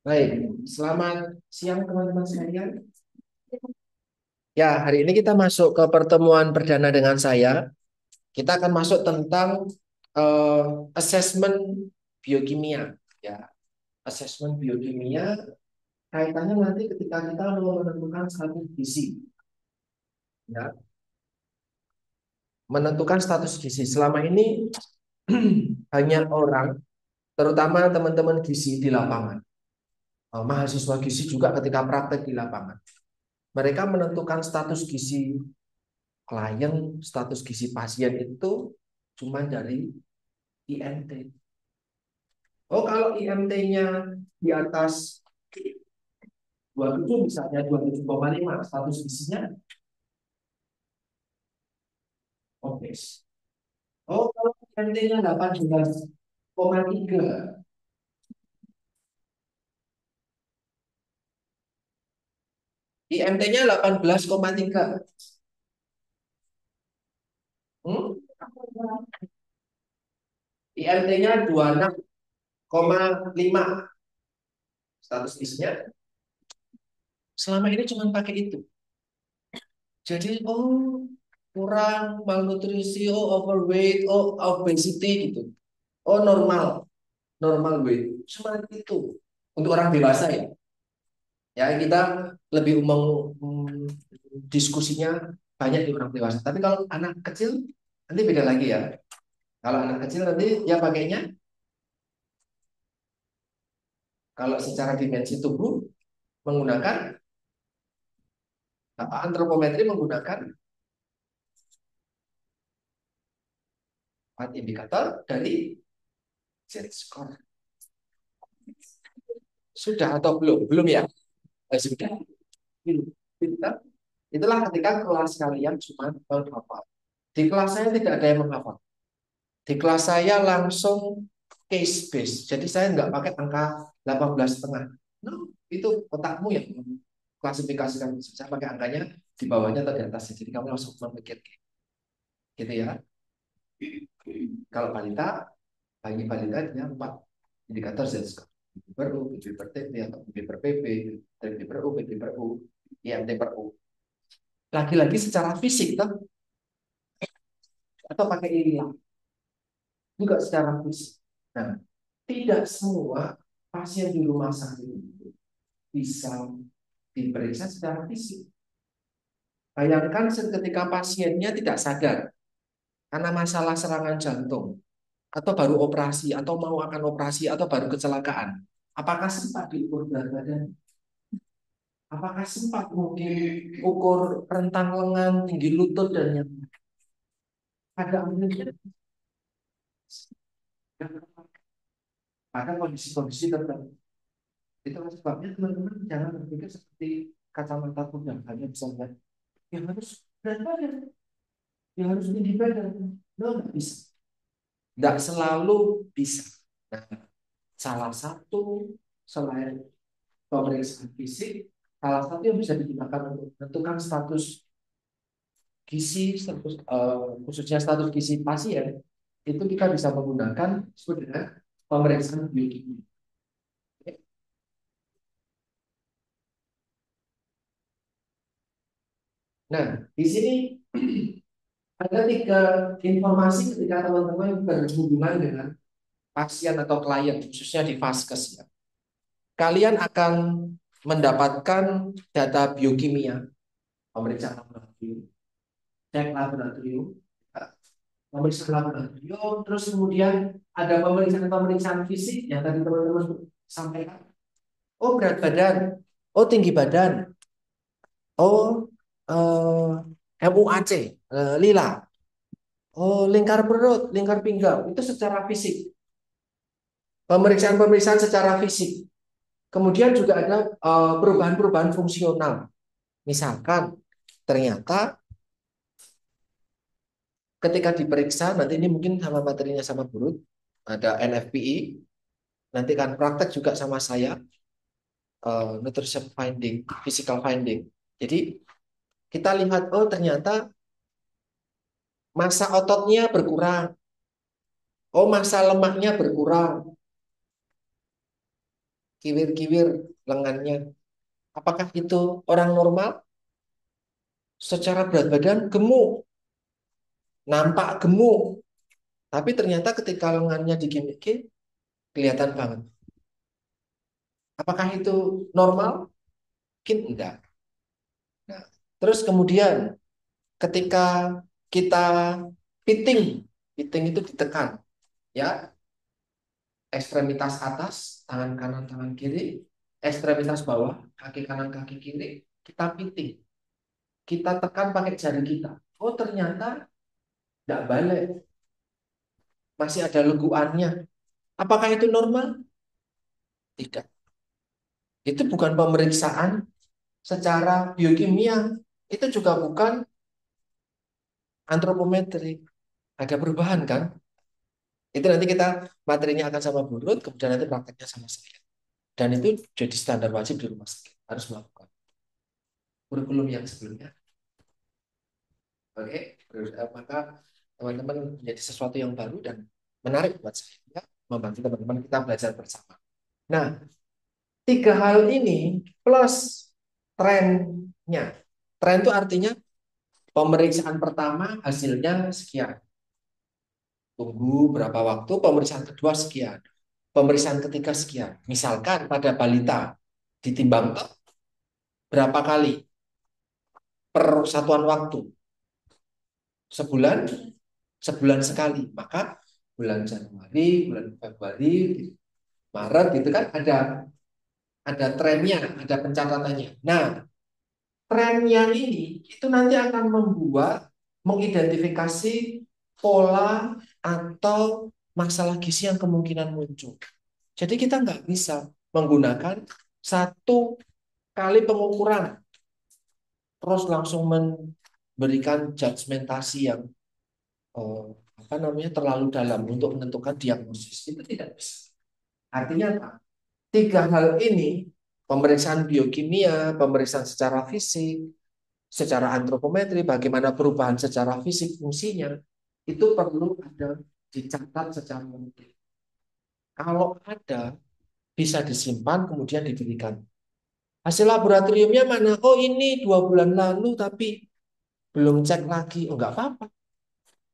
Baik, selamat siang teman-teman sekalian. Ya, hari ini kita masuk ke pertemuan perdana dengan saya. Kita akan masuk tentang uh, assessment biokimia. Ya, assessment biokimia kaitannya nanti ketika kita mau menentukan status gizi. Ya, menentukan status gizi. Selama ini banyak orang, terutama teman-teman gizi di lapangan, mahasiswa gizi juga ketika praktek di lapangan, mereka menentukan status gizi klien, status gizi pasien itu cuma dari IMT. Oh, kalau IMT-nya di atas 27 misalnya 27,5 status gizinya oke. Oh, kalau IMT-nya 18,3 IMT-nya 18,3. Hmm? IMT-nya 26,5. Status isinya selama ini cuma pakai itu. Jadi, oh, kurang malnutrisi, oh, overweight, oh, obesity gitu. Oh, normal. Normal weight. Cuma itu. Untuk orang dewasa ya. Ya, kita lebih umum diskusinya banyak di orang dewasa. Tapi kalau anak kecil nanti beda lagi ya. Kalau anak kecil nanti ya pakainya kalau secara dimensi tubuh menggunakan apa antropometri menggunakan empat indikator dari Z-score. Sudah atau belum? Belum ya? Eh, sudah. Pintar. Itulah ketika kelas kalian cuma menghafal. Di kelas saya tidak ada yang menghafal. Di kelas saya langsung case base. Jadi saya nggak pakai angka 18 setengah. No, itu otakmu yang klasifikasikan. Saya pakai angkanya di bawahnya atau di atasnya. Jadi kamu langsung memikir gitu ya. Kalau balita, bagi balita dia empat indikator Z score. Per U, PB per TP, atau PB per PP, TP per U, PP. Lagi-lagi secara fisik, toh? atau pakai ilang. Juga secara fisik. Nah, tidak semua pasien di rumah sakit itu bisa diperiksa secara fisik. Bayangkan ketika pasiennya tidak sadar karena masalah serangan jantung atau baru operasi atau mau akan operasi atau baru kecelakaan. Apakah sempat diukur berat badan? Apakah sempat mungkin ukur rentang lengan, tinggi lutut dan yang ada? Pada kondisi-kondisi tertentu. Itu sebabnya teman-teman jangan berpikir seperti kacamata kuda hanya bisa lihat yang harus berat badan, yang harus tinggi badan. No, nggak bisa. Nggak selalu bisa. Nah, salah satu selain pemeriksaan fisik salah satu yang bisa digunakan untuk menentukan status gizi, status, uh, khususnya status gizi pasien, itu kita bisa menggunakan sebenarnya pemeriksaan biokimia. Nah, di sini ada tiga informasi ketika teman-teman berhubungan dengan pasien atau klien, khususnya di Vaskes ya. Kalian akan mendapatkan data biokimia, pemeriksaan laboratorium, cek laboratorium, pemeriksaan laboratorium, terus kemudian ada pemeriksaan-pemeriksaan fisik yang tadi teman-teman sampaikan. Oh berat badan, oh tinggi badan, oh eh, MUAC, eh, lila, oh lingkar perut, lingkar pinggang, itu secara fisik. Pemeriksaan-pemeriksaan secara fisik. Kemudian juga ada eh, perubahan-perubahan fungsional. Misalkan ternyata ketika diperiksa nanti ini mungkin sama materinya sama Burut ada NFPI nanti kan praktek juga sama saya uh, nutrition finding physical finding jadi kita lihat oh ternyata masa ototnya berkurang oh masa lemaknya berkurang kiwir-kiwir lengannya. Apakah itu orang normal? Secara berat badan gemuk, nampak gemuk, tapi ternyata ketika lengannya digimiki kelihatan banget. Apakah itu normal? Mungkin enggak. Terus kemudian ketika kita fitting, fitting itu ditekan, ya, ekstremitas atas, tangan kanan, tangan kiri, ekstremitas bawah, kaki kanan, kaki kiri, kita fitting. Kita tekan pakai jari kita. Oh ternyata tidak balik. Masih ada leguannya. Apakah itu normal? Tidak. Itu bukan pemeriksaan secara biokimia. Itu juga bukan antropometri. Ada perubahan kan? Itu nanti kita materinya akan sama Burut, kemudian nanti prakteknya sama saya. Dan itu jadi standar wajib di rumah sakit. Harus melakukan. Kurikulum yang sebelumnya. Oke, eh, maka teman-teman menjadi sesuatu yang baru dan menarik buat saya. Ya, membantu teman-teman kita belajar bersama. Nah, tiga hal ini plus trennya. Tren itu artinya pemeriksaan pertama hasilnya sekian. Tunggu berapa waktu, pemeriksaan kedua sekian. Pemeriksaan ketiga sekian. Misalkan pada balita ditimbang berapa kali per satuan waktu? Sebulan, sebulan sekali. Maka bulan Januari, bulan Februari, Maret gitu kan ada ada trennya, ada pencatatannya. Nah, trennya ini itu nanti akan membuat mengidentifikasi pola atau masalah gizi yang kemungkinan muncul. Jadi kita nggak bisa menggunakan satu kali pengukuran terus langsung memberikan judgmentasi yang oh, apa namanya terlalu dalam untuk menentukan diagnosis itu tidak bisa. Artinya apa? Tiga hal ini, pemeriksaan biokimia, pemeriksaan secara fisik, secara antropometri, bagaimana perubahan secara fisik fungsinya, itu perlu ada dicatat secara mungkin. Kalau ada, bisa disimpan, kemudian diberikan. Hasil laboratoriumnya mana? Oh ini dua bulan lalu, tapi belum cek lagi. Oh, enggak apa-apa.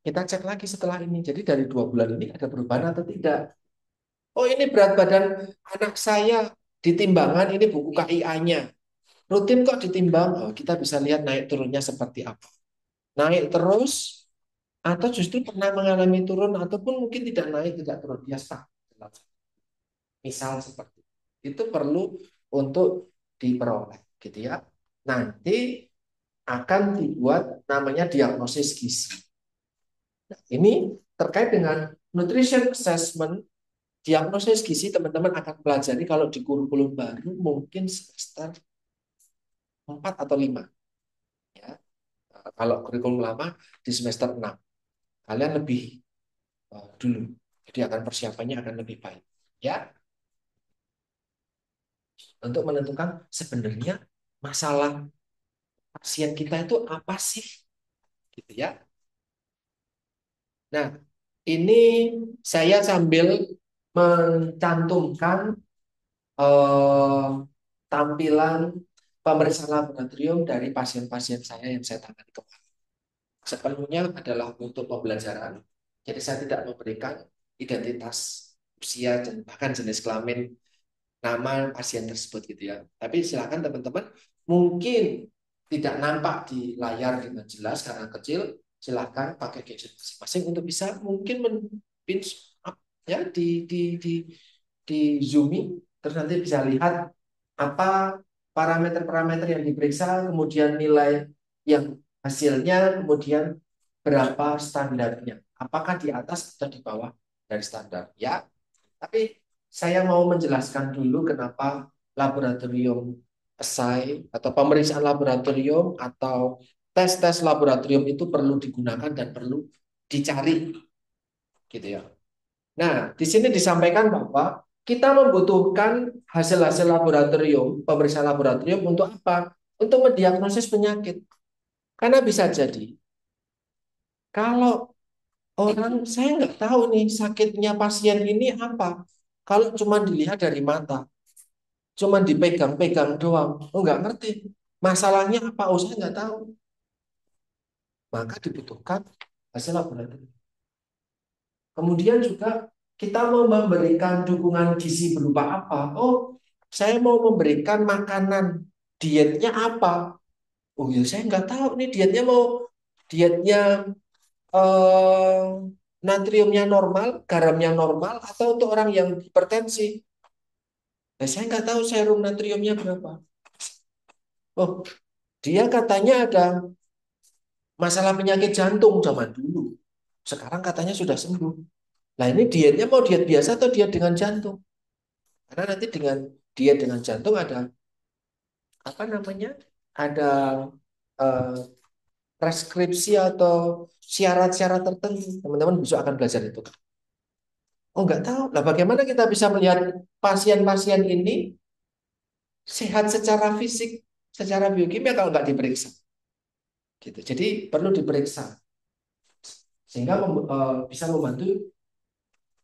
Kita cek lagi setelah ini. Jadi dari dua bulan ini ada perubahan atau tidak. Oh ini berat badan anak saya ditimbangan ini buku KIA-nya. Rutin kok ditimbang? Oh, kita bisa lihat naik turunnya seperti apa. Naik terus atau justru pernah mengalami turun ataupun mungkin tidak naik tidak turun dia stuck. Misal seperti itu. itu perlu untuk diperoleh gitu ya. Nanti akan dibuat namanya diagnosis gizi. Nah, ini terkait dengan nutrition assessment Diagnosis gizi teman-teman akan pelajari kalau di kurikulum baru mungkin semester 4 atau 5. Ya. Kalau kurikulum lama di semester 6. Kalian lebih uh, dulu. Jadi akan persiapannya akan lebih baik. Ya. Untuk menentukan sebenarnya masalah pasien kita itu apa sih? Gitu ya. Nah, ini saya sambil mencantumkan eh, tampilan pemeriksaan laboratorium dari pasien-pasien saya yang saya tangani kemarin. Sepenuhnya adalah untuk pembelajaran. Jadi saya tidak memberikan identitas usia dan bahkan jenis kelamin nama pasien tersebut gitu ya. Tapi silakan teman-teman mungkin tidak nampak di layar dengan jelas karena kecil, silahkan pakai gadget masing-masing untuk bisa mungkin ya di di di di zooming terus nanti bisa lihat apa parameter-parameter yang diperiksa kemudian nilai yang hasilnya kemudian berapa standarnya. Apakah di atas atau di bawah dari standar? Ya tapi saya mau menjelaskan dulu kenapa laboratorium assay atau pemeriksaan laboratorium atau tes-tes laboratorium itu perlu digunakan dan perlu dicari gitu ya Nah, di sini disampaikan bahwa kita membutuhkan hasil-hasil laboratorium, pemeriksaan laboratorium untuk apa? Untuk mendiagnosis penyakit. Karena bisa jadi, kalau orang, saya nggak tahu nih sakitnya pasien ini apa. Kalau cuma dilihat dari mata, cuman dipegang-pegang doang. Oh nggak ngerti. Masalahnya apa? Oh saya nggak tahu. Maka dibutuhkan hasil laboratorium. Kemudian juga kita mau memberikan dukungan gizi berupa apa? Oh, saya mau memberikan makanan. Dietnya apa? Oh ya saya nggak tahu nih dietnya mau dietnya eh, natriumnya normal, garamnya normal, atau untuk orang yang hipertensi. Nah, saya nggak tahu serum natriumnya berapa. Oh, dia katanya ada masalah penyakit jantung zaman dulu. Sekarang katanya sudah sembuh. Nah ini dietnya mau diet biasa atau diet dengan jantung? Karena nanti dengan diet dengan jantung ada apa namanya? Ada uh, preskripsi atau syarat-syarat tertentu. Teman-teman besok akan belajar itu. Oh nggak tahu. Nah bagaimana kita bisa melihat pasien-pasien ini sehat secara fisik, secara biokimia kalau nggak diperiksa? Gitu. Jadi perlu diperiksa sehingga uh, bisa membantu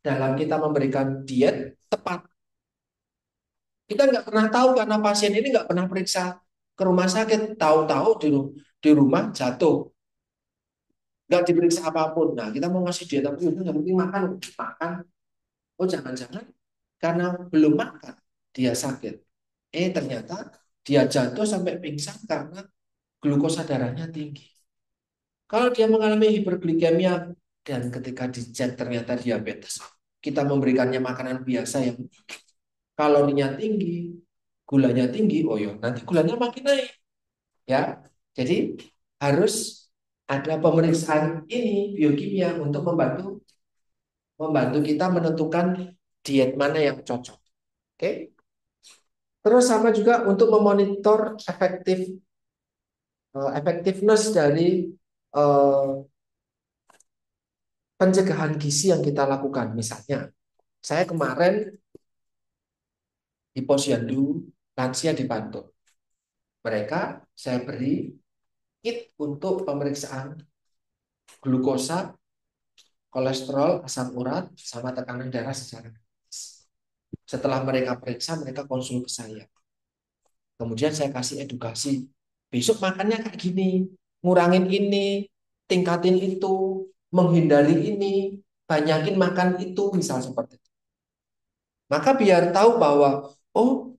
dalam kita memberikan diet tepat. Kita nggak pernah tahu karena pasien ini nggak pernah periksa ke rumah sakit, tahu-tahu di, di rumah jatuh, nggak diperiksa apa pun. Nah kita mau ngasih diet tapi itu nggak penting makan, makan. Oh jangan-jangan karena belum makan dia sakit. Eh ternyata dia jatuh sampai pingsan karena glukosa darahnya tinggi. Kalau dia mengalami hiperglikemia dan ketika dicek ternyata diabetes, kita memberikannya makanan biasa yang kalorinya tinggi, gulanya tinggi, oh ya nanti gulanya makin naik. Ya, jadi harus ada pemeriksaan ini biokimia untuk membantu membantu kita menentukan diet mana yang cocok. Oke. Terus sama juga untuk memonitor efektif uh, effectiveness dari uh, pencegahan gizi yang kita lakukan. Misalnya, saya kemarin di posyandu lansia di Bantul. Mereka saya beri kit untuk pemeriksaan glukosa, kolesterol, asam urat, sama tekanan darah secara Setelah mereka periksa, mereka konsul ke saya. Kemudian saya kasih edukasi. Besok makannya kayak gini, ngurangin ini, tingkatin itu, menghindari ini, banyakin makan itu, misal seperti itu. Maka biar tahu bahwa, oh,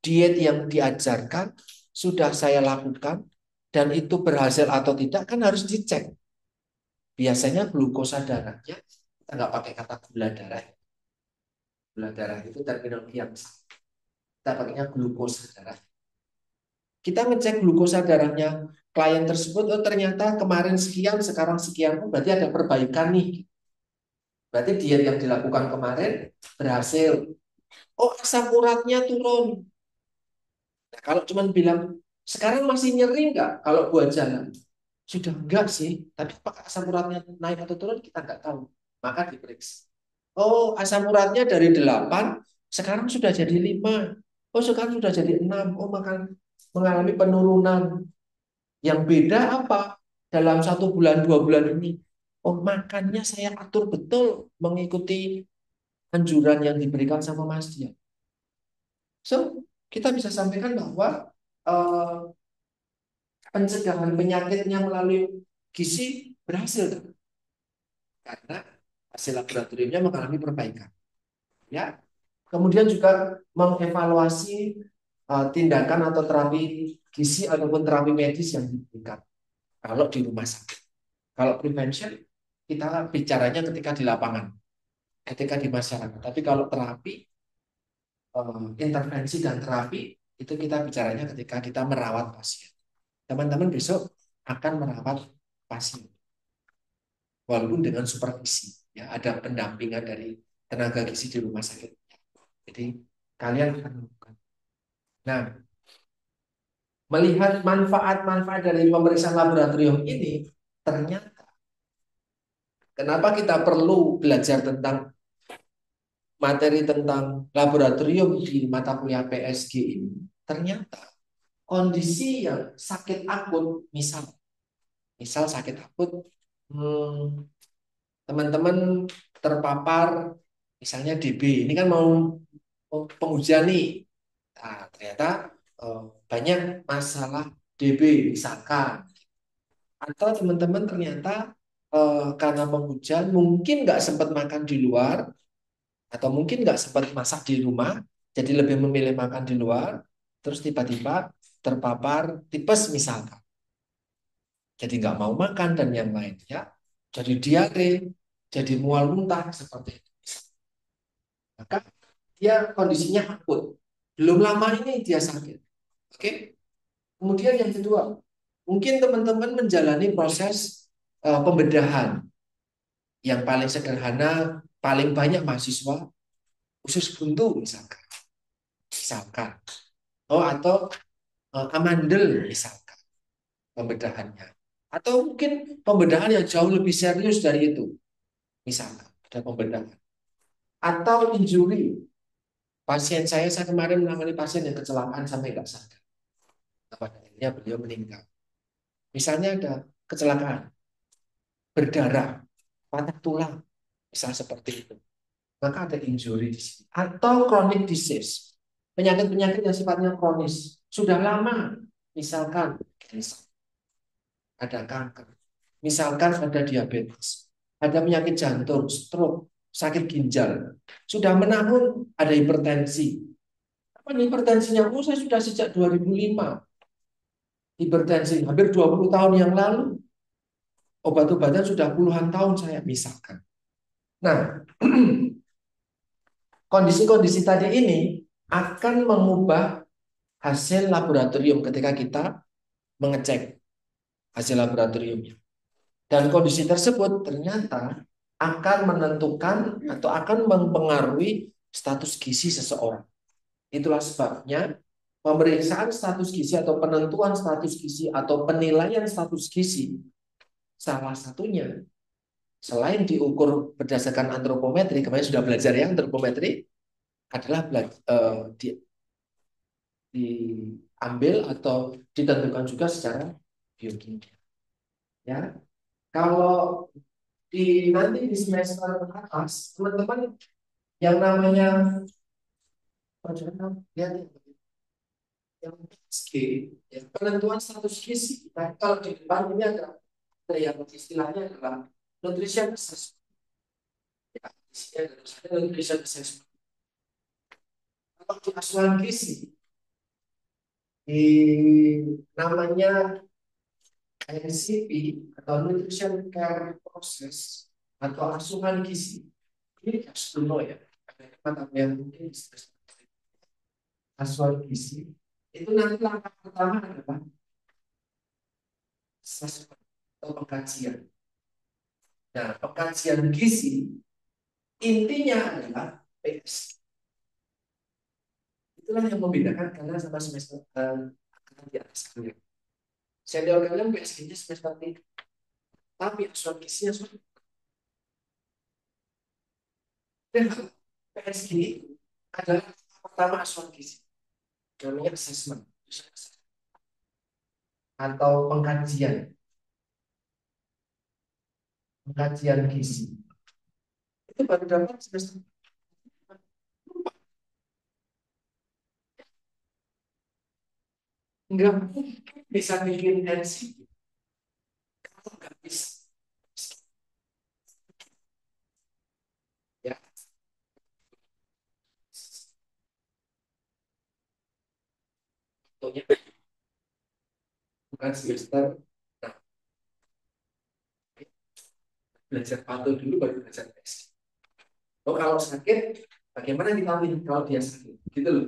diet yang diajarkan sudah saya lakukan, dan itu berhasil atau tidak, kan harus dicek. Biasanya glukosa darahnya, kita nggak pakai kata gula darah. Gula darah itu terminologi yang. Kita pakainya glukosa darah. Kita ngecek glukosa darahnya klien tersebut, oh ternyata kemarin sekian, sekarang sekian, oh, berarti ada perbaikan nih. Berarti diet yang dilakukan kemarin berhasil. Oh asam uratnya turun. Nah, kalau cuma bilang, sekarang masih nyeri nggak kalau buat jalan? Sudah enggak sih, tapi apakah asam uratnya naik atau turun kita nggak tahu. Maka diperiksa. Oh asam uratnya dari 8, sekarang sudah jadi 5. Oh sekarang sudah jadi 6. Oh maka mengalami penurunan. Yang beda apa? Dalam satu bulan, dua bulan ini, oh makannya saya atur betul mengikuti anjuran yang diberikan sama Mas Dia. So, kita bisa sampaikan bahwa uh, pencegahan penyakitnya melalui gizi berhasil. Karena hasil laboratoriumnya mengalami perbaikan. Ya. Kemudian juga mengevaluasi uh, tindakan atau terapi gizi ataupun terapi medis yang diberikan kalau di rumah sakit. Kalau prevention kita bicaranya ketika di lapangan, ketika di masyarakat. Tapi kalau terapi, um, intervensi dan terapi itu kita bicaranya ketika kita merawat pasien. Teman-teman besok akan merawat pasien, walaupun dengan supervisi. Ya, ada pendampingan dari tenaga gizi di rumah sakit. Jadi kalian akan melakukan. Nah, melihat manfaat-manfaat dari pemeriksaan laboratorium ini, ternyata kenapa kita perlu belajar tentang materi tentang laboratorium di mata kuliah PSG ini, ternyata kondisi yang sakit akut, misal, misal sakit akut, hmm, teman-teman terpapar misalnya DB, ini kan mau penghujan nih, ternyata uh, banyak masalah DB misalkan. Atau teman-teman ternyata uh, karena penghujan mungkin nggak sempat makan di luar atau mungkin nggak sempat masak di rumah jadi lebih memilih makan di luar terus tiba-tiba terpapar tipes misalkan. Jadi nggak mau makan dan yang lainnya jadi diare jadi mual muntah seperti itu. Maka dia kondisinya akut belum lama ini dia sakit. Oke? Kemudian yang kedua mungkin teman-teman menjalani proses uh, pembedahan. Yang paling sederhana paling banyak mahasiswa usus buntu misalkan. Misalkan. Oh atau uh, amandel misalkan pembedahannya. Atau mungkin pembedahan yang jauh lebih serius dari itu misalkan ada pembedahan. Atau injury pasien saya saya kemarin menangani pasien yang kecelakaan sampai nggak sadar. Pada akhirnya beliau meninggal. Misalnya ada kecelakaan berdarah patah tulang misal seperti itu. Maka ada injury di sini atau chronic disease penyakit-penyakit yang sifatnya kronis. Sudah lama misalkan cancer ada kanker misalkan ada diabetes ada penyakit jantung stroke sakit ginjal. Sudah menahun ada hipertensi. Apa hipertensinya? Oh saya sudah sejak 2005 hipertensi hampir 20 tahun yang lalu. Obat-obatan sudah puluhan tahun saya misalkan Nah, kondisi-kondisi tadi ini akan mengubah hasil laboratorium ketika kita mengecek hasil laboratoriumnya. Dan kondisi tersebut ternyata akan menentukan atau akan mempengaruhi status gizi seseorang. Itulah sebabnya pemeriksaan status gizi atau penentuan status gizi atau penilaian status gizi salah satunya selain diukur berdasarkan antropometri, kemarin sudah belajar ya antropometri adalah uh, di, diambil atau ditentukan juga secara biokimia. Ya, kalau di nanti di semester atas teman-teman yang namanya lihat yang SG, ya, penentuan status gizi. Nah, kalau di depan ini ada, ada yang istilahnya adalah nutrition assessment. Ya, ada nutrition assessment. Kalau di asuhan gizi, di namanya NCP atau Nutrition Care Process atau asuhan gizi ini harus dulu ya karena yang mungkin asuhan gizi itu nanti langkah pertama adalah assessment atau pengkajian Nah, pengkajian gizi intinya adalah PS. Itulah yang membedakan kalian sama semester uh, di atas kalian. Senior kalian PSG-nya semester 3. Tapi asuhan gizinya sudah. Dan PSG adalah pertama asuhan gizi. Namanya assessment. Atau pengkajian kajian gizi itu baru dapat semester Enggak bisa bikin NC kalau nggak bisa ya bukan semester belajar patuh dulu baru belajar tes. Oh kalau sakit, bagaimana kita kalau dia sakit? Gitu loh.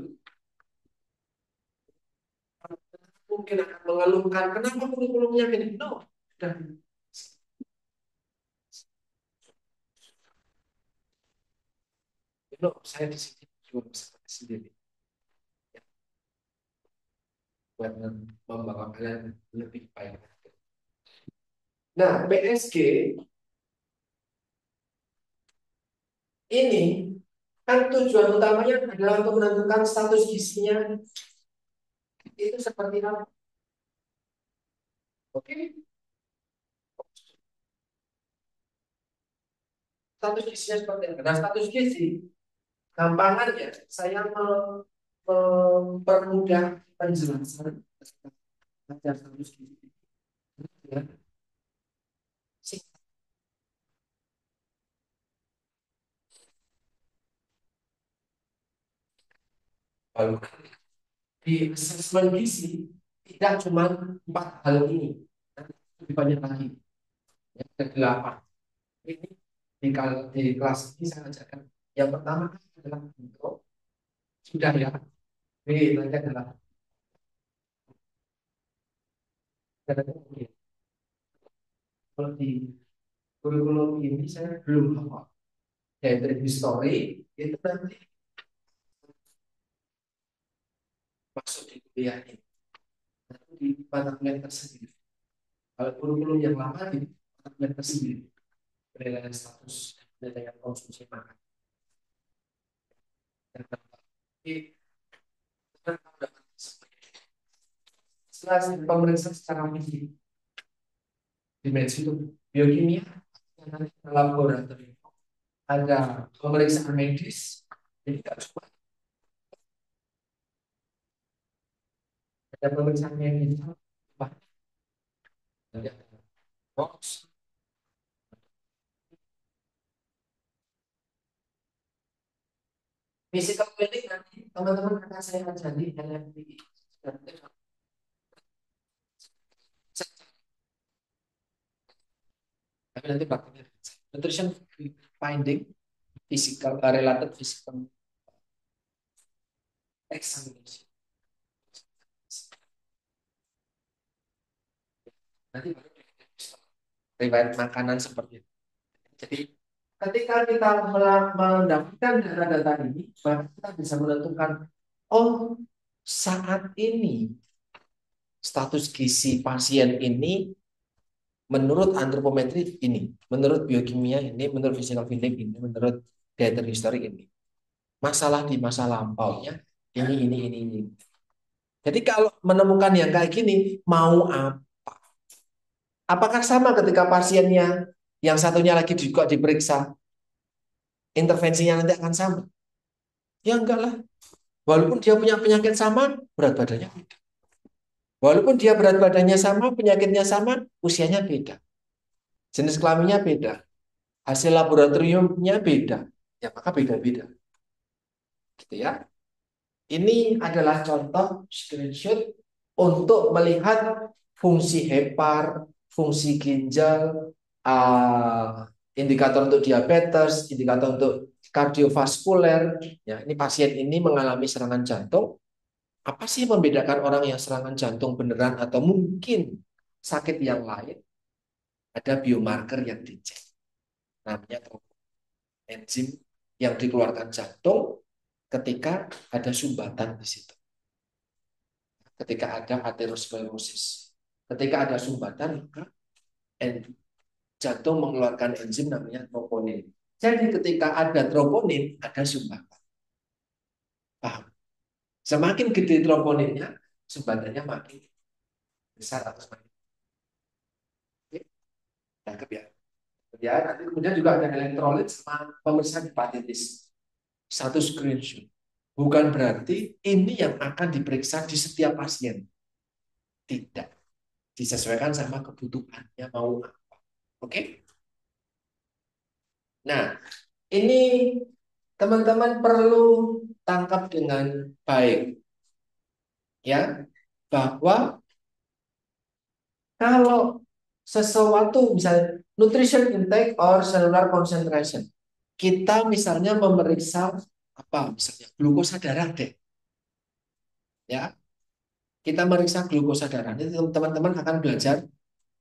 Mungkin akan mengeluhkan, kenapa kurikulumnya gini? No, sudah No, saya di sini cuma sendiri. Ya. Buat membawa kalian lebih baik. Nah, PSG ini kan tujuan utamanya adalah untuk menentukan status gizinya itu seperti apa. Oke. Status gizinya seperti apa? Nah, status gizi gampangannya saya mempermudah penjelasan ajar status gizi ya. Di asesmen gizi tidak cuma empat hal ini, lebih banyak lagi. Ya, ada delapan. Ini di, di kelas ini saya ajarkan. Yang pertama adalah intro. Sudah ya. Ini nanti adalah kalau di kurikulum ini saya belum hafal. Yaitu history itu nanti masuk di kuliah ini. Itu di kuliah tersendiri. Kalau kurikulum yang lama di kuliah tersendiri. Penilaian status penilaian konsumsi makan. setelah pemeriksaan secara fisik dimensi itu biokimia laboratorium ada pemeriksaan medis jadi tidak cuma ada pemeriksaan medis ada box Physical clinic nanti teman-teman akan saya ajari LMP. Tapi nanti praktiknya nutrition finding physical related physical examination. Nanti riwayat makanan seperti itu. Jadi ketika kita mendapatkan data-data ini, maka kita bisa menentukan, oh saat ini status gizi pasien ini menurut antropometri ini, menurut biokimia ini, menurut physical feeling ini, menurut dietary history ini. Masalah di masa lampaunya ini, ini, ini, ini. Jadi kalau menemukan yang kayak gini, mau apa? Apakah sama ketika pasiennya yang satunya lagi juga diperiksa, intervensinya nanti akan sama. Ya enggak lah. Walaupun dia punya penyakit sama, berat badannya beda. Walaupun dia berat badannya sama, penyakitnya sama, usianya beda. Jenis kelaminnya beda. Hasil laboratoriumnya beda. Ya maka beda-beda. Gitu ya. Ini adalah contoh screenshot untuk melihat fungsi hepar, fungsi ginjal, uh, indikator untuk diabetes, indikator untuk kardiovaskuler. Ya, ini pasien ini mengalami serangan jantung. Apa sih membedakan orang yang serangan jantung beneran atau mungkin sakit yang lain? Ada biomarker yang dicek. Namanya enzim yang dikeluarkan jantung ketika ada sumbatan di situ. Ketika ada aterosklerosis. Ketika ada sumbatan, maka jantung mengeluarkan enzim namanya troponin. Jadi ketika ada troponin, ada sumbatan. Paham? Semakin gede troponinnya, sumbatannya makin besar atau semakin Oke? Ya. Ya, nanti kemudian juga ada elektrolit sama pemeriksaan hepatitis. Satu screenshot. Bukan berarti ini yang akan diperiksa di setiap pasien. Tidak. Disesuaikan sama kebutuhannya mau apa. Oke? Nah, ini teman-teman perlu tangkap dengan baik. Ya, bahwa kalau sesuatu misalnya nutrition intake or cellular concentration, kita misalnya memeriksa apa misalnya glukosa darah deh. Ya. Kita meriksa glukosa darah. Ini teman-teman akan belajar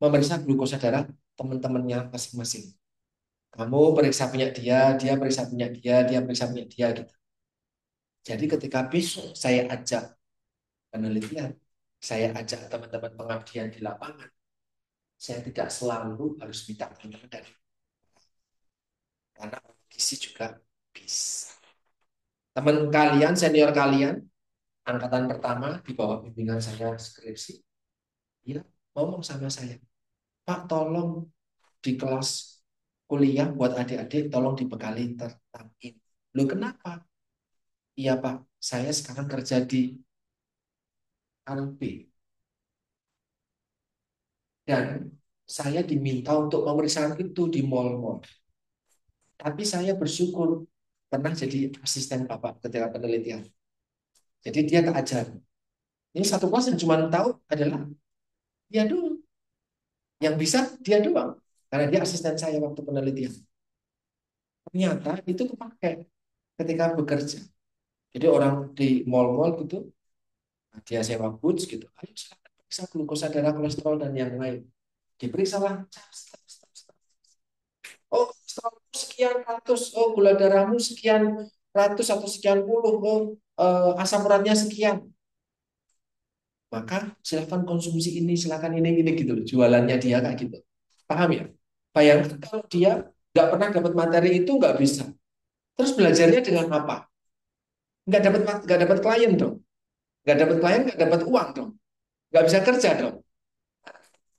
memeriksa glukosa darah teman-temannya masing-masing. Kamu periksa punya dia, dia periksa punya dia, dia periksa punya dia gitu. Jadi ketika besok saya ajak penelitian, saya ajak teman-teman pengabdian di lapangan, saya tidak selalu harus minta teman-teman dari karena gizi juga bisa. Teman kalian, senior kalian, angkatan pertama di bawah bimbingan saya skripsi, dia ngomong sama saya, Pak tolong di kelas kuliah buat adik-adik tolong dibekali tentang ini. Lu kenapa? Iya Pak, saya sekarang kerja di Alpi. Dan saya diminta untuk memeriksakan itu di mall-mall. Tapi saya bersyukur pernah jadi asisten Bapak ketika penelitian. Jadi dia tak ajar. Ini satu kelas yang cuma tahu adalah dia doang. Yang bisa dia doang. Karena dia asisten saya waktu penelitian. Ternyata itu kepakai ketika bekerja. Jadi orang di mall-mall gitu, dia sewa boots gitu. Ayo periksa glukosa darah, kolesterol, dan yang lain. Diperiksa lah. Oh, kolesterol sekian ratus. Oh, gula darahmu sekian ratus atau sekian puluh. Oh, eh, asam uratnya sekian. Maka silakan konsumsi ini, silakan ini, ini gitu. Jualannya dia kayak gitu. Paham ya? Bayangkan kalau dia nggak pernah dapat materi itu nggak bisa. Terus belajarnya dengan apa? Nggak dapat nggak dapat klien dong. Nggak dapat klien, nggak dapat uang dong nggak bisa kerja dong.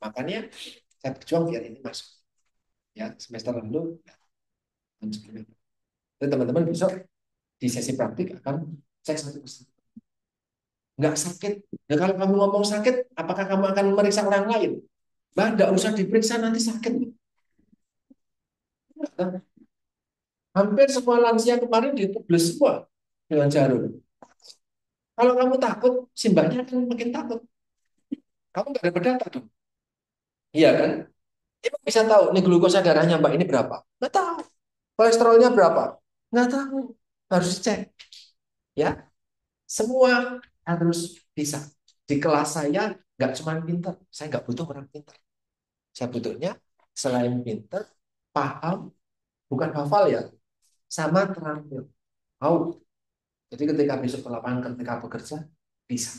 makanya saya berjuang biar ini masuk. Ya semester lalu, dan teman-teman besok di sesi praktik akan cek satu persatu. Nggak sakit. Ya kalau kamu ngomong sakit, apakah kamu akan memeriksa orang lain? Bah, nggak usah diperiksa nanti sakit. Hampir semua lansia kemarin ditubles semua dengan jarum. Kalau kamu takut, simbahnya akan makin takut. Kamu nggak dapat data dong. Iya kan? Ibu bisa tahu nih glukosa darahnya Mbak ini berapa? Nggak tahu. Kolesterolnya berapa? Nggak tahu. Harus cek. Ya, semua harus bisa. Di kelas saya nggak cuma pinter. Saya nggak butuh orang pinter. Saya butuhnya selain pinter, paham, bukan hafal ya, sama terampil. Mau. Jadi ketika besok ke lapangan, ketika bekerja, bisa.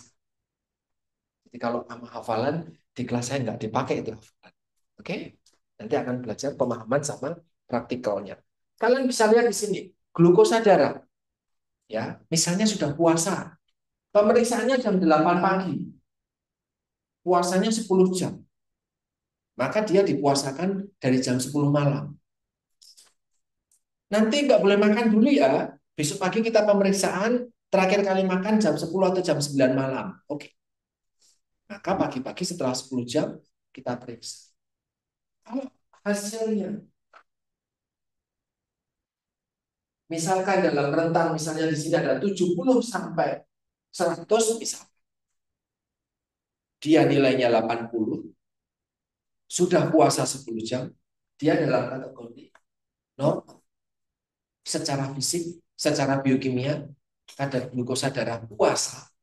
Jadi kalau sama hafalan di kelas saya nggak dipakai itu hafalan. Oke? Nanti akan belajar pemahaman sama praktikalnya. Kalian bisa lihat di sini, glukosa darah. Ya, misalnya sudah puasa. Pemeriksaannya jam 8 pagi. Puasanya 10 jam. Maka dia dipuasakan dari jam 10 malam. Nanti nggak boleh makan dulu ya. Besok pagi kita pemeriksaan, terakhir kali makan jam 10 atau jam 9 malam. Oke. Maka pagi-pagi setelah 10 jam kita periksa. Kalau hasilnya misalkan dalam rentang misalnya di sini ada 70 sampai 100 misalkan. Dia nilainya 80, sudah puasa 10 jam, dia dalam kategori normal. Secara fisik, secara biokimia, kadar glukosa darah puasa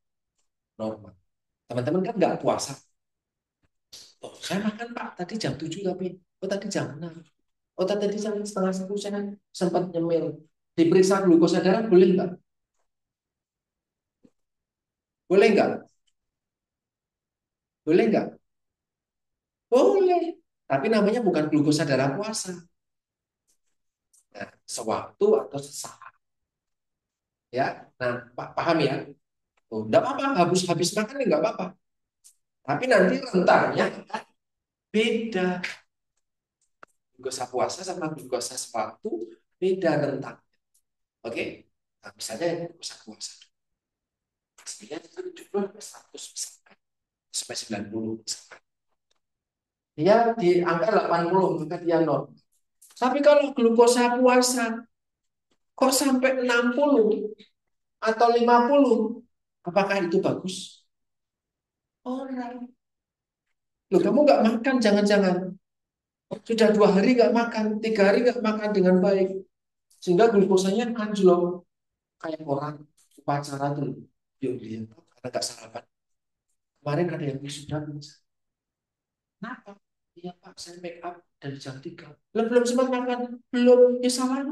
normal. Teman-teman kan nggak puasa. Oh, saya makan Pak, tadi jam 7 tapi, oh tadi jam 6. Oh tadi jam setengah 10 saya sempat nyemil. Diperiksa glukosa darah boleh nggak? Boleh nggak? Boleh nggak? Boleh. Tapi namanya bukan glukosa darah puasa. Nah, sewaktu atau sesaat. Ya, nah paham ya? Oh, enggak apa-apa, habis habis makan enggak apa-apa. Tapi nanti rentangnya beda. Glukosa puasa sama glukosa sepatu beda rentang. Oke? Nah, misalnya glukosa puasa. Pastinya itu 70 100 misalkan. Sampai 90 misalkan. Dia di angka 80, maka dia normal. Tapi kalau glukosa puasa kok sampai 60 atau 50, Apakah itu bagus? Orang. Loh, kamu nggak makan, jangan-jangan. Sudah dua hari nggak makan, tiga hari nggak makan dengan baik. Sehingga glukosanya anjlok. Kayak orang upacara tuh. Yuk, dia karena nggak sarapan. Kemarin ada yang sudah Kenapa? Iya Pak, saya make up dari jam 3. Belum, belum sempat makan. Belum, ya salah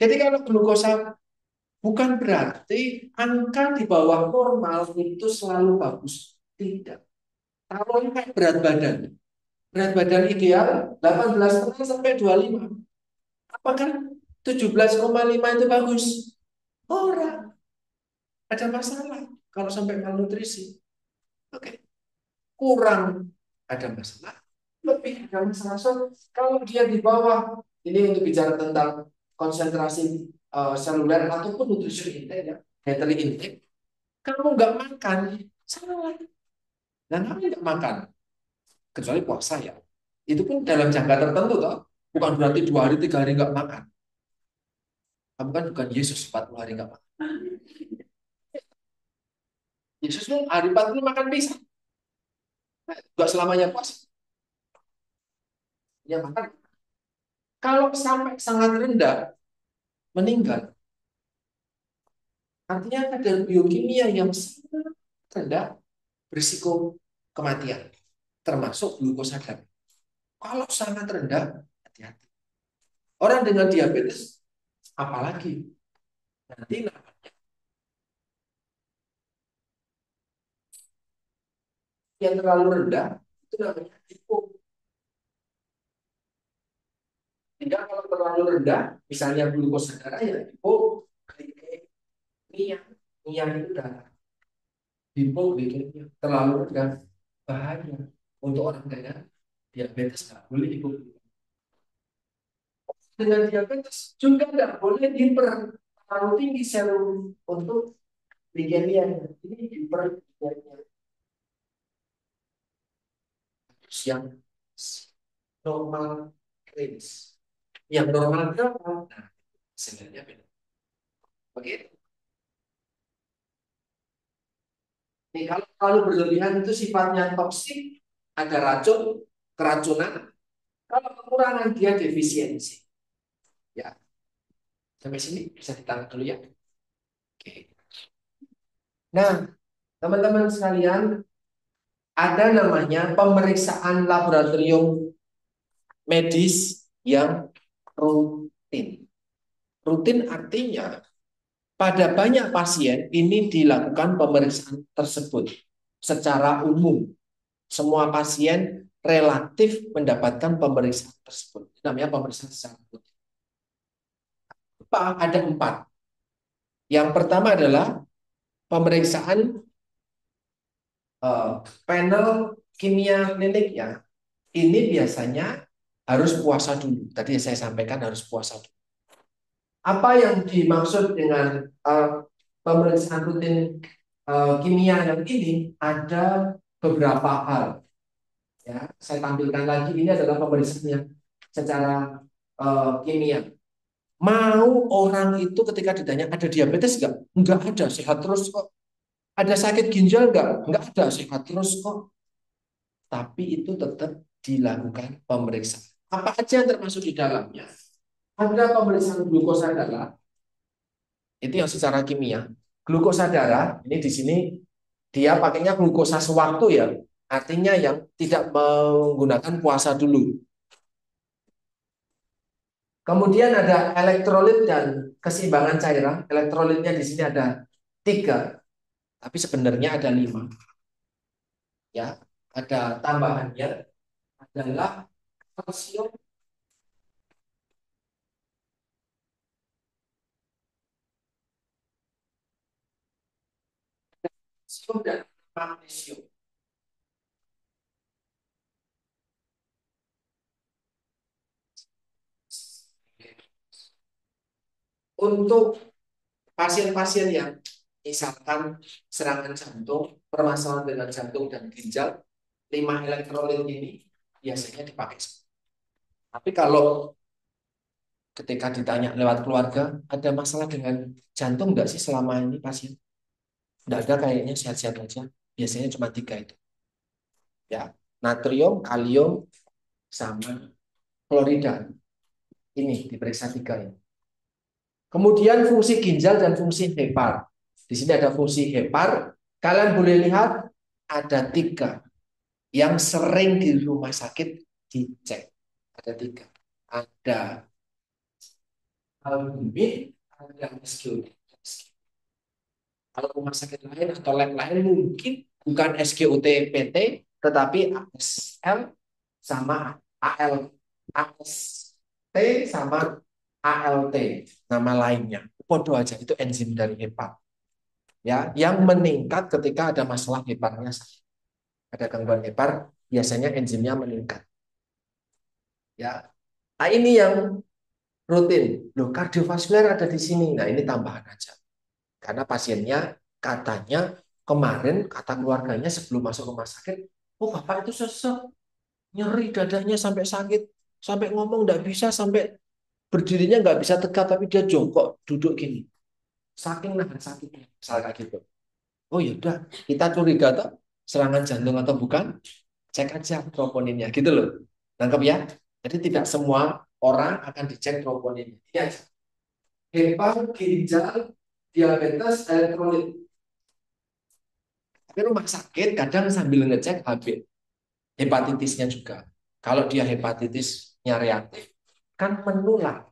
Jadi kalau glukosa bukan berarti angka di bawah normal itu selalu bagus. Tidak. Kalau kayak berat badan. Berat badan ideal 18 sampai 25. Apakah 17,5 itu bagus? Orang. Ada masalah kalau sampai malnutrisi. Oke. Kurang ada masalah. lebih ada masalah. So, kalau dia di bawah, ini untuk bicara tentang konsentrasi uh, seluler ataupun nutrisi intake ya, dietary intake, kamu nggak makan, salah. Dan kamu nggak makan, kecuali puasa ya. Itu pun dalam jangka tertentu toh. Bukan berarti dua hari, tiga hari nggak makan. Kamu kan bukan Yesus 40 hari nggak makan. Yesus tuh hari 40 makan pisang. Gak selamanya puasa. Ya makan. Kalau sampai sangat rendah, meninggal. Artinya ada biokimia yang sangat rendah berisiko kematian, termasuk glukosa darah. Kalau sangat rendah, hati-hati. Orang dengan diabetes, apalagi nanti namanya yang terlalu rendah itu namanya hipo. Sehingga kalau terlalu rendah, misalnya glukosa darah ya hipoglikemia, mia itu darah. Hipoglikemia terlalu rendah bahaya untuk orang dengan diabetes nggak boleh hipoglikemia dengan diabetes juga nggak boleh hiper terlalu tinggi serum untuk glikemia ini hiper harus yang normal range. Yang normal berapa? Nah sebenarnya beda. Begitu. Nih, kalau terlalu berlebihan itu sifatnya toksik, ada racun, keracunan. Kalau kekurangan dia defisiensi. Ya. Sampai sini bisa ditangkap dulu ya. Oke. Nah, teman-teman sekalian, ada namanya pemeriksaan laboratorium medis yang rutin. Rutin artinya pada banyak pasien ini dilakukan pemeriksaan tersebut secara umum. Semua pasien relatif mendapatkan pemeriksaan tersebut. Namanya pemeriksaan secara rutin ada empat. Yang pertama adalah pemeriksaan uh, panel kimia klinik ya. Ini biasanya harus puasa dulu. Tadi saya sampaikan harus puasa dulu. Apa yang dimaksud dengan uh, pemeriksaan rutin uh, kimia yang ini ada beberapa hal. Ya, saya tampilkan lagi ini adalah pemeriksaan yang secara uh, kimia. Mau orang itu ketika ditanya ada diabetes enggak? Enggak ada, sehat terus kok. Ada sakit ginjal enggak? Enggak ada, sehat terus kok. Tapi itu tetap dilakukan pemeriksaan. Apa aja yang termasuk di dalamnya? Ada pemeriksaan glukosa darah. Itu yang secara kimia. Glukosa darah, ini di sini dia pakainya glukosa sewaktu ya. Artinya yang tidak menggunakan puasa dulu. Kemudian ada elektrolit dan keseimbangan cairan. Elektrolitnya di sini ada tiga, tapi sebenarnya ada lima. Ya, ada tambahannya adalah kalsium dan magnesium. untuk pasien-pasien yang misalkan serangan jantung, permasalahan dengan jantung dan ginjal, lima elektrolit ini biasanya dipakai. Tapi kalau ketika ditanya lewat keluarga, ada masalah dengan jantung enggak sih selama ini pasien? Enggak ada kayaknya sehat-sehat aja. Biasanya cuma tiga itu. Ya, natrium, kalium, sama klorida. Ini diperiksa tiga ini. Kemudian fungsi ginjal dan fungsi hepar. Di sini ada fungsi hepar. Kalian boleh lihat ada tiga yang sering di rumah sakit dicek. Ada tiga. Ada albumin, ada SGOT. Kalau rumah sakit lain atau lab lain mungkin bukan SGOT PT, tetapi ASL sama AL, AST sama ALT nama lainnya. Podo aja itu enzim dari hepat. Ya, yang meningkat ketika ada masalah hepatnya Ada gangguan hepar, biasanya enzimnya meningkat. Ya. Nah, ini yang rutin. Loh, kardiovaskuler ada di sini. Nah, ini tambahan aja. Karena pasiennya katanya kemarin kata keluarganya sebelum masuk rumah sakit, oh bapak itu sesek, nyeri dadanya sampai sakit, sampai ngomong nggak bisa, sampai berdirinya nggak bisa tegak, tapi dia jongkok duduk gini. Saking nahan sakitnya, misalnya kayak gitu. Oh ya udah, kita curiga tuh serangan jantung atau bukan, cek aja troponinnya, gitu loh. Nangkep ya? Jadi tidak semua orang akan dicek troponinnya. Aja. Hepa, ginjal, diabetes, elektrolit. Tapi rumah sakit kadang sambil ngecek HB, hepatitisnya juga. Kalau dia hepatitisnya reaktif, kan menular.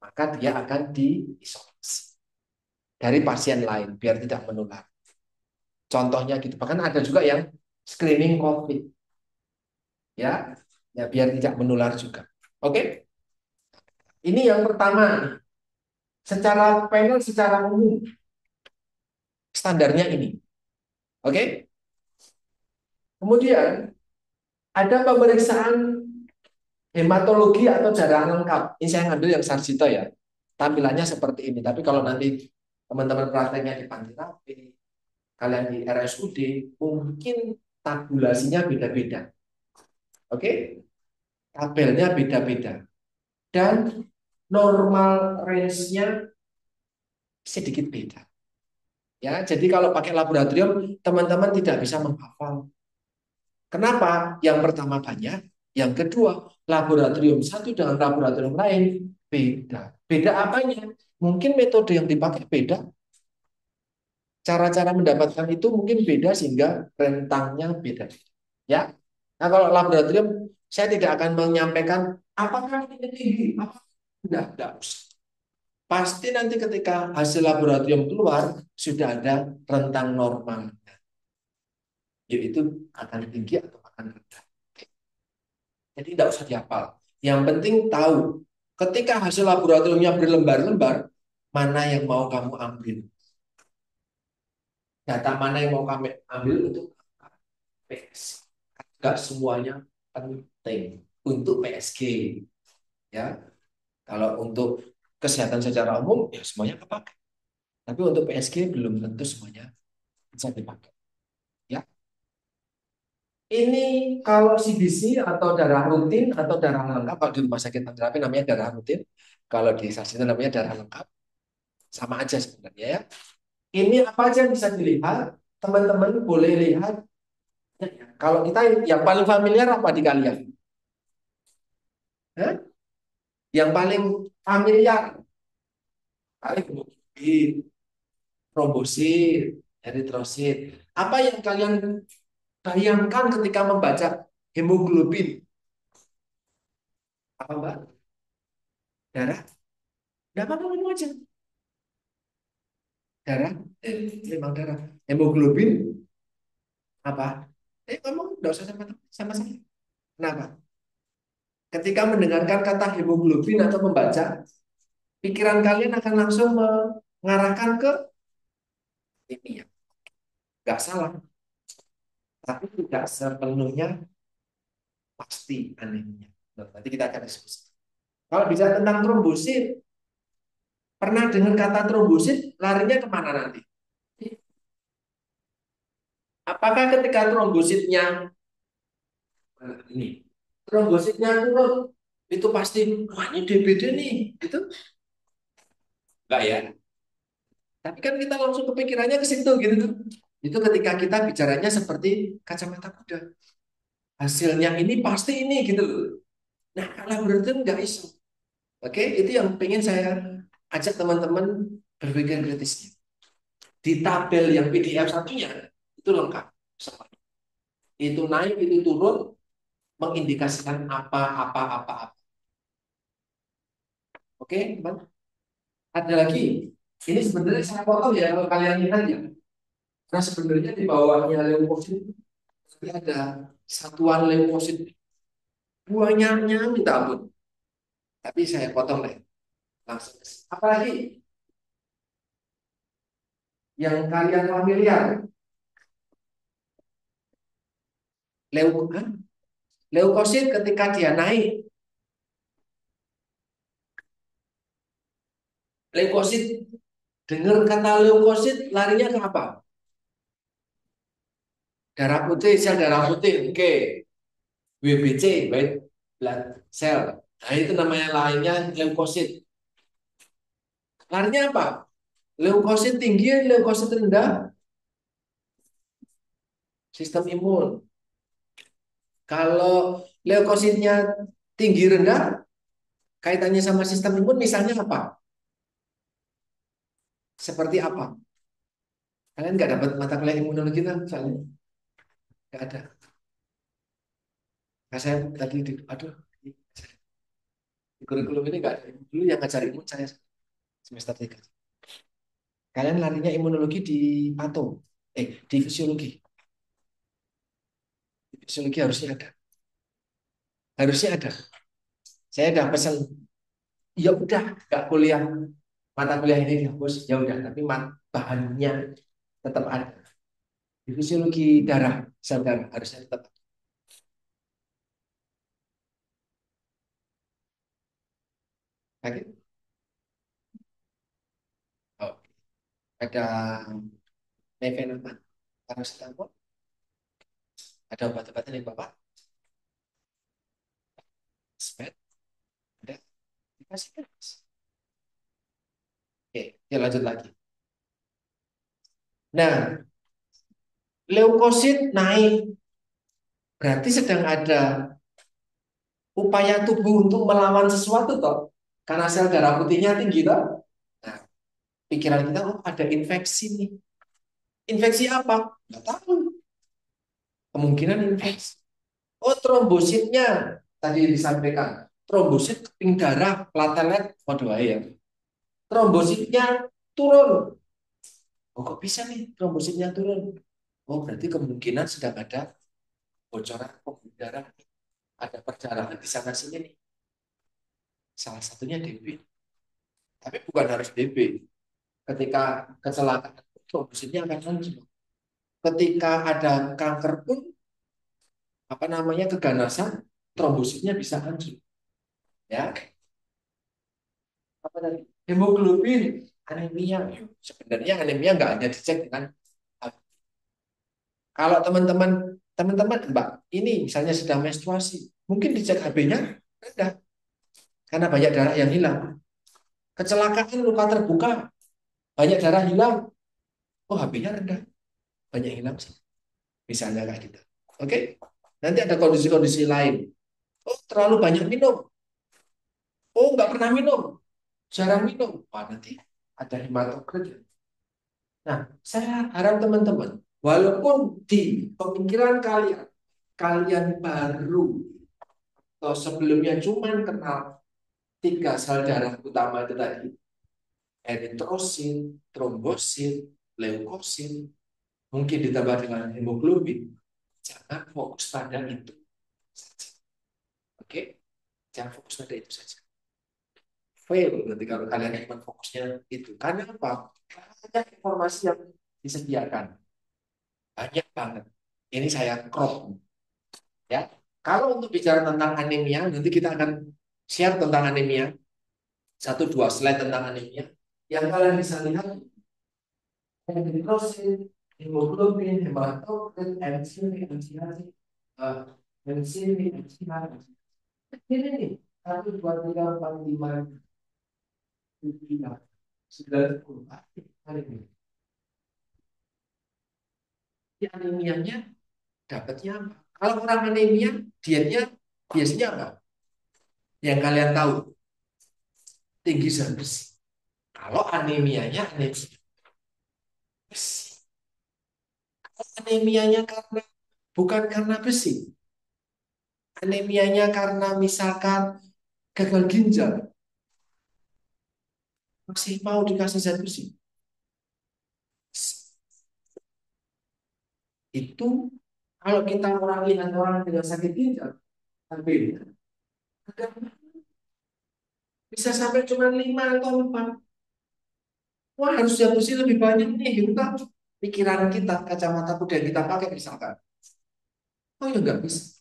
Maka dia akan diisolasi dari pasien lain biar tidak menular. Contohnya gitu. Bahkan ada juga yang screening COVID. Ya, ya biar tidak menular juga. Oke? Ini yang pertama. Secara panel, secara umum, standarnya ini. Oke? Kemudian, ada pemeriksaan hematologi atau darah lengkap. Ini saya ngambil yang Sarjito ya. Tampilannya seperti ini. Tapi kalau nanti teman-teman prakteknya di Panti kalian di RSUD mungkin tabulasinya beda-beda. Oke? Tabelnya beda-beda. Dan normal range-nya sedikit beda. Ya, jadi kalau pakai laboratorium teman-teman tidak bisa menghafal. Kenapa? Yang pertama banyak, yang kedua laboratorium satu dengan laboratorium lain beda. Beda apanya? Mungkin metode yang dipakai beda, cara-cara mendapatkan itu mungkin beda sehingga rentangnya beda. Ya. Nah, kalau laboratorium saya tidak akan menyampaikan apakah ini tinggi, apa tidak, tidak usah. Pasti nanti ketika hasil laboratorium keluar sudah ada rentang normal. Yaitu akan tinggi atau akan rendah. Jadi tidak usah dihafal. Yang penting tahu ketika hasil laboratoriumnya berlembar-lembar, mana yang mau kamu ambil data mana yang mau kami ambil untuk PSG. Enggak semuanya penting untuk PSG. Ya. Kalau untuk kesehatan secara umum ya semuanya kepakai. Tapi untuk PSG belum tentu semuanya bisa dipakai. Ya. Ini kalau CBC atau darah rutin atau darah lengkap kalau di rumah sakit terapi namanya darah rutin, kalau di itu namanya darah lengkap. Sama aja sebenarnya ya. Ini apa aja yang bisa dilihat? Teman-teman boleh lihat. Kalau kita yang paling familiar apa di kalian? Hah? Yang paling familiar paling hemoglobin, trombosit, eritrosit. Apa yang kalian bayangkan ketika membaca hemoglobin? Apa mbak? Darah? Tidak apa-apa ngomong aja darah eh memang darah hemoglobin apa eh kamu nggak usah sama sama saya kenapa ketika mendengarkan kata hemoglobin atau membaca pikiran kalian akan langsung mengarahkan ke ini ya. Nggak salah. Tapi tidak sepenuhnya pasti anehnya. Nanti kita akan diskusi. Kalau bisa tentang trombosit Pernah dengar kata trombosit, larinya ke mana nanti? Apakah ketika trombositnya ini trombositnya turun itu pasti wah DBD nih itu enggak ya? Tapi kan kita langsung kepikirannya ke situ gitu tuh itu ketika kita bicaranya seperti kacamata kuda. Hasilnya ini pasti ini gitu nah kalau berarti nggak isu oke itu yang pengen saya ajak teman-teman berpikir kritisnya. Di tabel yang PDF satunya itu lengkap. Semuanya. Itu naik, itu turun, mengindikasikan apa, apa, apa, apa. Oke, teman. Ada lagi. Ini sebenarnya saya potong ya kalau kalian lihat ya. Karena sebenarnya di bawahnya leukosit ada satuan leukosit banyaknya minta ampun. Tapi saya potong deh. Langsung. Apalagi yang kalian familiar. Leukosit Leukosit ketika dia naik, leukosit dengar kata leukosit larinya ke apa? Darah putih, sel darah putih, oke. Okay. WBC, white blood cell. Nah, itu namanya lainnya leukosit. Larinya apa? Leukosit tinggi, leukosit rendah. Sistem imun. Kalau leukositnya tinggi rendah, kaitannya sama sistem imun misalnya apa? Seperti apa? Kalian nggak dapat mata kuliah imunologi kan? Soalnya nggak ada. Nah, saya tadi di, aduh, di kurikulum ini nggak ada. Dulu yang ngajar imun saya semester 3. Kalian larinya imunologi di pato, eh di fisiologi. Fisiologi harusnya ada. Harusnya ada. Saya udah pesan, ya udah nggak kuliah mata kuliah ini dihapus, ya udah. Tapi bahannya tetap ada. Di fisiologi darah, sel darah harusnya tetap ada. Lagi? Oh. Ada Nevenama, paracetamol. Ada obat-obatan yang Bapak? Spet. Ada? Dikasih kan? Oke, ya lanjut lagi. Nah, leukosit naik. Berarti sedang ada upaya tubuh untuk melawan sesuatu toh. Karena sel darah putihnya tinggi toh. Nah, pikiran kita oh ada infeksi nih. Infeksi apa? Nggak tahu. Kemungkinan infeksi. Oh trombositnya tadi disampaikan. Trombosit keping darah, platelet, waduh ya. Trombositnya turun. Oh kok bisa nih trombositnya turun? Oh berarti kemungkinan sedang ada bocoran pembuluh darah. Ada perjalanan di sana sini nih. Salah satunya DB. Tapi bukan harus DB. Ketika kecelakaan trombositnya akan hancur. Ketika ada kanker pun apa namanya keganasan trombositnya bisa hancur. Ya. Apa tadi? Hemoglobin anemia. Sebenarnya anemia nggak hanya dicek dengan kalau teman-teman teman-teman Mbak, ini misalnya sedang menstruasi, mungkin dicek HB-nya rendah. Karena banyak darah yang hilang. Kecelakaan luka terbuka, banyak darah hilang. Oh, HB-nya rendah. Banyak hilang sih. Misalnya kayak gitu. Oke? Nanti ada kondisi-kondisi lain. Oh, terlalu banyak minum. Oh, nggak pernah minum. Jarang minum. Wah, nanti ada hematokrit. Nah, saya harap teman-teman, walaupun di pemikiran kalian, kalian baru atau sebelumnya cuma kenal tiga sel darah utama itu tadi, eritrosit, trombosit, leukosit, mungkin ditambah dengan hemoglobin, jangan fokus pada itu Oke, jangan fokus pada itu saja. Fail nanti kalau kalian cuma fokusnya itu. Karena apa? Banyak informasi yang disediakan. Banyak banget. Ini saya crop. Ya, kalau untuk bicara tentang anemia, nanti kita akan share tentang anemia. Satu dua slide tentang anemia. Yang kalian bisa lihat hemoglobin, hematokrit, uh, ini nih, satu, dua, tiga, empat, lima, tiga, sembilan, sepuluh. Kali ini. Di anemianya dapatnya apa? Kalau orang anemia, dietnya biasanya apa? Yang kalian tahu, tinggi zat besi. Kalau anemianya anemia besi. Anemianya karena bukan karena besi, anemianya karena misalkan gagal ginjal, masih mau dikasih zat besi. Itu kalau kita orang lihat orang dengan sakit ginjal, tapi bisa sampai cuma lima atau empat. Wah harus zat besi lebih banyak nih, kan pikiran kita, kacamata kuda yang kita pakai misalkan. Oh ya nggak bisa.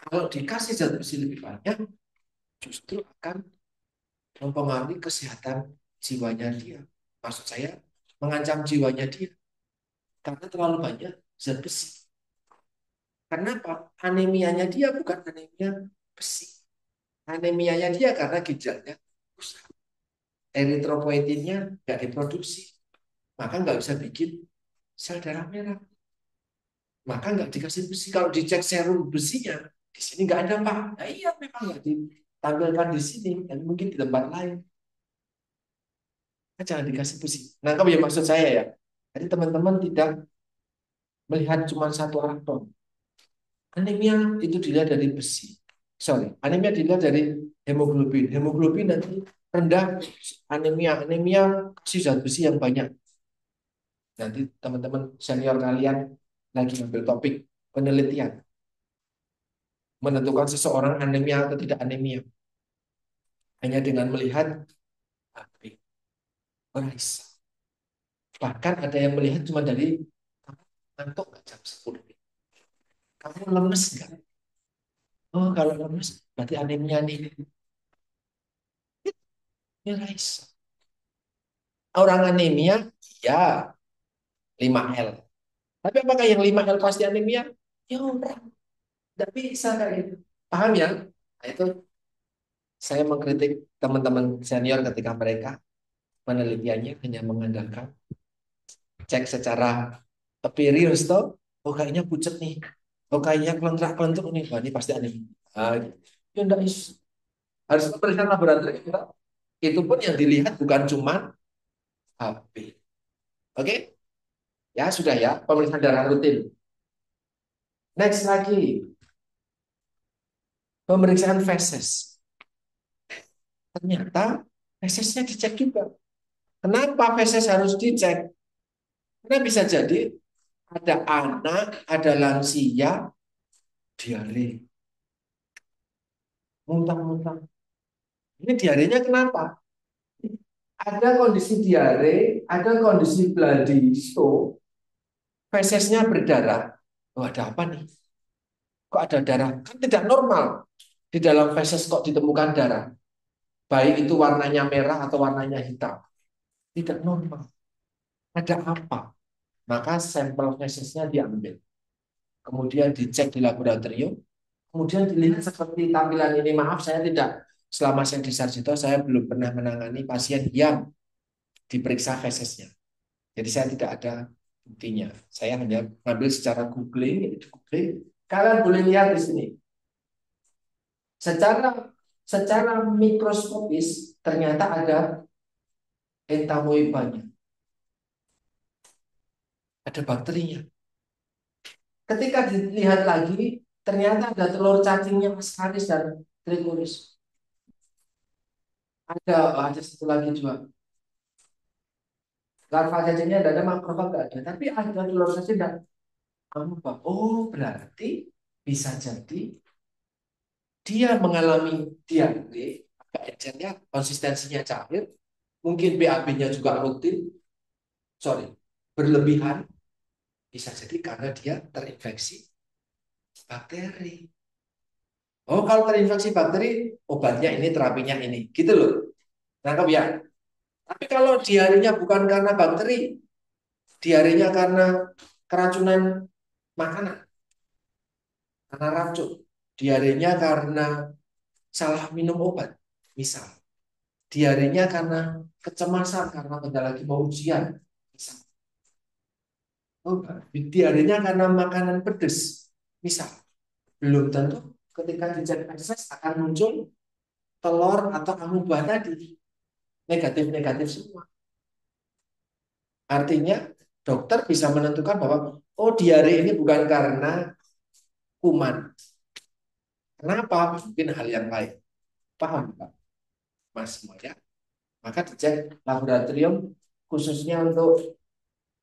Kalau dikasih zat besi lebih banyak, justru akan mempengaruhi kesehatan jiwanya dia. Maksud saya mengancam jiwanya dia karena terlalu banyak zat besi. Kenapa? Anemianya dia bukan anemia besi. Anemianya dia karena ginjalnya rusak. Eritropoietinnya nggak diproduksi. Maka nggak bisa bikin sel darah merah. Maka nggak dikasih besi. Kalau dicek serum besinya, di sini nggak ada pak. Nah, iya memang nggak ditampilkan di sini. Dan mungkin di tempat lain. Nah, jangan dikasih besi. Nah, kamu ya maksud saya ya. Jadi teman-teman tidak melihat cuma satu atom. Anemia itu dilihat dari besi. Sorry, anemia dilihat dari hemoglobin. Hemoglobin nanti rendah anemia. Anemia kasih zat besi yang banyak. Nanti teman-teman senior kalian lagi ambil topik penelitian. Menentukan seseorang anemia atau tidak anemia. Hanya dengan melihat HP. Bahkan ada yang melihat cuma dari ngantuk jam 10 kamu lemes nggak oh kalau lemes berarti anemia nih Raisa orang anemia ya 5L tapi apakah yang 5L pasti anemia? Ya orang. Tidak bisa kayak gitu. Paham ya? Nah, itu saya mengkritik teman-teman senior ketika mereka penelitiannya hanya mengandalkan cek secara appearance toh oh kayaknya pucat nih. Oh kayaknya kelentrak kelentuk nih. Wah, ini pasti anemia. Ah, gitu. ya enggak is. Harus pemeriksaan laboratorium itu pun yang dilihat bukan cuma HP oke ya sudah ya pemeriksaan darah rutin next lagi pemeriksaan feses ternyata fesesnya dicek juga kenapa feses harus dicek karena bisa jadi ada anak, ada lansia, diare. Muntah-muntah. Ini diarenya kenapa? Ada kondisi diare, ada kondisi bloody fesesnya berdarah. Oh, ada apa nih? Kok ada darah? Kan tidak normal. Di dalam feses kok ditemukan darah. Baik itu warnanya merah atau warnanya hitam. Tidak normal. Ada apa? Maka sampel fesesnya diambil. Kemudian dicek di laboratorium. Kemudian dilihat seperti tampilan ini. Maaf saya tidak, selama saya di Sarjito saya belum pernah menangani pasien yang diperiksa fesesnya. Jadi saya tidak ada buktinya. Saya hanya mengambil secara googling, googling. Kalian boleh lihat di sini. Secara secara mikroskopis ternyata ada entamoebanya ada bakterinya. Ketika dilihat lagi, ternyata ada telur cacingnya Ascaris dan Trichoris. Ada, ada satu lagi juga. Larva cacingnya ada, ada makrofag tidak ada. Tapi ada telur cacing dan amuba. Oh, berarti bisa jadi dia mengalami diare, encernya, konsistensinya cair, mungkin BAB-nya juga rutin, sorry, berlebihan, bisa jadi karena dia terinfeksi bakteri. Oh, kalau terinfeksi bakteri, obatnya ini, terapinya ini. Gitu loh. Nangkep ya? Tapi kalau diarinya bukan karena bakteri, diarinya karena keracunan makanan, karena racun, diarinya karena salah minum obat, misal. Diarinya karena kecemasan, karena bentar lagi mau ujian, misal Oh, diarenya karena makanan pedas. Misal, belum tentu ketika ekses akan muncul telur atau amubah tadi. Negatif-negatif semua. Artinya, dokter bisa menentukan bahwa, oh diare ini bukan karena kuman. Kenapa? Mungkin hal yang lain. Paham, Pak? Mas semuanya. Maka dicek laboratorium khususnya untuk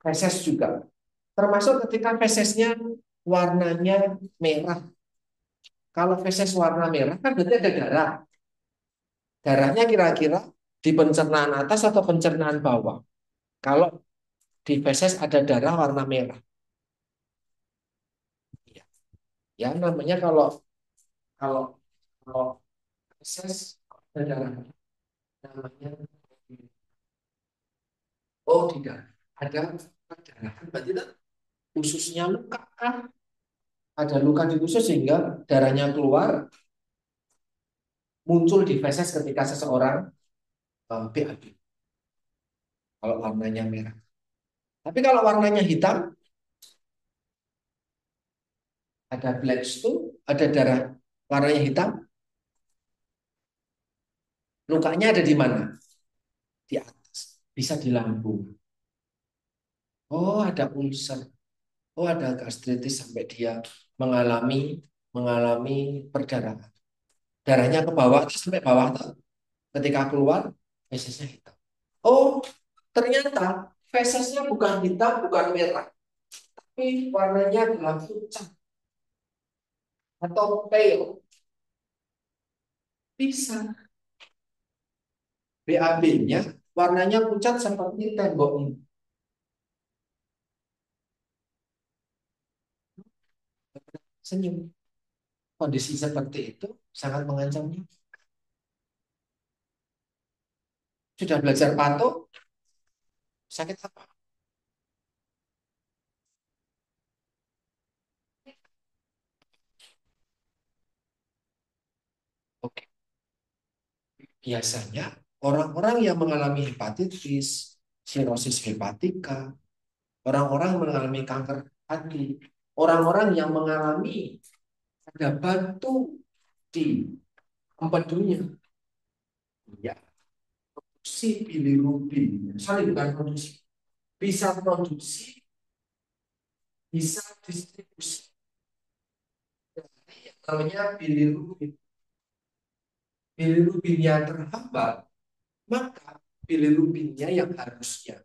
feses juga Termasuk ketika fesesnya warnanya merah. Kalau feses warna merah kan berarti ada darah. Darahnya kira-kira di pencernaan atas atau pencernaan bawah. Kalau di feses ada darah warna merah. Ya, ya namanya kalau kalau kalau feses ada darah namanya tidak. Ada perdarahan berarti ususnya luka kan ada luka di usus sehingga darahnya keluar muncul di feses ketika seseorang uh, BAB kalau warnanya merah. Tapi kalau warnanya hitam ada black stool ada darah warnanya hitam. Lukanya ada di mana? Di atas. Bisa di lambung oh ada ulcer. Oh ada gastritis sampai dia mengalami mengalami perdarahan. Darahnya ke bawah sampai bawah. Ketika keluar fesesnya hitam. Oh, ternyata fesesnya bukan hitam, bukan merah. Tapi warnanya gelap pucat atau pale. Bisa. BAB-nya warnanya pucat seperti tembok ini. senyum. Kondisi seperti itu sangat mengancamnya. Sudah belajar patok, sakit apa? Oke. Biasanya orang-orang yang mengalami hepatitis, sirosis hepatika, orang-orang mengalami kanker hati, orang-orang yang mengalami ada batu di empedunya ya produksi bilirubin sorry bukan produksi. Bisa produksi bisa distribusi. Yang namanya bilirubin bilirubinnya terhambat maka bilirubinnya yang harusnya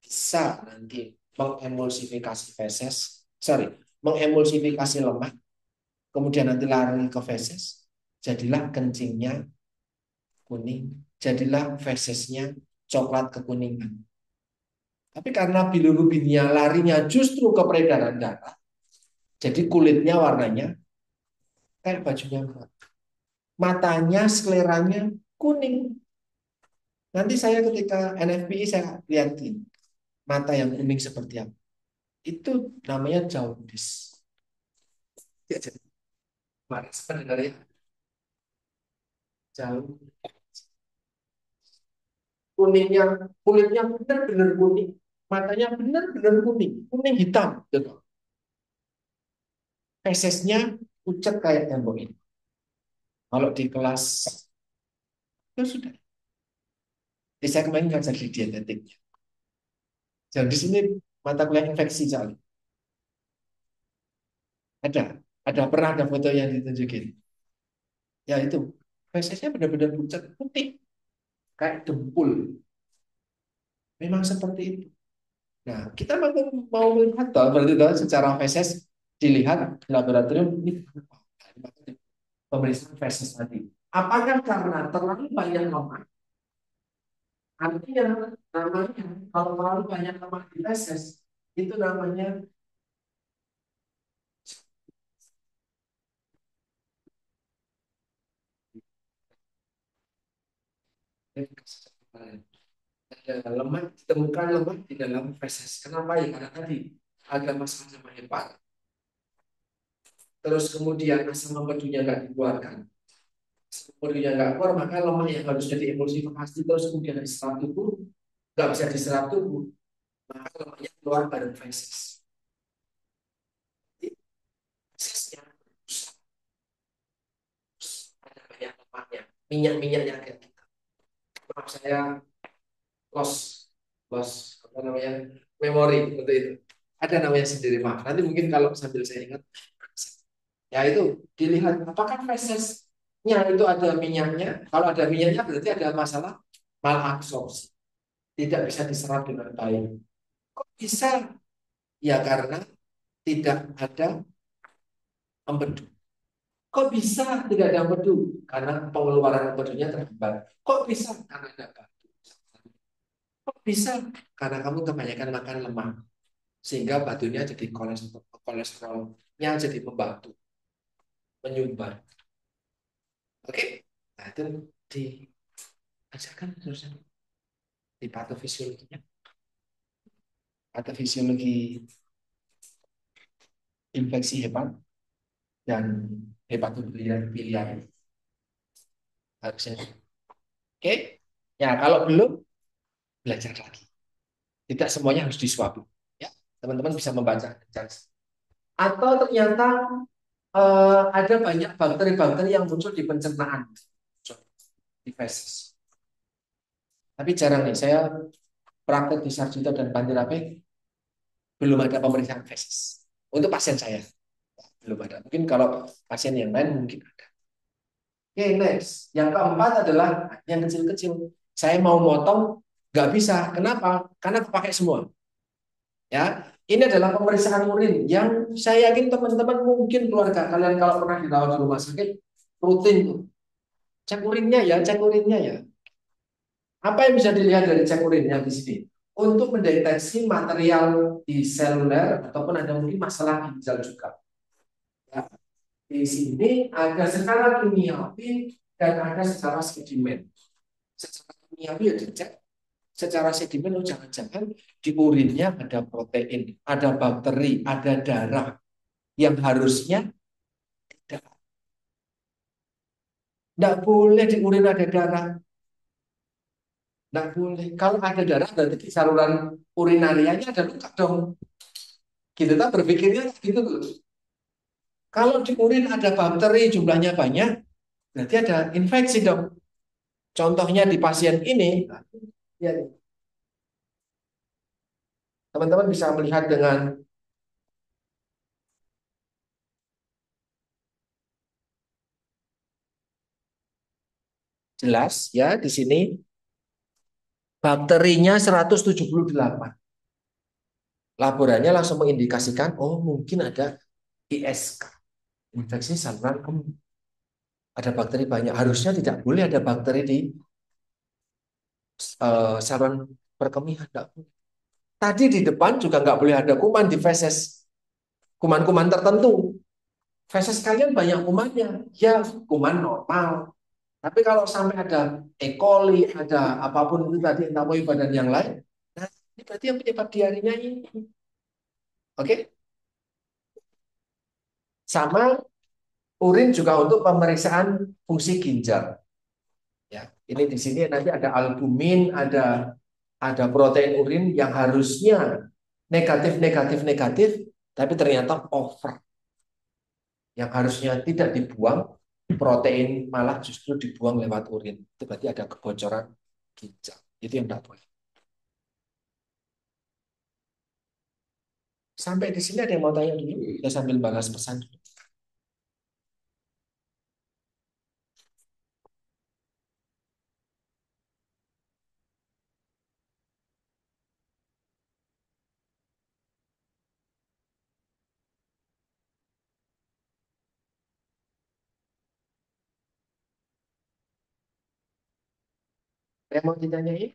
bisa nanti mengemulsifikasi feses. Sorry, mengemulsifikasi lemak, kemudian nanti lari ke feses, jadilah kencingnya kuning, jadilah fesesnya coklat kekuningan. Tapi karena bilirubinnya larinya justru ke peredaran darah, jadi kulitnya warnanya kayak bajunya Matanya, skleranya kuning. Nanti saya ketika NFPI saya lihatin mata yang kuning seperti apa itu namanya jaundis. Ya, jadi sebenarnya jauh kuningnya kulitnya benar-benar kuning. Matanya benar-benar kuning. Kuning hitam gitu. Fesesnya pucat kayak tembok ini. Kalau di kelas itu ya sudah. Di saya kemarin nggak jadi dietetiknya. Jadi di sini mata kuliah infeksi soalnya. Ada, ada pernah ada foto yang ditunjukin. Ya itu, fesesnya benar-benar pucat putih, kayak dempul. Memang seperti itu. Nah, kita mau mau melihat toh, berarti toh, secara feses dilihat di laboratorium ini pemeriksaan feses tadi. Apakah karena terlalu banyak lemak Artinya namanya kalau terlalu banyak lemak di feses itu namanya ada lemak ditemukan lemak di dalam feses. Kenapa ya? Karena tadi ada masalah sama hepat. Terus kemudian asam empedunya nggak dikeluarkan yang nggak keluar maka lemak yang harusnya diemulsifikasi terus kemudian diserap tubuh nggak bisa diserap tubuh maka lemaknya keluar bareng feses fesesnya rusak ada banyak lemaknya minyak-minyaknya maaf saya loss loss apa namanya memori seperti itu ada namanya sendiri maaf nanti mungkin kalau sambil saya ingat ya itu dilihat apakah feses nya itu ada minyaknya. Kalau ada minyaknya berarti ada masalah malabsorpsi. Tidak bisa diserap dengan baik. Kok bisa? Ya karena tidak ada empedu. Kok bisa tidak ada empedu? Karena pengeluaran empedunya terhambat. Kok bisa? Karena ada batu. Kok bisa? Karena kamu kebanyakan makan lemak. Sehingga batunya jadi kolesterol, kolesterolnya jadi membantu. Menyumbat. Oke, nah itu diajarkan terusnya di patofisiologinya. fisiologi infeksi hepat dan hepatobiliar biliar harusnya. Oke, ya kalau belum belajar lagi. Tidak semuanya harus disuap. Ya, teman-teman bisa membaca. Atau ternyata uh, ada banyak bakteri-bakteri yang muncul di pencernaan, di feses. Tapi jarang nih, saya praktek di Sarjito dan Pantirape belum ada pemeriksaan feses untuk pasien saya belum ada. Mungkin kalau pasien yang lain mungkin ada. Oke, okay, next. Yang keempat adalah yang kecil-kecil. Saya mau motong, nggak bisa. Kenapa? Karena kepakai semua. Ya, ini adalah pemeriksaan urin yang saya yakin teman-teman mungkin keluarga kalian kalau pernah dirawat di rumah sakit rutin cek urinnya ya, cek urinnya ya. Apa yang bisa dilihat dari cek urinnya di sini? Untuk mendeteksi material di seluler ataupun ada mungkin masalah ginjal juga. Ya. Di sini ada secara kimiawi dan ada secara sedimen. Secara kimiawi ya dicek, secara sedimen oh jangan-jangan di urinnya ada protein, ada bakteri, ada darah yang harusnya tidak. Tidak boleh di urin ada darah. Tidak boleh. Kalau ada darah berarti saluran urinarianya ada luka dong. Kita tak berpikirnya gitu Kalau di urin ada bakteri jumlahnya banyak, berarti ada infeksi dong. Contohnya di pasien ini, ya, teman-teman bisa melihat dengan jelas ya di sini bakterinya 178. Laborannya langsung mengindikasikan oh mungkin ada ISK infeksi saluran kemih. Ada bakteri banyak. Harusnya tidak boleh ada bakteri di uh, saluran perkemihan. Tadi di depan juga nggak boleh ada kuman di feses. Kuman-kuman tertentu. Feses kalian banyak kumannya. Ya, kuman normal. Tapi kalau sampai ada E. coli, ada apa pun itu tadi, entah badan yang lain, nah ini berarti yang penyebab diarinya ini. Oke? Sama urin juga untuk pemeriksaan fungsi ginjal. Ya, ini di sini nanti ada albumin, ada ada protein urin yang harusnya negatif negatif negatif, tapi ternyata over. Yang harusnya tidak dibuang, protein malah justru dibuang lewat urin. Itu berarti ada kebocoran ginjal. Itu yang tidak boleh. Sampai di sini ada yang mau tanya dulu? Ya sambil balas pesan dulu. Yang mau ditanyain?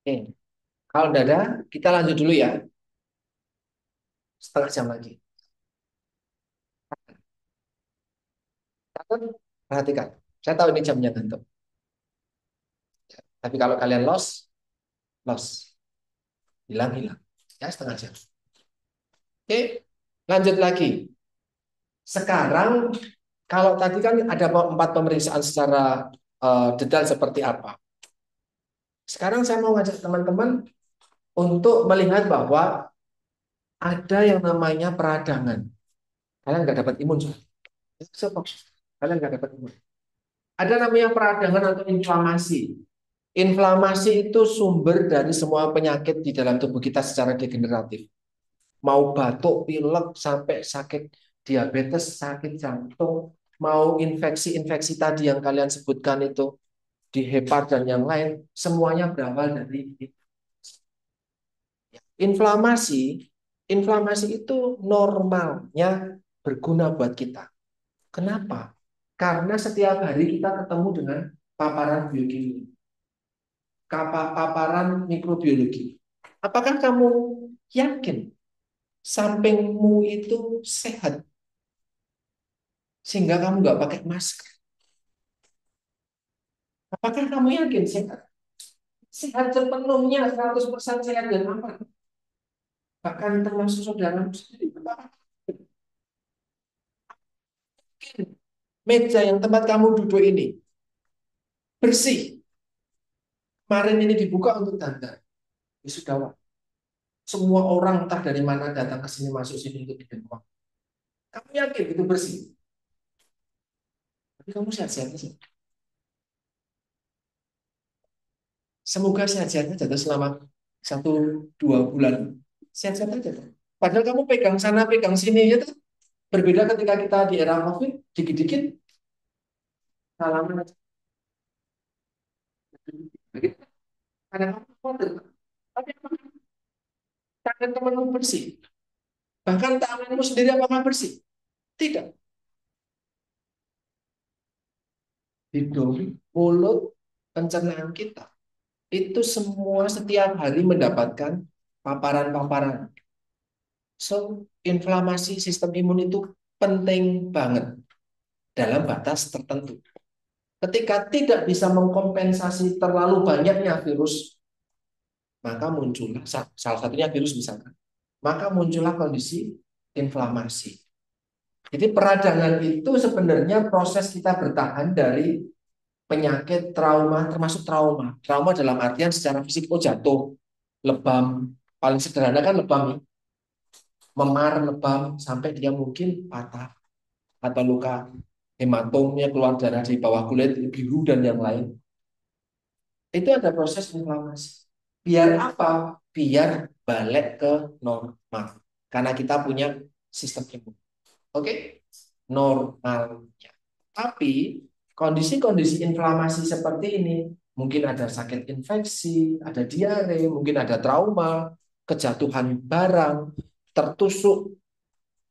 Oke. Kalau udah ada, kita lanjut dulu ya. Setengah jam lagi. Perhatikan. Saya tahu ini jamnya ngantuk. Tapi kalau kalian lost, lost. Hilang-hilang. Ya setengah jam. Oke, lanjut lagi. Sekarang, kalau tadi kan ada empat pemeriksaan secara uh, detail seperti apa. Sekarang saya mau ngajak teman-teman untuk melihat bahwa ada yang namanya peradangan. Kalian nggak dapat imun. Kalian nggak dapat imun. Ada namanya peradangan atau inflamasi. Inflamasi itu sumber dari semua penyakit di dalam tubuh kita secara degeneratif. Mau batuk, pilek, sampai sakit diabetes, sakit jantung, mau infeksi-infeksi tadi yang kalian sebutkan itu, di hepat dan yang lain, semuanya berawal dari inflamasi. Inflamasi itu normalnya berguna buat kita. Kenapa? Karena setiap hari kita ketemu dengan paparan biokimia, paparan mikrobiologi. Apakah kamu yakin sampingmu itu sehat? Sehingga kamu nggak pakai masker. Apakah kamu yakin sehat? Sehat sepenuhnya, 100% sehat dan aman. Bahkan termasuk saudara sendiri. Meja yang tempat kamu duduk ini bersih. Kemarin ini dibuka untuk tanda. Ya sudah, Semua orang entah dari mana datang ke sini masuk sini untuk uang. Kamu yakin itu bersih? Tapi kamu sehat-sehat saja. Semoga sehat-sehat saja selama satu dua bulan. Sehat-sehat aja. Padahal kamu pegang sana, pegang sini ya tuh. Berbeda ketika kita di era COVID, dikit-dikit salaman aja. Kadang-kadang khawatir. Tapi tangan temanmu bersih. Bahkan tanganmu sendiri apakah bersih? Tidak. Hidung, mulut, pencernaan kita itu semua setiap hari mendapatkan paparan-paparan. So, inflamasi sistem imun itu penting banget dalam batas tertentu. Ketika tidak bisa mengkompensasi terlalu banyaknya virus, maka muncullah salah satunya virus misalkan, maka muncullah kondisi inflamasi. Jadi peradangan itu sebenarnya proses kita bertahan dari penyakit trauma termasuk trauma. Trauma dalam artian secara fisik oh jatuh, lebam, paling sederhana kan lebam ya. Memar, lebam sampai dia mungkin patah atau luka hematomnya keluar darah di bawah kulit biru dan yang lain. Itu ada proses inflamasi. Biar apa? Biar balik ke normal. Karena kita punya sistem imun. Oke? Normalnya. Tapi kondisi-kondisi inflamasi seperti ini mungkin ada sakit infeksi, ada diare, mungkin ada trauma, kejatuhan barang, tertusuk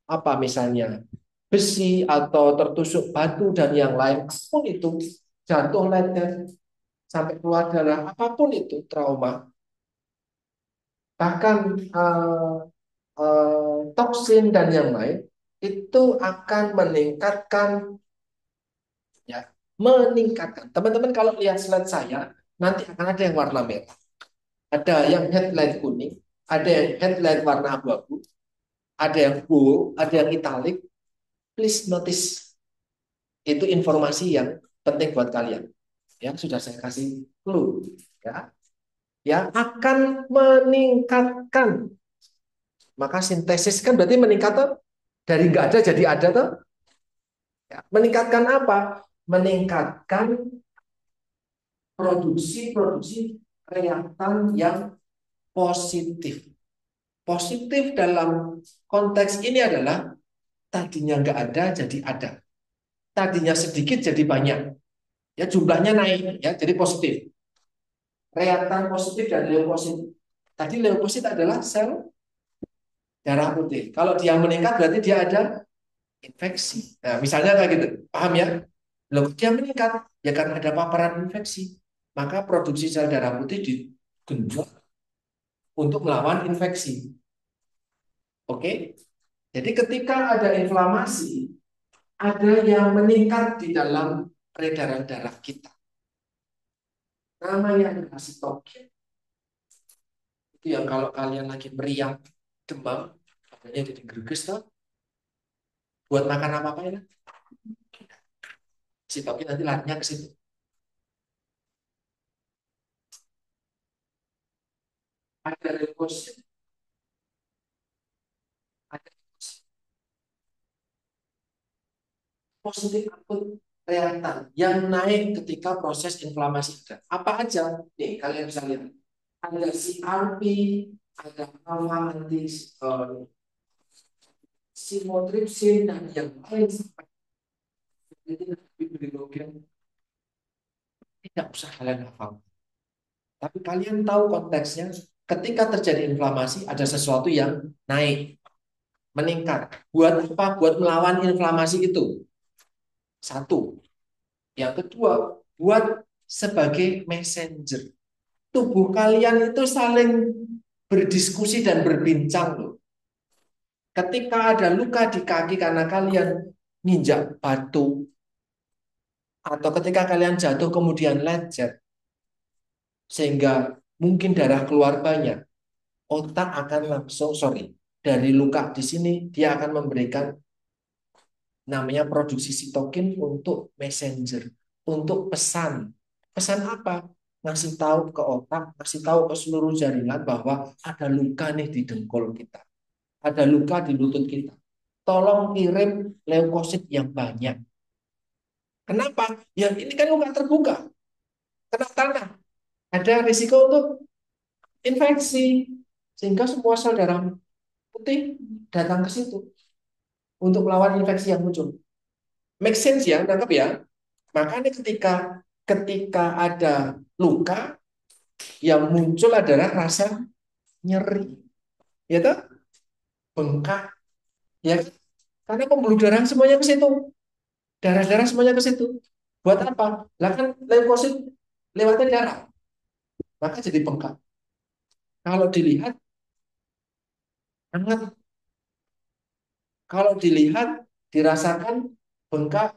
apa misalnya besi atau tertusuk batu dan yang lain apa pun itu jatuh leher sampai keluar darah apa pun itu trauma. Bahkan uh, uh, toksin dan yang lain itu akan meningkatkan ya meningkatkan. Teman-teman kalau lihat slide saya nanti akan ada yang warna merah. Ada yang headlight kuning ada yang headlight warna abu-abu ada yang bold ada yang italic please notice. Itu informasi yang penting buat kalian. Ya, sudah saya kasih clue. Ya, ya akan meningkatkan. Maka sintesis kan berarti meningkat tuh dari nggak ada jadi ada tuh. Ya, meningkatkan apa? Meningkatkan produksi-produksi reaktan yang positif. Positif dalam konteks ini adalah Tadinya nggak ada jadi ada. Tadinya sedikit jadi banyak. Ya jumlahnya naik ya jadi positif. Reaktan positif dan leukosit. Tadi leukosit adalah sel darah putih. Kalau dia meningkat berarti dia ada infeksi. Nah, misalnya kayak gitu. Paham ya? Loh, dia meningkat ya karena ada paparan infeksi. Maka produksi sel darah putih digenjot untuk melawan infeksi. Oke? Jadi ketika ada inflamasi, ada yang meningkat di dalam peredaran darah kita. Namanya sitokin. Itu yang kalau kalian lagi meriang, demam, adanya jadi greges tuh. Buat makan apa-apa ya? Sitokin nanti larinya ke situ. Ada leukosit, positif akut reaktan yang naik ketika proses inflamasi ada. Apa aja? Nih, kalian bisa lihat. Ada CRP, ada alpha anti uh, simotripsin dan yang lain tidak usah kalian hafal. Tapi kalian tahu konteksnya ketika terjadi inflamasi ada sesuatu yang naik, meningkat. Buat apa? Buat melawan inflamasi itu. Satu. Yang kedua, buat sebagai messenger. Tubuh kalian itu saling berdiskusi dan berbincang loh. Ketika ada luka di kaki karena kalian nginjak batu atau ketika kalian jatuh kemudian lecet sehingga mungkin darah keluar banyak, otak akan langsung sorry dari luka di sini dia akan memberikan namanya produksi sitokin untuk messenger, untuk pesan. Pesan apa? Ngasih tahu ke otak, ngasih tahu ke seluruh jaringan bahwa ada luka nih di dengkul kita. Ada luka di lutut kita. Tolong kirim leukosit yang banyak. Kenapa? Ya ini kan luka terbuka. Kena tanah. Ada risiko untuk infeksi. Sehingga semua sel darah putih datang ke situ untuk melawan infeksi yang muncul. Make sense ya, nangkep ya. Makanya ketika ketika ada luka yang muncul adalah rasa nyeri. Ya toh? Bengkak. Ya karena pembuluh darah semuanya ke situ. Darah-darah semuanya ke situ. Buat apa? Lah kan leukosit lewatnya darah. Maka jadi bengkak. Kalau dilihat hangat kalau dilihat, dirasakan bengkak,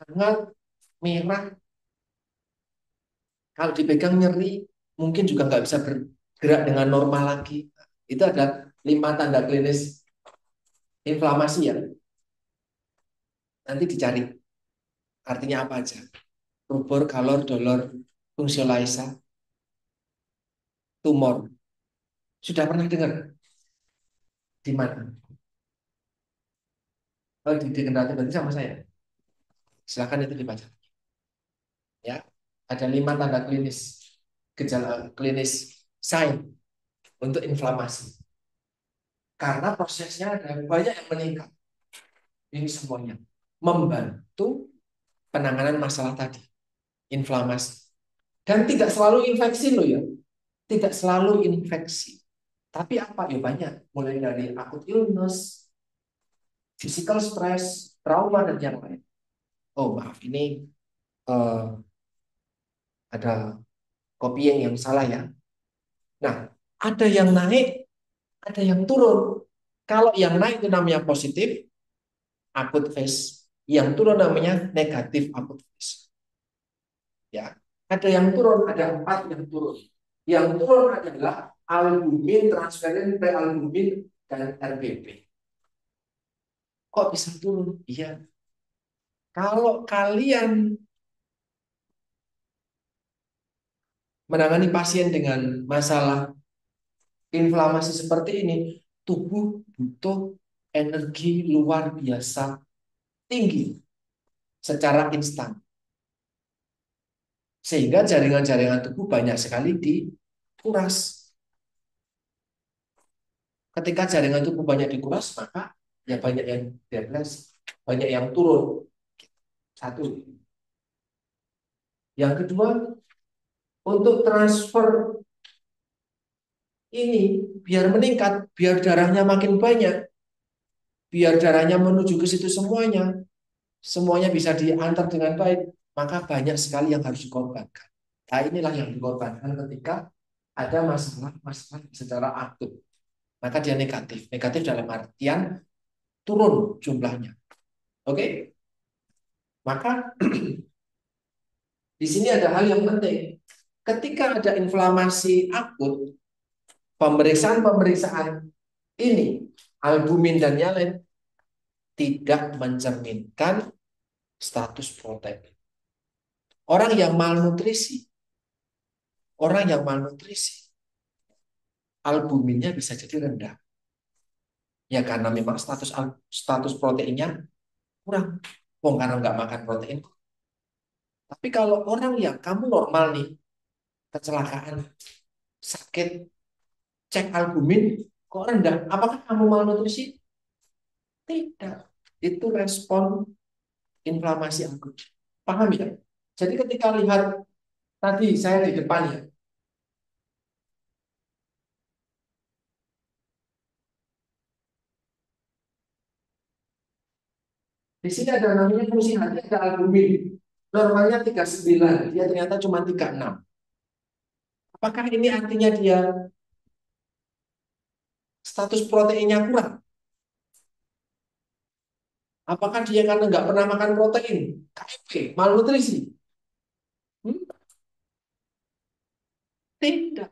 hangat, merah. Kalau dipegang nyeri, mungkin juga nggak bisa bergerak dengan normal lagi. Itu ada lima tanda klinis inflamasi ya. Nanti dicari. Artinya apa aja? Rubor, kalor, dolor, fungsionalisa, tumor. Sudah pernah dengar? Di mana? Oh, di degeneratif berarti sama saya. Silakan itu dibaca. Ya, ada lima tanda klinis gejala klinis sign untuk inflamasi. Karena prosesnya ada banyak yang meningkat. Ini semuanya membantu penanganan masalah tadi, inflamasi. Dan tidak selalu infeksi loh ya. Tidak selalu infeksi. Tapi apa? Ya banyak. Mulai dari akut illness, physical stress, trauma dan yang lain. Oh maaf, ini uh, ada copying yang salah ya. Nah, ada yang naik, ada yang turun. Kalau yang naik itu namanya positif, akut phase. Yang turun namanya negatif akut phase. Ya, ada yang turun, ada empat yang turun. Yang turun adalah albumin, transferin, prealbumin, dan RBP. Kok bisa turun? Iya. Kalau kalian menangani pasien dengan masalah inflamasi seperti ini, tubuh butuh energi luar biasa tinggi secara instan. Sehingga jaringan-jaringan tubuh banyak sekali dikuras. Ketika jaringan tubuh banyak dikuras, maka ya banyak yang deadless, banyak yang turun. Satu. Yang kedua, untuk transfer ini biar meningkat, biar darahnya makin banyak, biar darahnya menuju ke situ semuanya, semuanya bisa diantar dengan baik, maka banyak sekali yang harus dikorbankan. Nah inilah yang dikorbankan ketika ada masalah-masalah secara akut. Maka dia negatif. Negatif dalam artian turun jumlahnya. Oke? Maka di sini ada hal yang penting. Ketika ada inflamasi akut, pemeriksaan-pemeriksaan ini, albumin dan yang lain, tidak mencerminkan status protein. Orang yang malnutrisi, orang yang malnutrisi, albuminnya bisa jadi rendah. Ya karena memang status status proteinnya kurang. Oh, karena nggak makan protein. Tapi kalau orang yang kamu normal nih, kecelakaan, sakit, cek albumin, kok rendah? Apakah kamu malnutrisi? Tidak. Itu respon inflamasi akut. Paham ya? Jadi ketika lihat tadi saya di depan ya, Di sini ada namanya fungsi hati, ada albumin. Normalnya 39, dia ternyata cuma 36. Apakah ini artinya dia status proteinnya kurang? Apakah dia karena nggak pernah makan protein? KFP, malnutrisi? Hmm? Tidak.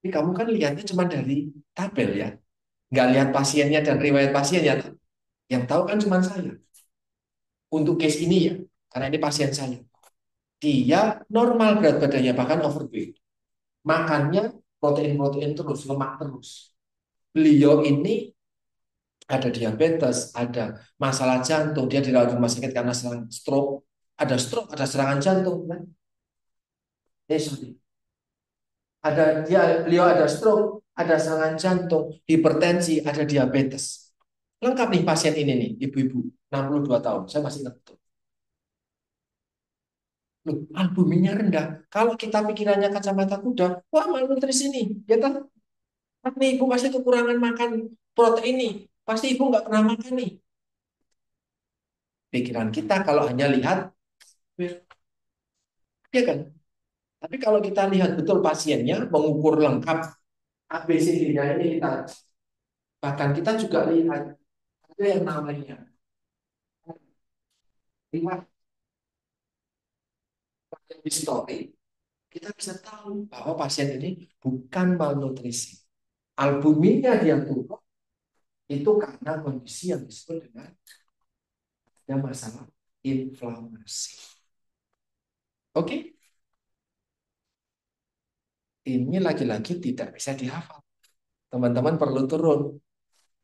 Ini kamu kan lihatnya cuma dari tabel ya. Nggak lihat pasiennya dan riwayat pasiennya. Yang tahu kan cuma saya. Untuk case ini ya, karena ini pasien saya. Dia normal berat badannya, bahkan overweight. Makannya protein-protein terus, lemak terus. Beliau ini ada diabetes, ada masalah jantung, dia dirawat di rumah sakit karena serang stroke, ada stroke, ada serangan jantung, kan? Eh, sorry. Ada dia, beliau ada stroke, ada serangan jantung, hipertensi, ada diabetes. Lengkap nih pasien ini nih, ibu-ibu, 62 tahun, saya masih ingat betul. Loh, albuminnya rendah. Kalau kita pikirannya kacamata kuda, wah malnutrisi nih, ya kan? Tapi ibu pasti kekurangan makan protein nih. Pasti ibu nggak pernah makan nih. Pikiran kita kalau hanya lihat, ya kan? Tapi kalau kita lihat betul pasiennya, mengukur lengkap ABCD-nya ini kita, bahkan kita juga lihat ada yang namanya lihat histori, kita bisa tahu bahwa pasien ini bukan malnutrisi. Albuminnya dia turun, itu karena kondisi yang disebut dengan ada masalah inflamasi. Oke? Ini lagi-lagi tidak bisa dihafal. Teman-teman perlu turun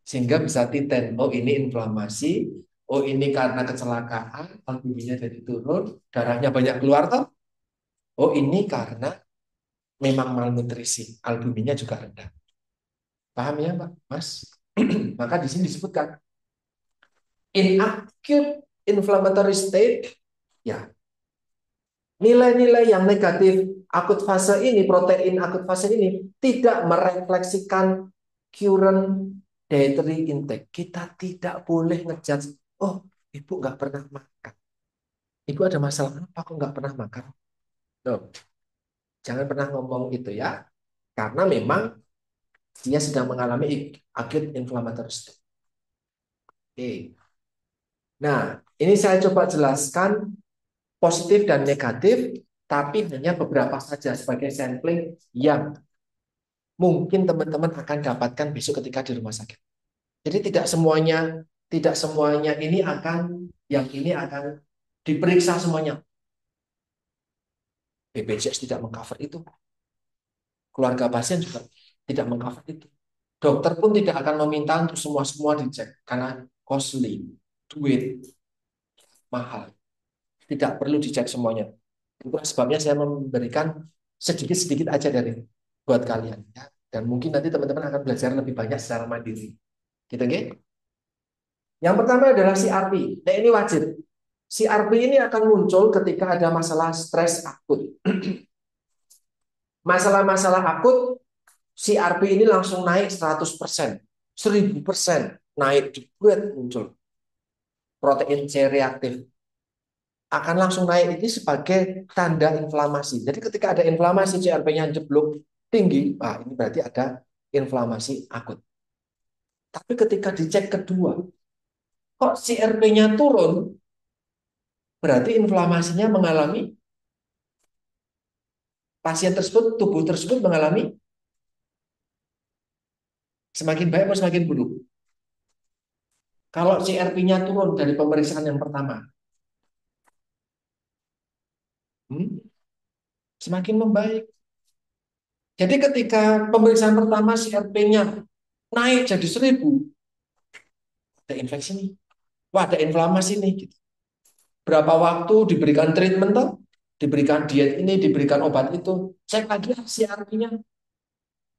sehingga bisa titen. Oh ini inflamasi, oh ini karena kecelakaan, albuminnya jadi turun, darahnya banyak keluar toh. Oh ini karena memang malnutrisi, albuminnya juga rendah. Paham ya Pak? Mas? Maka di sini disebutkan in acute inflammatory state ya nilai-nilai yang negatif akut fase ini protein akut fase ini tidak merefleksikan current dietary intake. Kita tidak boleh ngejudge, oh ibu nggak pernah makan. Ibu ada masalah apa kok nggak pernah makan? Loh, jangan pernah ngomong itu ya. Karena memang dia sedang mengalami acute inflammatory state. Oke. Nah, ini saya coba jelaskan positif dan negatif, tapi hanya beberapa saja sebagai sampling yang mungkin teman-teman akan dapatkan besok ketika di rumah sakit. Jadi tidak semuanya tidak semuanya ini akan yang ini akan diperiksa semuanya. BPJS tidak mengcover itu. Keluarga pasien juga tidak mengcover itu. Dokter pun tidak akan meminta untuk semua-semua dicek karena costly, duit, mahal. Tidak perlu dicek semuanya. Itu sebabnya saya memberikan sedikit-sedikit aja dari buat kalian. Ya. Dan mungkin nanti teman-teman akan belajar lebih banyak secara mandiri. Gitu, okay? Yang pertama adalah CRP. Nah, ini wajib. CRP ini akan muncul ketika ada masalah stres akut. Masalah-masalah akut CRP ini langsung naik 100%, 1000% naik jebret muncul. Protein C reaktif akan langsung naik ini sebagai tanda inflamasi. Jadi ketika ada inflamasi CRP-nya jeblok tinggi, ah ini berarti ada inflamasi akut. Tapi ketika dicek kedua, kok CRP-nya turun, berarti inflamasinya mengalami pasien tersebut, tubuh tersebut mengalami Semakin baik atau semakin buruk? Kalau CRP-nya turun dari pemeriksaan yang pertama, hmm, semakin membaik. Jadi ketika pemeriksaan pertama CRP-nya naik jadi seribu, ada infeksi nih, wah ada inflamasi nih. Gitu. Berapa waktu diberikan treatment toh? diberikan diet ini, diberikan obat itu, cek lagi CRP-nya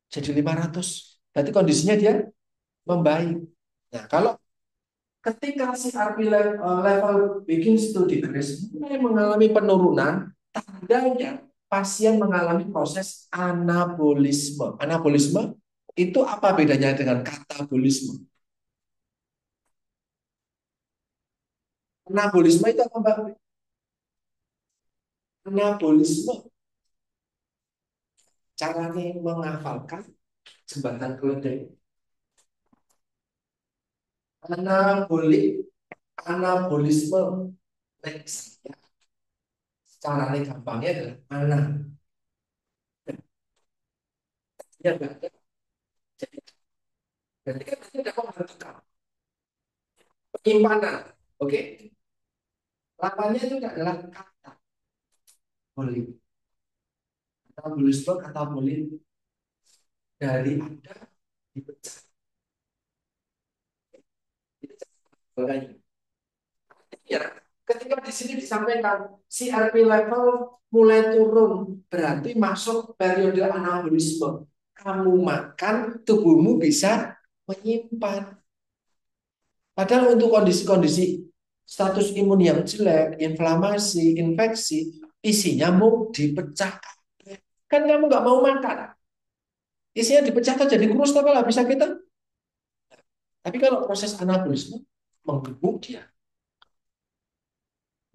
jadi 500. Berarti kondisinya dia membaik. Nah, kalau ketika si RP level, eh, level begins to decrease, mulai mengalami penurunan, tandanya pasien mengalami proses anabolisme. Anabolisme itu apa bedanya dengan katabolisme? Anabolisme itu apa Mbak? Anabolisme caranya menghafalkan jembatan keledai. Anabolik, anabolisme next. Caranya gampangnya adalah ana. Ya. Jadi, berarti kan tidak menghafalkan penyimpanan. Oke. Okay. Lapannya itu adalah kata. Boleh. Kata bulisme, kata boleh dari ada dipecah. Ya, ketika di sini disampaikan CRP level mulai turun, berarti masuk periode anabolisme. Kamu makan, tubuhmu bisa menyimpan. Padahal untuk kondisi-kondisi status imun yang jelek, inflamasi, infeksi, isinya mau dipecah. Kan kamu nggak mau makan. Isinya dipecah jadi kurus kalau bisa kita. Tapi kalau proses anabolisme menggebuk dia.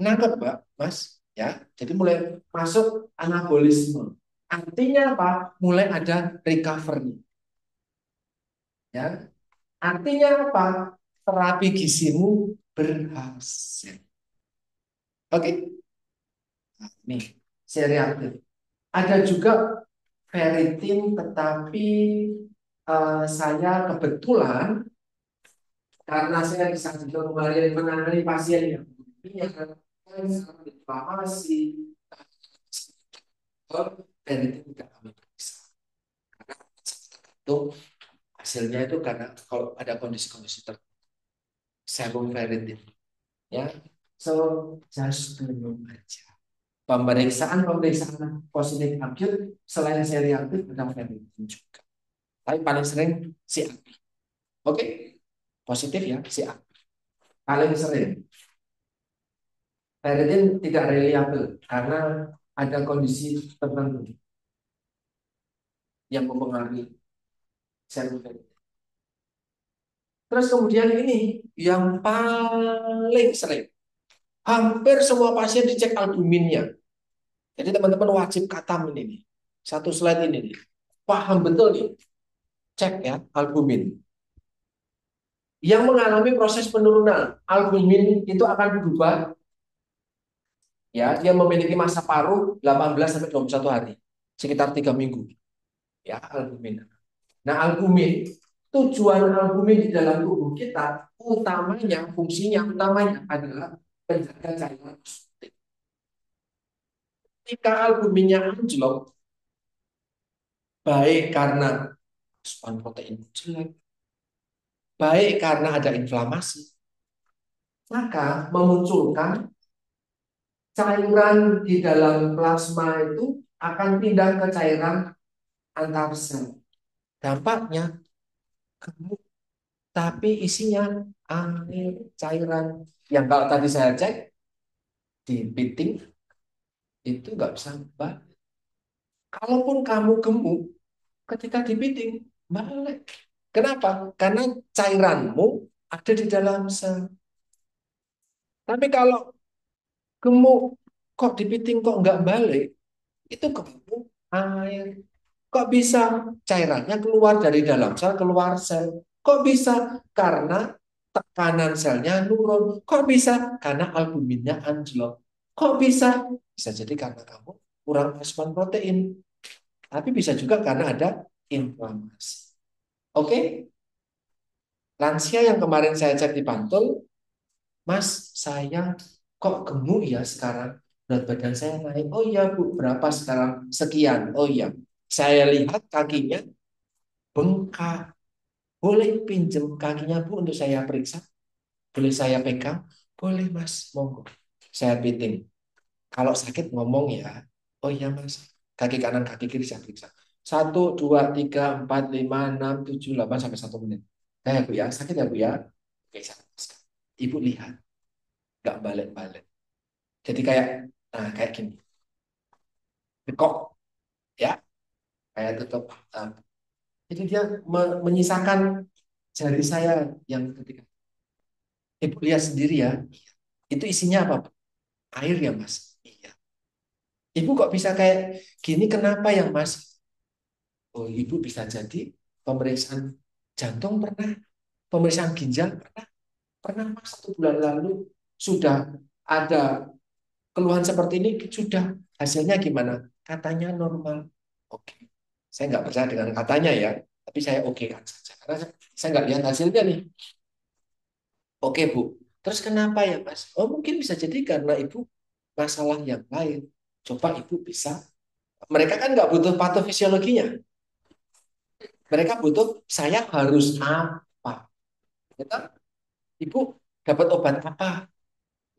Nangkep, Mbak, Mas? Ya, jadi mulai masuk anabolisme. Artinya apa? Mulai ada recovery. Ya. Artinya apa? terapi gizimu berhasil. Oke. Okay. Nah, nih. Ada juga ferritin tetapi uh, saya kebetulan karena saya bisa juga kemarin menangani pasien yang punya inflamasi ferritin tidak kami periksa karena itu hasilnya itu karena kalau ada kondisi-kondisi tertentu serum ferritin. Ya, so just minum aja. Pemeriksaan pemeriksaan positif akut selain seri aktif ada ferritin juga. Tapi paling sering si aktif. Oke, positif ya si aktif. Paling sering. Ferritin tidak reliable karena ada kondisi tertentu yang mempengaruhi ferritin. Terus kemudian ini yang paling sering. Hampir semua pasien dicek albuminnya. Jadi teman-teman wajib katam ini nih. Satu slide ini nih. Paham betul nih. Cek ya albumin. Yang mengalami proses penurunan albumin itu akan berubah ya dia memiliki masa paruh 18 sampai 21 hari sekitar tiga minggu ya albumin nah albumin tujuan albumin di dalam tubuh kita utamanya fungsinya utamanya adalah penjaga cairan positif. Ketika albuminnya anjlok, baik karena asupan protein jelek, baik karena ada inflamasi, maka memunculkan cairan di dalam plasma itu akan pindah ke cairan antar sel. Dampaknya gemuk tapi isinya air cairan yang kalau tadi saya cek di piting itu nggak bisa balik. Kalaupun kamu gemuk ketika di piting balik. Kenapa? Karena cairanmu ada di dalam sel. Tapi kalau gemuk kok di piting kok nggak balik, itu gemuk air Kok bisa cairannya keluar dari dalam sel, keluar sel? Kok bisa? Karena tekanan selnya nurun. Kok bisa? Karena albuminnya anjlok. Kok bisa? Bisa jadi karena kamu kurang asupan protein. Tapi bisa juga karena ada inflamasi. Oke? Lansia yang kemarin saya cek di Pantul, Mas, saya kok gemuk ya sekarang? Berat badan saya naik. Oh iya, Bu, berapa sekarang? Sekian. Oh iya, saya lihat kakinya bengkak. Boleh pinjam kakinya Bu untuk saya periksa? Boleh saya pegang? Boleh Mas, monggo. Saya piting. Kalau sakit ngomong ya. Oh iya Mas, kaki kanan, kaki kiri saya periksa. Satu, dua, tiga, empat, lima, enam, tujuh, delapan, sampai satu menit. Ya Bu ya, sakit ya Bu ya? Oke, saya Ibu lihat. Gak balik-balik. Jadi kayak, nah kayak gini. Kok, ya kayak tutup uh, jadi dia menyisakan jari saya yang ketika ibu lihat sendiri ya Itu isinya apa? Air ya mas? Iya. Ibu kok bisa kayak gini kenapa ya mas? Oh ibu bisa jadi pemeriksaan jantung pernah, pemeriksaan ginjal pernah, pernah mas satu bulan lalu sudah ada keluhan seperti ini sudah hasilnya gimana? Katanya normal. Oke, saya nggak percaya dengan katanya ya, tapi saya oke kan saja karena saya nggak lihat hasilnya nih. Oke bu, terus kenapa ya mas? Oh mungkin bisa jadi karena ibu masalah yang lain. Coba ibu bisa. Mereka kan nggak butuh patofisiologinya. Mereka butuh saya harus apa. Kita, ibu dapat obat apa?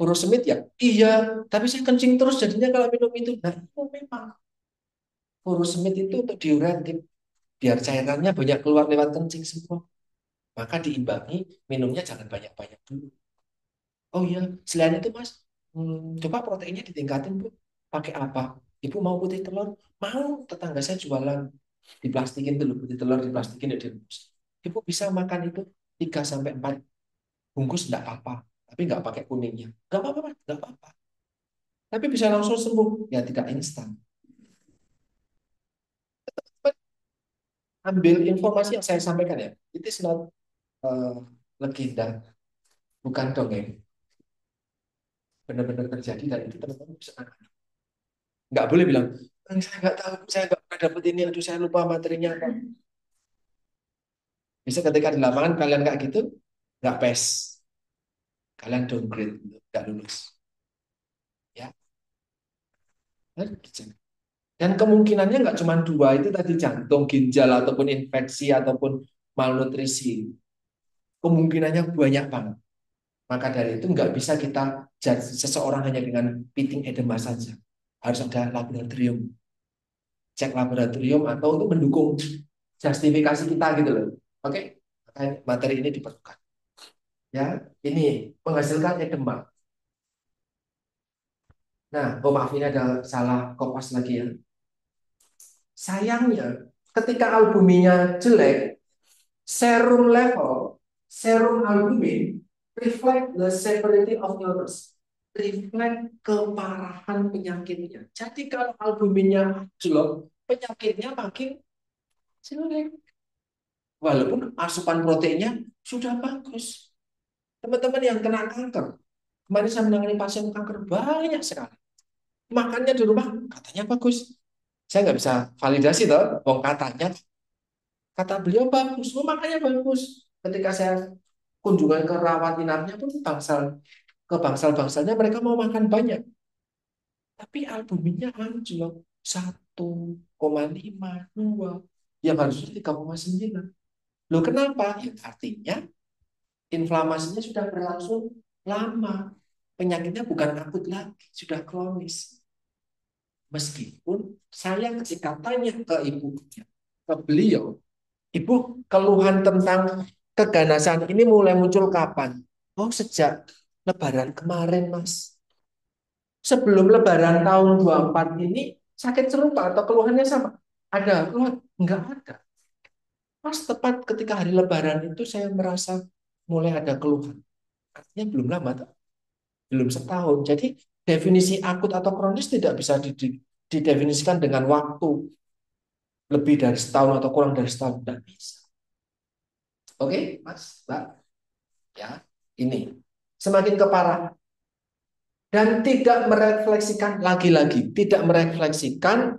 Furosemid ya? Iya, tapi saya kencing terus jadinya kalau minum itu. Nah, itu memang furosemid itu untuk diuretik biar cairannya banyak keluar lewat kencing semua. Maka diimbangi minumnya jangan banyak-banyak dulu. Oh iya, selain itu Mas, hmm, coba proteinnya ditingkatin Bu. Pakai apa? Ibu mau putih telur? Mau, tetangga saya jualan. Diplastikin dulu, putih telur diplastikin ya direbus. Ibu bisa makan itu 3 sampai 4 bungkus enggak apa-apa, tapi enggak pakai kuningnya. Enggak apa-apa, enggak apa-apa. Tapi bisa langsung sembuh, ya tidak instan. Ambil informasi yang saya sampaikan ya. Itu not uh, legenda, bukan dongeng benar-benar terjadi dan itu teman-teman bisa tangani. Nggak boleh bilang, saya nggak tahu, saya nggak pernah dapat ini, aduh saya lupa materinya apa. Bisa ketika di lapangan kalian nggak gitu, nggak pes. Kalian downgrade, nggak lulus. Ya. Dan kemungkinannya nggak cuma dua, itu tadi jantung, ginjal, ataupun infeksi, ataupun malnutrisi. Kemungkinannya banyak banget. Maka dari itu nggak bisa kita seseorang hanya dengan piting edema saja. Harus ada laboratorium. Cek laboratorium atau untuk mendukung justifikasi kita gitu loh. Oke, okay? materi ini diperlukan. Ya, ini menghasilkan edema. Nah, oh maaf ini ada salah kopas lagi ya. Sayangnya, ketika albuminnya jelek, serum level, serum albumin reflect the severity of illness reflect keparahan penyakitnya. Jadi kalau albuminnya jelek, penyakitnya makin jelek. Walaupun asupan proteinnya sudah bagus. Teman-teman yang kena kanker, kemarin saya menangani pasien kanker banyak sekali. Makannya di rumah katanya bagus. Saya nggak bisa validasi toh, wong katanya. Kata beliau bagus, oh, makanya bagus. Ketika saya kunjungan ke rawat inapnya pun bangsal ke bangsal-bangsalnya mereka mau makan banyak. Tapi albuminnya anjlok 1,5, 2, yang harusnya 3,9. Loh kenapa? Ya artinya inflamasinya sudah berlangsung lama. Penyakitnya bukan akut lagi, sudah kronis. Meskipun saya ketika tanya ke ibunya, ke beliau, ibu keluhan tentang keganasan ini mulai muncul kapan? Oh, sejak lebaran kemarin, Mas. Sebelum lebaran tahun 24 ini sakit serupa atau keluhannya sama? Ada keluhan? Enggak ada. Pas tepat ketika hari lebaran itu saya merasa mulai ada keluhan. Artinya belum lama, tak? belum setahun. Jadi definisi akut atau kronis tidak bisa didefinisikan dengan waktu lebih dari setahun atau kurang dari setahun. Tidak bisa. Oke, Mas, Mbak. Ya, ini semakin keparah dan tidak merefleksikan lagi-lagi, tidak merefleksikan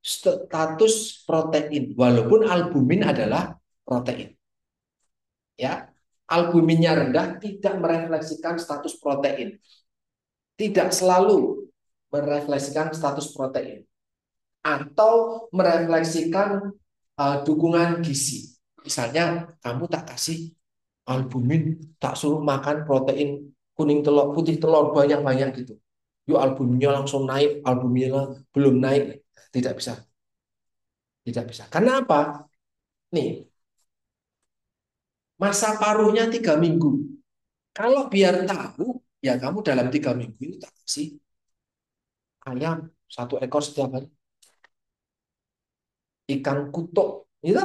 status protein walaupun albumin adalah protein. Ya, albuminnya rendah tidak merefleksikan status protein. Tidak selalu merefleksikan status protein atau merefleksikan uh, dukungan gizi. Misalnya kamu tak kasih albumin, tak suruh makan protein kuning telur, putih telur banyak-banyak gitu. Yuk albuminnya langsung naik, albuminnya belum naik. Tidak bisa. Tidak bisa. Karena apa? Nih, masa paruhnya tiga minggu. Kalau biar tahu, ya kamu dalam tiga minggu itu tak kasih ayam satu ekor setiap hari. Ikan kutuk, gitu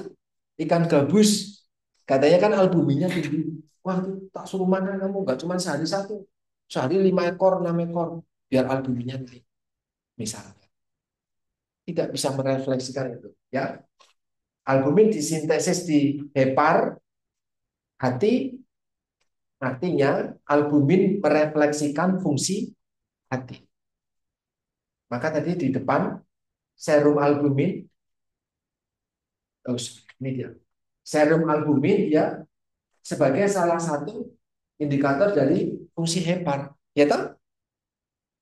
ikan gabus katanya kan albuminnya tinggi wah tak suruh makan kamu nggak cuma sehari satu Sehari lima ekor, enam ekor, biar albuminnya naik. Misalnya. Tidak bisa merefleksikan itu. Ya, Albumin disintesis di hepar hati, artinya albumin merefleksikan fungsi hati. Maka tadi di depan serum albumin, oh, ini dia, serum albumin dia sebagai salah satu indikator dari fungsi hepar. Ya toh?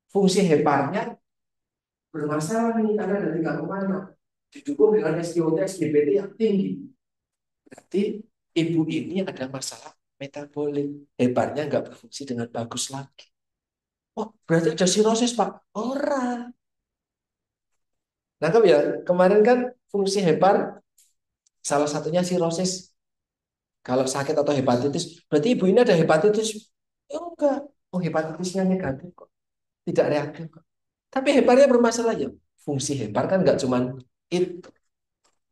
Fungsi heparnya bermasalah nih karena dari gangguan didukung dengan SGOT SGBT yang tinggi. Berarti ibu ini ada masalah metabolik. Hebarnya nggak berfungsi dengan bagus lagi. Oh, berarti ada sirosis, Pak. Orang. Nangkep ya? Kemarin kan fungsi hebar salah satunya sirosis. Kalau sakit atau hepatitis, berarti ibu ini ada hepatitis. Ya enggak. Oh, hepatitisnya negatif kok. Tidak reaktif kok. Tapi hebarnya bermasalah ya. Fungsi hebar kan nggak cuma itu.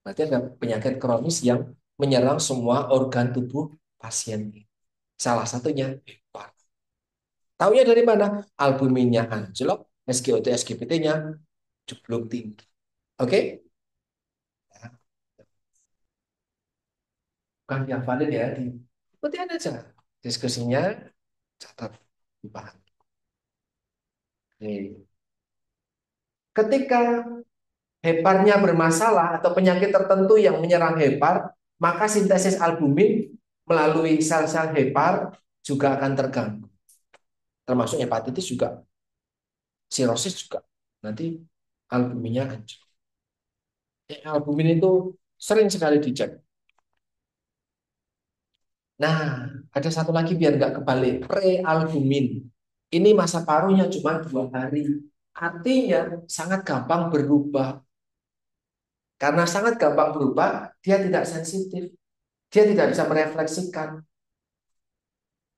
Berarti ada penyakit kronis yang menyerang semua organ tubuh pasien. Salah satunya hepar. Taunya dari mana? Albuminnya anjlok, SGOT, SGPT-nya jeblok tinggi. Oke? Okay? Bukan dihafalin ya, ikuti aja diskusinya, catat, dipahami. Ketika heparnya bermasalah atau penyakit tertentu yang menyerang hepar, maka sintesis albumin melalui sel-sel hepar juga akan terganggu. Termasuk hepatitis juga. Sirosis juga. Nanti albuminnya hancur. Eh, albumin itu sering sekali dicek. Nah, ada satu lagi biar nggak kebalik. Prealbumin. Ini masa paruhnya cuma dua hari. Artinya sangat gampang berubah. Karena sangat gampang berubah, dia tidak sensitif. Dia tidak bisa merefleksikan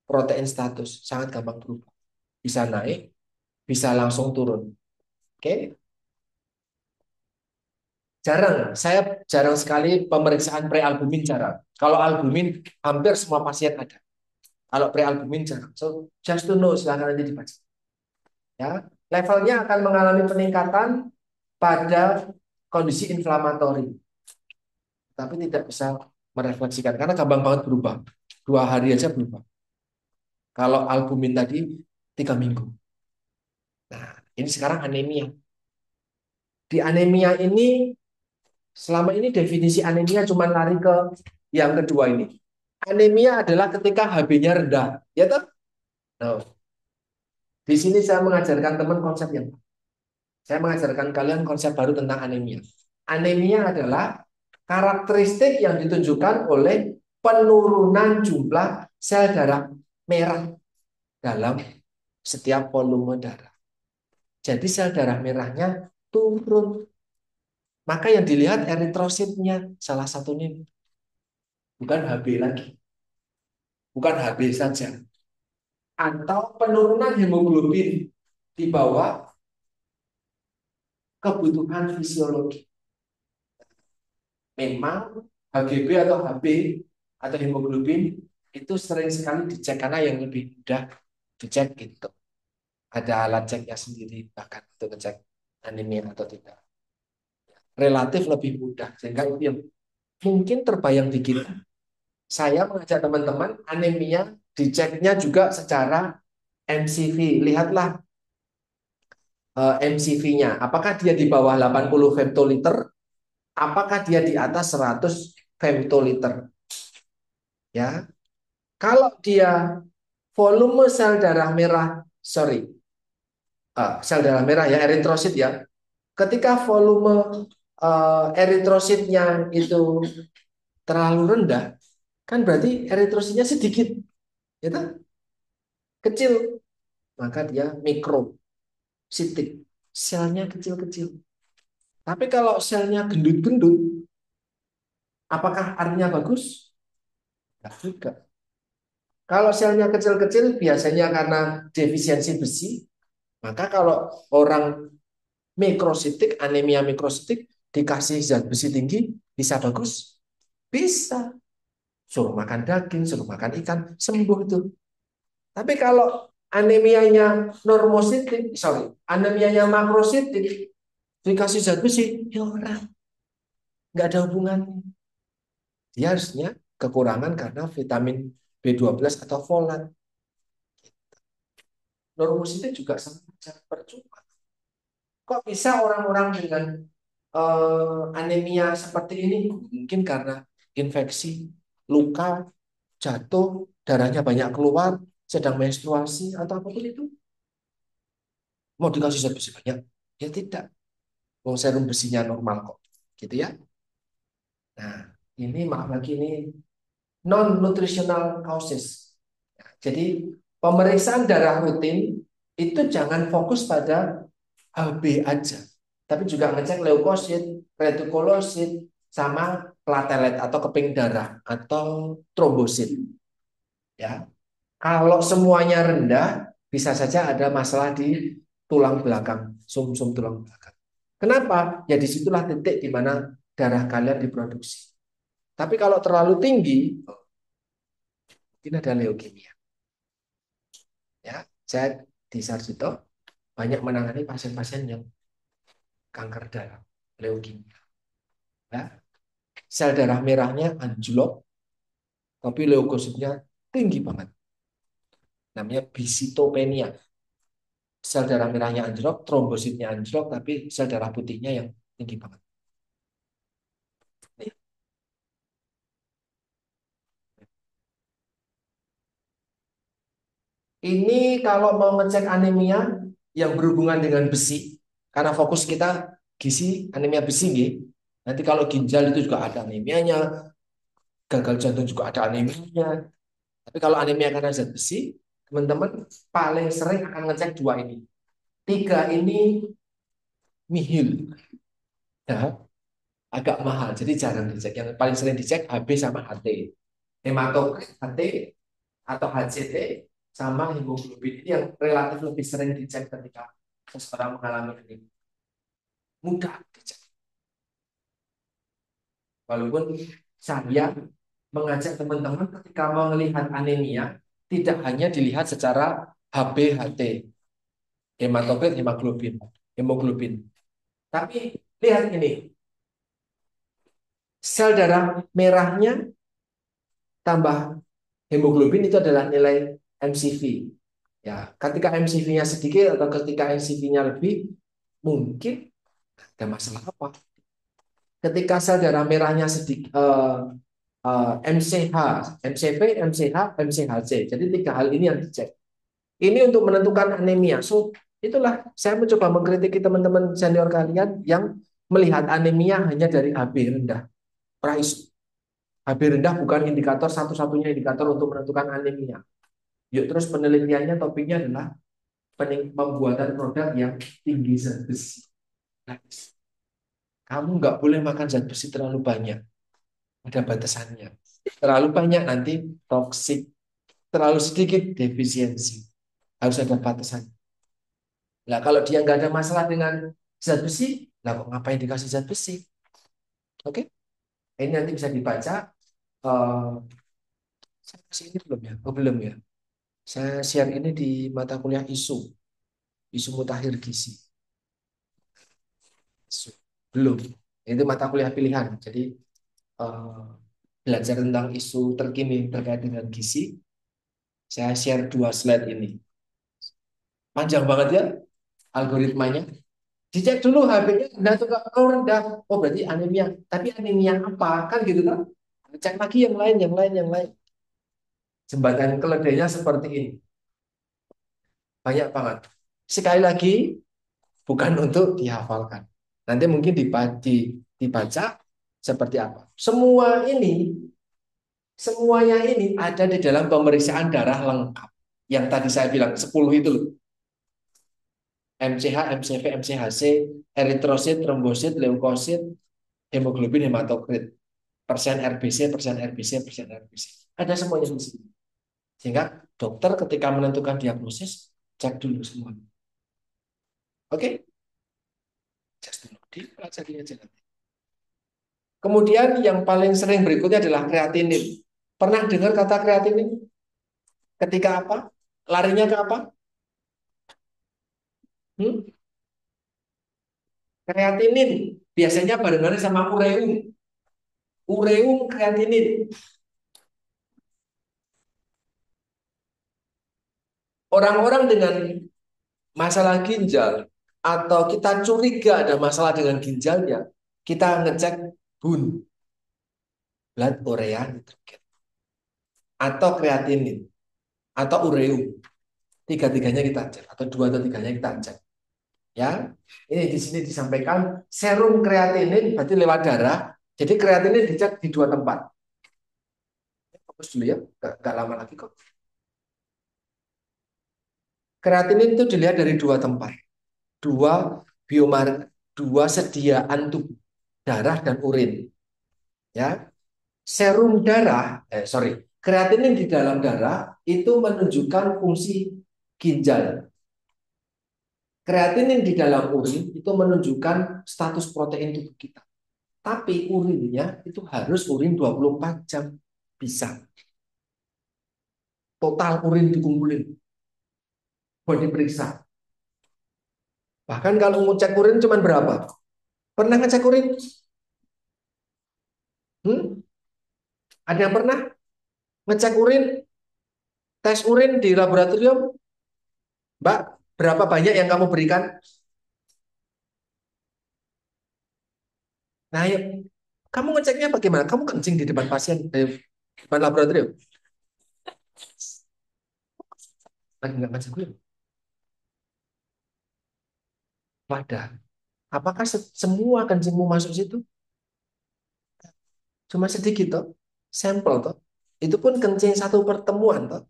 protein status. Sangat gampang berubah. Bisa naik, bisa langsung turun. Oke? Jarang, saya jarang sekali pemeriksaan prealbumin jarang. Kalau albumin hampir semua pasien ada. Kalau prealbumin jarang. So, just to know, silahkan nanti dibaca. Ya, levelnya akan mengalami peningkatan pada kondisi inflamatori. Tapi tidak bisa merefleksikan karena gampang banget berubah. Dua hari aja berubah. Kalau albumin tadi tiga minggu. Nah, ini sekarang anemia. Di anemia ini selama ini definisi anemia cuma lari ke yang kedua ini. Anemia adalah ketika HB-nya rendah, ya toh? Nah, di sini saya mengajarkan teman konsep yang saya mengajarkan kalian konsep baru tentang anemia. Anemia adalah karakteristik yang ditunjukkan oleh penurunan jumlah sel darah merah dalam setiap volume darah. Jadi sel darah merahnya turun. Maka yang dilihat eritrositnya salah satunya bukan HB lagi. Bukan HB saja. Atau penurunan hemoglobin di bawah kebutuhan fisiologi. Memang HGB atau HB atau hemoglobin itu sering sekali dicek karena yang lebih mudah dicek gitu. Ada alat ceknya sendiri bahkan untuk ngecek anemia atau tidak. Relatif lebih mudah sehingga itu mungkin terbayang di kita. Saya mengajak teman-teman anemia diceknya juga secara MCV. Lihatlah MCV-nya. Apakah dia di bawah 80 femtoliter? Apakah dia di atas 100 femtoliter? Ya. Kalau dia volume sel darah merah, sorry, uh, sel darah merah ya eritrosit ya. Ketika volume uh, eritrositnya itu terlalu rendah, kan berarti eritrositnya sedikit, ya kecil, maka dia mikro sitik. Selnya kecil-kecil. Tapi kalau selnya gendut-gendut, apakah artinya bagus? Tidak juga. Kalau selnya kecil-kecil biasanya karena defisiensi besi, maka kalau orang mikrositik, anemia mikrositik, dikasih zat besi tinggi, bisa bagus? Bisa. Suruh makan daging, suruh makan ikan, sembuh itu. Tapi kalau anemianya normositik, sorry, anemianya makrositik, dikasih zat besi, ya orang. Nggak ada hubungannya. Dia harusnya kekurangan karena vitamin B12 atau folat. Normositik juga sama percuma. Kok bisa orang-orang dengan uh, anemia seperti ini? Mungkin karena infeksi, luka, jatuh, darahnya banyak keluar, sedang menstruasi atau apa pun itu. Mau dikasih zat besi banyak? Ya tidak. Mau serum besinya normal kok. Gitu ya. Nah, ini maaf lagi ini non nutritional causes. Jadi pemeriksaan darah rutin itu jangan fokus pada HB aja, tapi juga ngecek leukosit, retikulosit, sama platelet atau keping darah atau trombosit. Ya, kalau semuanya rendah, bisa saja ada masalah di tulang belakang, sumsum -sum tulang belakang. Kenapa? Ya di situlah titik di mana darah kalian diproduksi. Tapi kalau terlalu tinggi, mungkin ada leukemia. Ya, saya di Sarjito banyak menangani pasien-pasien yang kanker darah, leukemia. Ya, sel darah merahnya anjlok, tapi leukositnya tinggi banget. Namanya bisitopenia. Sel darah merahnya anjlok, trombositnya anjlok, tapi sel darah putihnya yang tinggi banget. Ini kalau mau ngecek anemia yang berhubungan dengan besi, karena fokus kita gizi anemia besi. Nanti kalau ginjal itu juga ada anemianya, gagal jantung juga ada anemianya. Tapi kalau anemia karena zat besi, teman-teman paling sering akan ngecek dua ini. Tiga ini nihil. Ya, agak mahal, jadi jarang dicek. Yang paling sering dicek HB sama HT. Hematokrit HT atau HCT sama hemoglobin ini yang relatif lebih sering dicek ketika seseorang mengalami ini. Mudah dicek. Walaupun saya mengajak teman-teman ketika mau melihat anemia tidak hanya dilihat secara HB-HT, hematokrit, hemoglobin, hemoglobin. Tapi lihat ini, sel darah merahnya tambah hemoglobin itu adalah nilai MCV. Ya, ketika MCV-nya sedikit atau ketika MCV-nya lebih, mungkin ada masalah apa? Ketika sel darah merahnya sedikit uh, MCH, MCV, MCH, MCHC. Jadi tiga hal ini yang dicek. Ini untuk menentukan anemia. So, itulah saya mencoba mengkritiki teman-teman senior kalian yang melihat anemia hanya dari HB rendah. Price. HB rendah bukan indikator satu-satunya indikator untuk menentukan anemia. Yuk terus penelitiannya topiknya adalah pembuatan produk yang tinggi zat besi. Kamu nggak boleh makan zat besi terlalu banyak. Ada batasannya. Terlalu banyak nanti toksik. Terlalu sedikit defisiensi. Harus ada batasan. Nah kalau dia nggak ada masalah dengan zat besi, lah kok ngapain dikasih zat besi? Oke? Ini nanti bisa dibaca. Uh, saya kasih ini belum ya? Oh belum ya? Saya share ini di mata kuliah isu. Isu mutakhir gizi. Belum. Itu mata kuliah pilihan. Jadi uh, belajar tentang isu terkini terkait dengan gizi. Saya share dua slide ini. Panjang banget ya algoritmanya. Dicek dulu HB-nya rendah atau oh, rendah. Oh berarti anemia. Tapi anemia apa? Kan gitu kan? Cek lagi yang lain, yang lain, yang lain. Jembatan keledainya seperti ini. Banyak banget. Sekali lagi, bukan untuk dihafalkan. Nanti mungkin dibaca seperti apa. Semua ini, semuanya ini ada di dalam pemeriksaan darah lengkap. Yang tadi saya bilang, 10 itu. MCH, MCV, MCHC, eritrosit, trombosit, leukosit, hemoglobin, hematokrit, persen RBC, persen RBC, persen RBC. Ada semuanya di sini. Sehingga dokter ketika menentukan diagnosis, cek dulu semua. Oke? Cek dulu, dipelajari. Kemudian yang paling sering berikutnya adalah kreatinin. Pernah dengar kata kreatinin? Ketika apa? Larinya ke apa? Hmm? Kreatinin biasanya barengan sama ureum. Ureum kreatinin. Orang-orang dengan masalah ginjal atau kita curiga ada masalah dengan ginjalnya, kita ngecek bun, blood urea nitrogen, atau kreatinin, atau ureum. Tiga-tiganya kita cek, atau dua atau tiganya kita cek. Ya, ini di sini disampaikan serum kreatinin berarti lewat darah. Jadi kreatinin dicek di dua tempat. Fokus dulu ya, gak, lama lagi kok. Kreatinin itu dilihat dari dua tempat. Dua biomarker, dua sediaan tubuh, darah dan urin. Ya. Serum darah, eh sorry, kreatinin di dalam darah itu menunjukkan fungsi ginjal. Kreatinin di dalam urin itu menunjukkan status protein tubuh kita. Tapi urinnya itu harus urin 24 jam bisa. Total urin dikumpulin buat diperiksa. Bahkan kalau mau cek urin cuma berapa? Pernah ngecek urin? Hmm? Ada yang pernah ngecek urin? Tes urin di laboratorium? Mbak, berapa banyak yang kamu berikan? Nah, yuk. Kamu ngeceknya bagaimana? Kamu kencing di depan pasien, di depan laboratorium? Lagi nggak ngecek urin? wadah. Apakah semua kencingmu masuk situ? Cuma sedikit toh, sampel toh. Itu pun kencing satu pertemuan toh.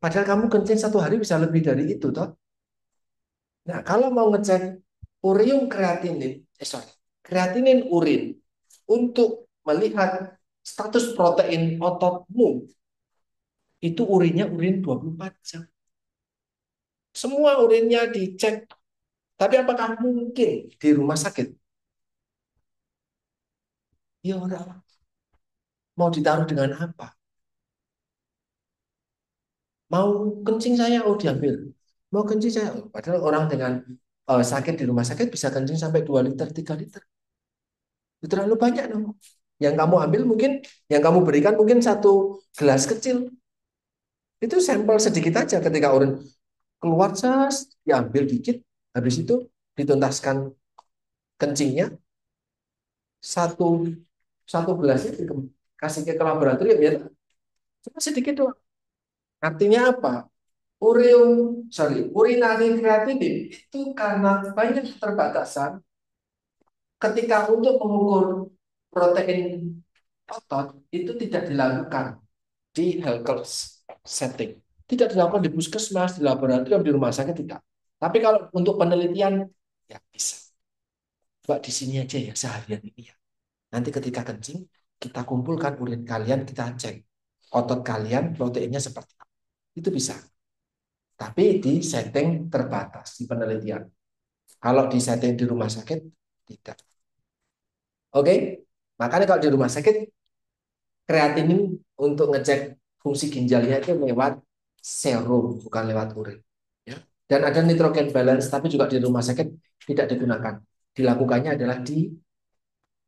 Padahal kamu kencing satu hari bisa lebih dari itu toh. Nah, kalau mau ngecek urium kreatinin, eh sorry, kreatinin urin untuk melihat status protein ototmu, itu urinnya urin 24 jam. Semua urinnya dicek tapi apakah mungkin di rumah sakit? Ya orang mau ditaruh dengan apa? Mau kencing saya, oh diambil. Mau kencing saya, oh, padahal orang dengan uh, sakit di rumah sakit bisa kencing sampai 2 liter, 3 liter. Itu terlalu banyak dong. Yang kamu ambil mungkin, yang kamu berikan mungkin satu gelas kecil. Itu sampel sedikit aja ketika urin keluar, jas, diambil dikit, Habis itu dituntaskan kencingnya satu satu gelasnya kasih ke laboratorium ya cuma sedikit doang. Artinya apa? Ureum, sorry, urinari kreatinin itu karena banyak keterbatasan ketika untuk mengukur protein otot itu tidak dilakukan di health setting. Tidak dilakukan di puskesmas, di laboratorium, di rumah sakit, tidak. Tapi kalau untuk penelitian, ya bisa. Coba di sini aja ya, seharian ini ya. Nanti ketika kencing, kita kumpulkan urin kalian, kita cek. Otot kalian, proteinnya seperti apa. Itu bisa. Tapi di setting terbatas, di penelitian. Kalau di setting di rumah sakit, tidak. Oke? Makanya kalau di rumah sakit, kreatinin untuk ngecek fungsi ginjalnya itu lewat serum, bukan lewat urin. Dan ada nitrogen balance, tapi juga di rumah sakit tidak digunakan. Dilakukannya adalah di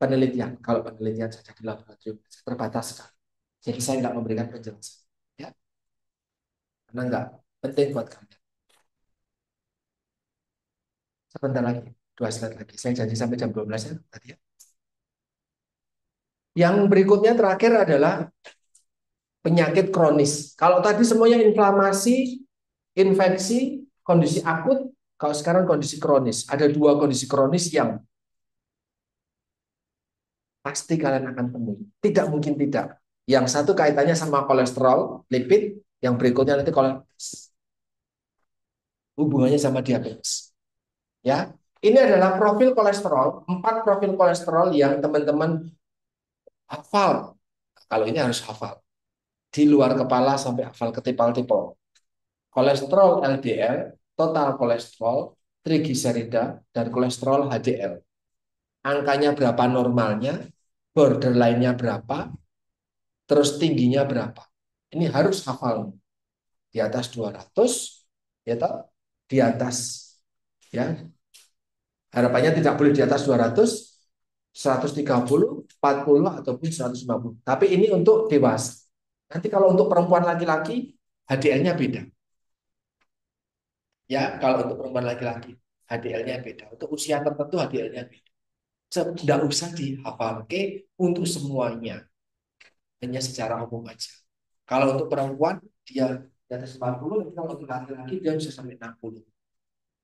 penelitian. Kalau penelitian saja di laboratorium terbatas sekali. Jadi saya nggak memberikan penjelasan. Ya. Karena nggak penting buat kalian. Sebentar lagi, dua slide lagi. Saya janji sampai jam 12 ya tadi ya. Yang berikutnya terakhir adalah penyakit kronis. Kalau tadi semuanya inflamasi, infeksi, kondisi akut, kalau sekarang kondisi kronis. Ada dua kondisi kronis yang pasti kalian akan temui. Tidak mungkin tidak. Yang satu kaitannya sama kolesterol, lipid, yang berikutnya nanti kalau hubungannya sama diabetes. Ya, ini adalah profil kolesterol, empat profil kolesterol yang teman-teman hafal. Kalau ini harus hafal. Di luar kepala sampai hafal ketipal-tipal kolesterol LDL, total kolesterol, trigliserida, dan kolesterol HDL. Angkanya berapa normalnya, borderline-nya berapa, terus tingginya berapa. Ini harus hafal. Di atas 200, ya toh? di atas Ya. Harapannya tidak boleh di atas 200, 130, 40 ataupun 150. Tapi ini untuk dewasa. Nanti kalau untuk perempuan laki-laki HDL-nya beda. Ya, kalau untuk perempuan laki-laki HDL-nya beda. Untuk usia tertentu HDL-nya beda. Tidak usah dihafal untuk semuanya. Hanya secara umum aja. Kalau untuk perempuan dia di atas 40, kalau untuk laki-laki dia bisa sampai 60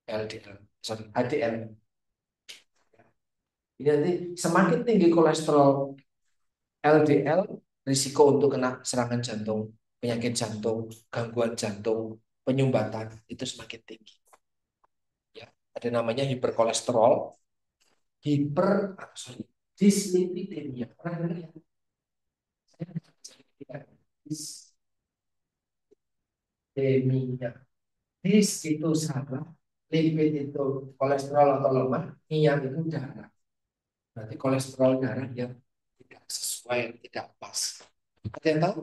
LDL, sorry, HDL. Ini semakin tinggi kolesterol LDL, risiko untuk kena serangan jantung, penyakit jantung, gangguan jantung, penyumbatan itu semakin tinggi. Ya, ada namanya hiperkolesterol, hiper ah, sorry, dislipidemia. Pernah dengar ya? Dislipidemia. Dis itu salah, lipid itu kolesterol atau lemak, minyak itu darah. Berarti kolesterol darah yang tidak sesuai, tidak pas. Ada yang tahu?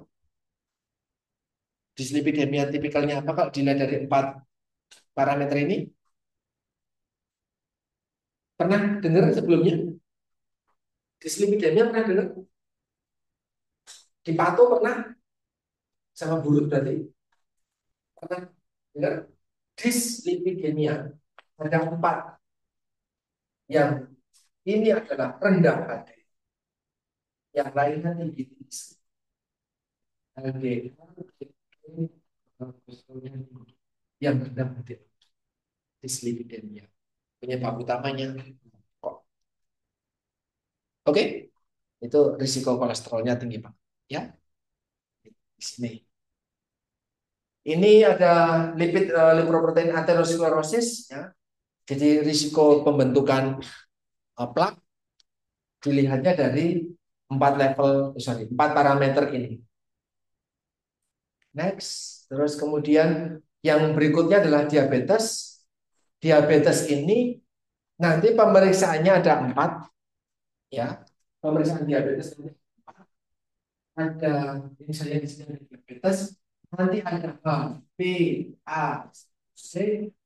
Dislipidemia tipikalnya apa kalau dilihat dari empat parameter ini? Pernah dengar sebelumnya? Dislipidemia pernah dengar? Dipato pernah? Sama bulut berarti? Pernah dengar? Dislipidemia. Ada empat yang ini adalah rendah hati. Yang lainnya tinggi tinggi. yang rendah hati. Dislipidemia. Penyebab utamanya kok. Oke? Itu risiko kolesterolnya tinggi Pak. Ya. Di sini. Ini ada lipid uh, lipoprotein aterosklerosis ya. Jadi risiko pembentukan plak dilihatnya dari empat level, sorry, empat parameter ini. Next, terus kemudian yang berikutnya adalah diabetes. Diabetes ini nanti pemeriksaannya ada empat, ya. Pemeriksaan diabetes ini ada ini saya di sini diabetes. Nanti ada H, B, A, C,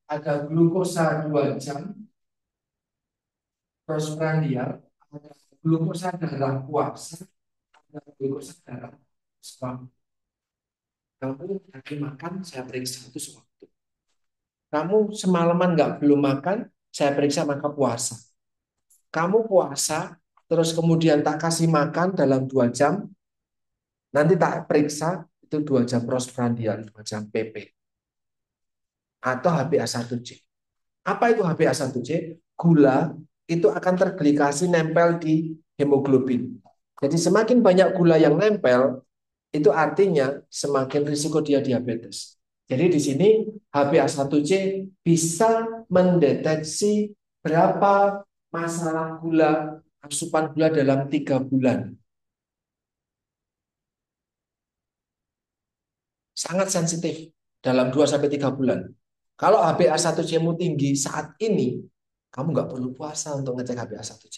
ada glukosa dua jam, prostrandial, ada glukosa darah puasa, ada glukosa darah sebab Kamu lagi makan, saya periksa itu sewaktu. Kamu semalaman nggak belum makan, saya periksa maka puasa. Kamu puasa, terus kemudian tak kasih makan dalam dua jam, nanti tak periksa itu dua jam prostrandial, dua jam PP atau HbA1c. Apa itu HbA1c? Gula itu akan terglikasi nempel di hemoglobin. Jadi semakin banyak gula yang nempel, itu artinya semakin risiko dia diabetes. Jadi di sini HbA1c bisa mendeteksi berapa masalah gula, asupan gula dalam tiga bulan. Sangat sensitif dalam 2-3 bulan. Kalau HbA1c-mu tinggi saat ini, kamu nggak perlu puasa untuk ngecek HbA1c.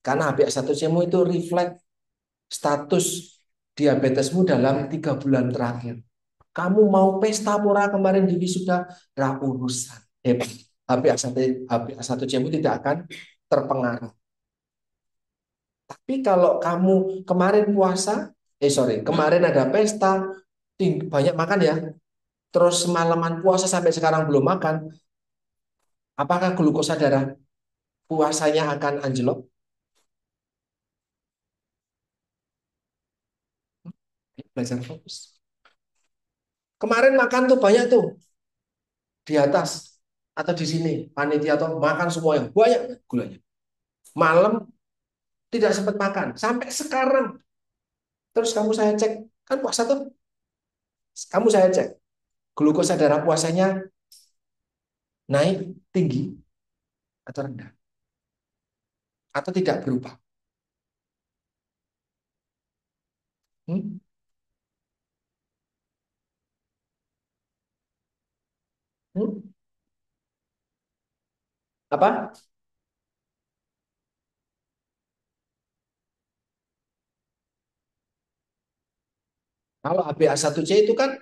Karena HbA1c-mu itu refleks status diabetesmu dalam tiga bulan terakhir. Kamu mau pesta murah kemarin di wisuda, ra urusan. Hebat. HbA1c-mu tidak akan terpengaruh. Tapi kalau kamu kemarin puasa, eh sorry, kemarin ada pesta, banyak makan ya, terus semalaman puasa sampai sekarang belum makan, Apakah glukosa darah puasanya akan anjlok? Belajar fokus. Kemarin makan tuh banyak tuh di atas atau di sini panitia atau makan semua yang banyak gulanya. Malam tidak sempat makan sampai sekarang. Terus kamu saya cek kan puasa tuh. Kamu saya cek glukosa darah puasanya naik tinggi atau rendah? Atau tidak berubah? Hmm? Apa? Kalau HbA1c itu kan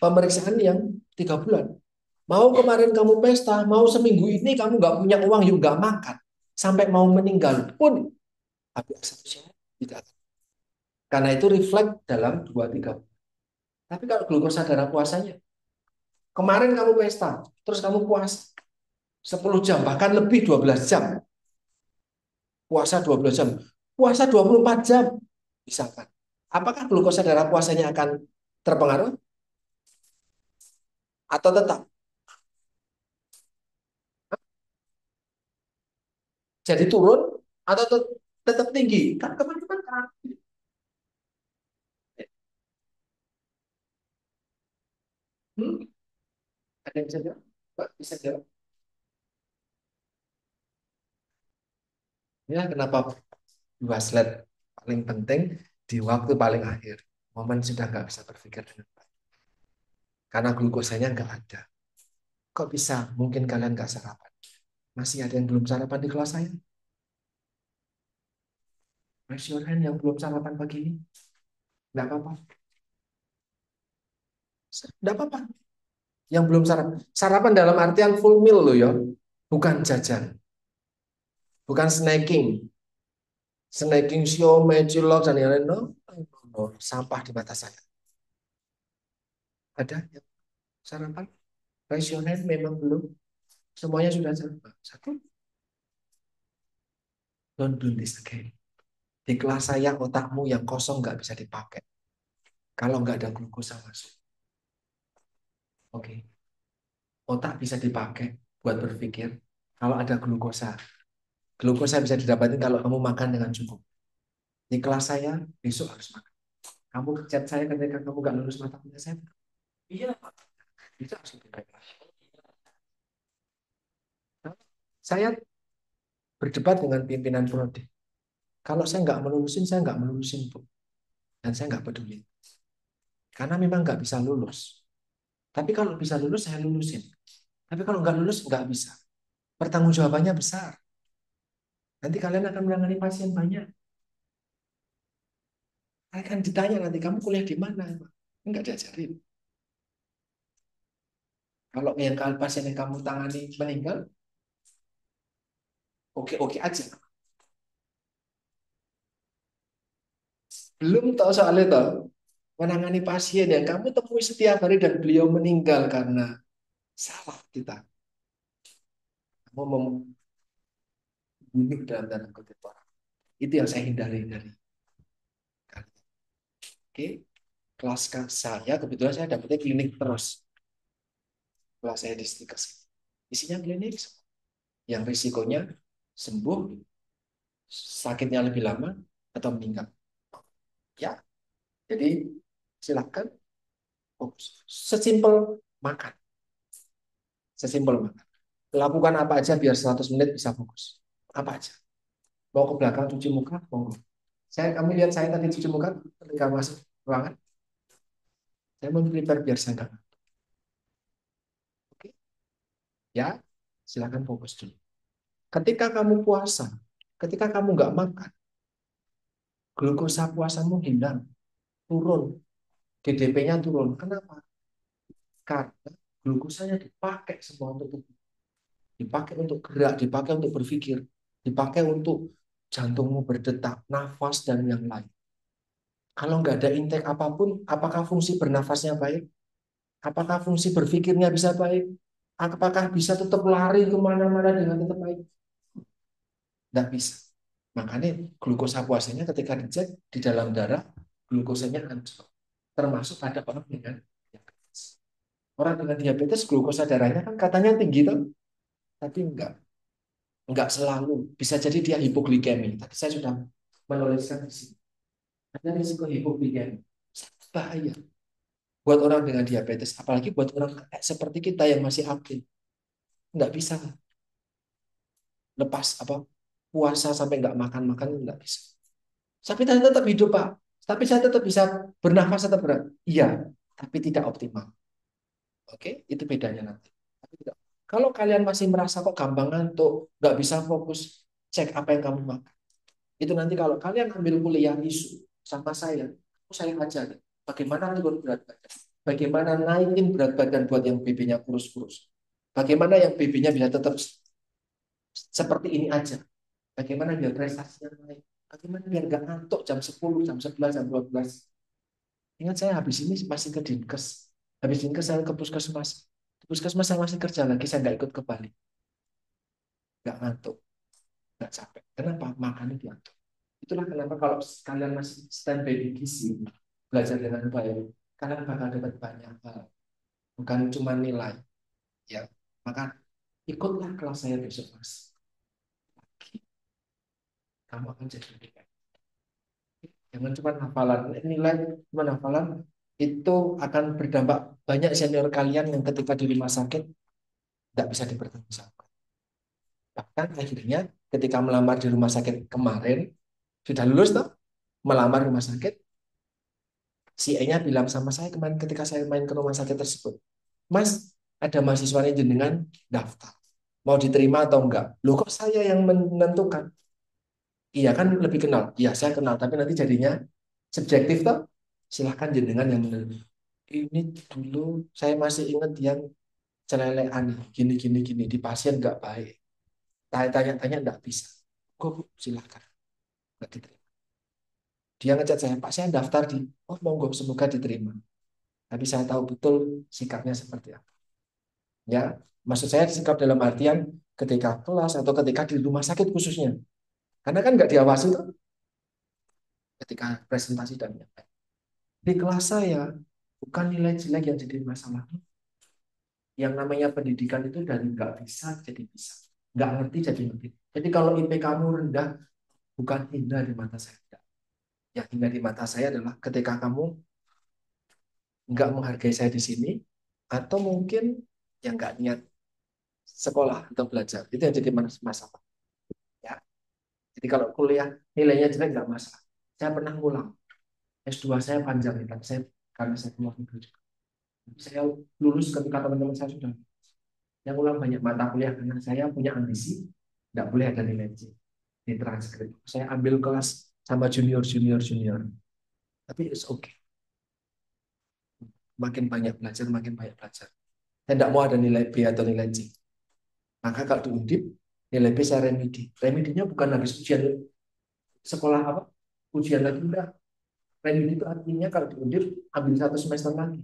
pemeriksaan yang tiga bulan. Mau kemarin kamu pesta, mau seminggu ini kamu nggak punya uang, yuk nggak makan. Sampai mau meninggal pun, tapi asam tidak Karena itu refleks dalam 2-3 Tapi kalau glukosa darah puasanya, kemarin kamu pesta, terus kamu puasa 10 jam, bahkan lebih 12 jam. Puasa 12 jam. Puasa 24 jam. Misalkan. Apakah glukosa darah puasanya akan terpengaruh? Atau tetap? Jadi turun atau tetap tinggi? Kan teman-teman kan. Hmm? Ada yang bisa jawab? Pak, bisa jawab? Ya, kenapa dua slide paling penting di waktu paling akhir. Momen sudah nggak bisa berpikir dengan baik. Karena glukosanya nggak ada. Kok bisa? Mungkin kalian nggak sarapan. Masih ada yang belum sarapan di kelas saya? Raise your yang belum sarapan pagi ini. Nggak apa-apa. Nggak apa-apa. Yang belum sarapan. Sarapan dalam artian full meal loh ya. Bukan jajan. Bukan snacking. Snacking siomay, cilok, dan lain-lain. No, no, no. Sampah di mata saya. Ada yang sarapan? Hand memang belum. Semuanya sudah sarapan. Satu. Don't do this again. Di kelas saya otakmu yang kosong nggak bisa dipakai. Kalau nggak ada glukosa masuk. Oke. Okay. Otak bisa dipakai buat berpikir kalau ada glukosa. Glukosa bisa didapatkan kalau kamu makan dengan cukup. Di kelas saya besok harus makan. Kamu chat saya ketika kamu nggak lulus mata kuliah saya. Iya, Pak. Itu harus lebih baik. Saya berdebat dengan pimpinan prodi. Kalau saya nggak melulusin, saya nggak melulusin, Bu. Dan saya nggak peduli. Karena memang nggak bisa lulus. Tapi kalau bisa lulus, saya lulusin. Tapi kalau nggak lulus, nggak bisa. Pertanggungjawabannya besar. Nanti kalian akan menangani pasien banyak. Akan ditanya nanti, kamu kuliah di mana? Enggak diajarin. Kalau yang pasien yang kamu tangani meninggal, oke-oke aja. belum tahu soal itu menangani pasien yang kamu temui setiap hari dan beliau meninggal karena salah kita. Kamu membunuh dalam tanda kutip orang. Itu yang saya hindari dari oke kelas saya kebetulan saya dapetnya klinik terus. Kelas saya di stikers isinya klinik yang risikonya sembuh sakitnya lebih lama atau meninggal. Ya, jadi silakan fokus. Sesimpel makan. Sesimpel makan. Lakukan apa aja biar 100 menit bisa fokus. Apa aja. Mau ke belakang cuci muka, monggo. Saya kami lihat saya tadi cuci muka ketika masuk ruangan. Saya mau prepare biar saya enggak. Oke. Ya, silakan fokus dulu. Ketika kamu puasa, ketika kamu nggak makan, glukosa puasamu hilang, turun, DDP-nya turun. Kenapa? Karena glukosanya dipakai semua untuk tubuh. Dipakai untuk gerak, dipakai untuk berpikir, dipakai untuk jantungmu berdetak, nafas, dan yang lain. Kalau nggak ada intake apa pun, apakah fungsi bernafasnya baik? Apakah fungsi berpikirnya bisa baik? Apakah bisa tetap lari ke mana-mana dengan tetap baik? Tidak bisa. Makanya glukosa puasanya ketika dicek di dalam darah, glukosanya anjlok. Termasuk pada orang dengan diabetes. Orang dengan diabetes glukosa darahnya kan katanya tinggi tuh, tapi enggak. Enggak selalu. Bisa jadi dia hipoglikemi. Tadi saya sudah menuliskan di sini. Ada risiko hipoglikemi. Bahaya. Buat orang dengan diabetes. Apalagi buat orang seperti kita yang masih aktif. Enggak bisa lepas apa puasa sampai nggak makan-makan nggak bisa. Tapi tetap hidup Pak. Tapi saya tetap bisa bernafas tetap berat. Iya, tapi tidak optimal. Oke, itu bedanya nanti. Tapi tidak. Kalau kalian masih merasa kok gampang ngantuk, nggak bisa fokus, cek apa yang kamu makan. Itu nanti kalau kalian ambil kuliah isu sama saya, saya ajarin bagaimana turun berat badan, bagaimana naikin berat badan buat yang BB-nya kurus-kurus. Bagaimana yang BB-nya bisa tetap seperti ini aja? Bagaimana biar prestasinya naik? Bagaimana biar nggak ngantuk jam 10, jam 11, jam 12? Ingat saya habis ini masih ke Dinkes. Habis Dinkes saya ke Puskesmas. Di Puskesmas saya masih kerja lagi, saya nggak ikut ke Bali. Nggak ngantuk. Nggak capek. Kenapa? Makannya diatur. Itulah kenapa kalau kalian masih standby di gizi, belajar dengan baik, kalian bakal dapat banyak hal. Bukan cuma nilai. Ya, maka ikutlah kelas saya besok mas. Kamu akan jadi lebih baik. Jangan cuma hafalan. Nilai cuma hafalan itu akan berdampak banyak senior kalian yang ketika di rumah sakit tidak bisa dipertanggungjawabkan. Bahkan akhirnya ketika melamar di rumah sakit kemarin sudah lulus tuh melamar rumah sakit si E-nya bilang sama saya kemarin ketika saya main ke rumah sakit tersebut Mas ada mahasiswa jenengan daftar mau diterima atau enggak Loh kok saya yang menentukan Iya kan lebih kenal. Iya saya kenal, tapi nanti jadinya subjektif toh. Silahkan jenengan yang menentukan. Ini dulu saya masih ingat yang celelean gini gini gini di pasien nggak baik. Tanya-tanya nggak bisa. Kok silahkan nggak diterima. Dia ngecat saya, Pak saya daftar di, oh monggo semoga diterima. Tapi saya tahu betul sikapnya seperti apa. Ya, maksud saya sikap dalam artian ketika kelas atau ketika di rumah sakit khususnya karena kan nggak diawasi tuh ketika presentasi dan menyampaikan. Di kelas saya bukan nilai jelek yang jadi masalah. Yang namanya pendidikan itu dari nggak bisa jadi bisa, nggak ngerti jadi ngerti. Jadi kalau IP kamu rendah, bukan hina di mata saya. Yang hina di mata saya adalah ketika kamu nggak menghargai saya di sini, atau mungkin yang nggak niat sekolah atau belajar. Itu yang jadi masalah. Jadi kalau kuliah nilainya jelek nggak masalah. Saya pernah ngulang. S2 saya panjang ya, tapi saya karena saya keluar negeri juga. Saya lulus ketika teman-teman saya sudah yang ulang banyak mata kuliah karena saya punya ambisi nggak boleh ada nilai C di transkrip. Saya ambil kelas sama junior junior junior. Tapi it's okay. Makin banyak belajar, makin banyak belajar. Saya tidak mau ada nilai B atau nilai C. Maka kalau di Undip, nilai B saya remedi. Remedinya bukan habis ujian sekolah apa? Ujian lagi enggak. Remedi itu artinya kalau di Undip ambil satu semester lagi.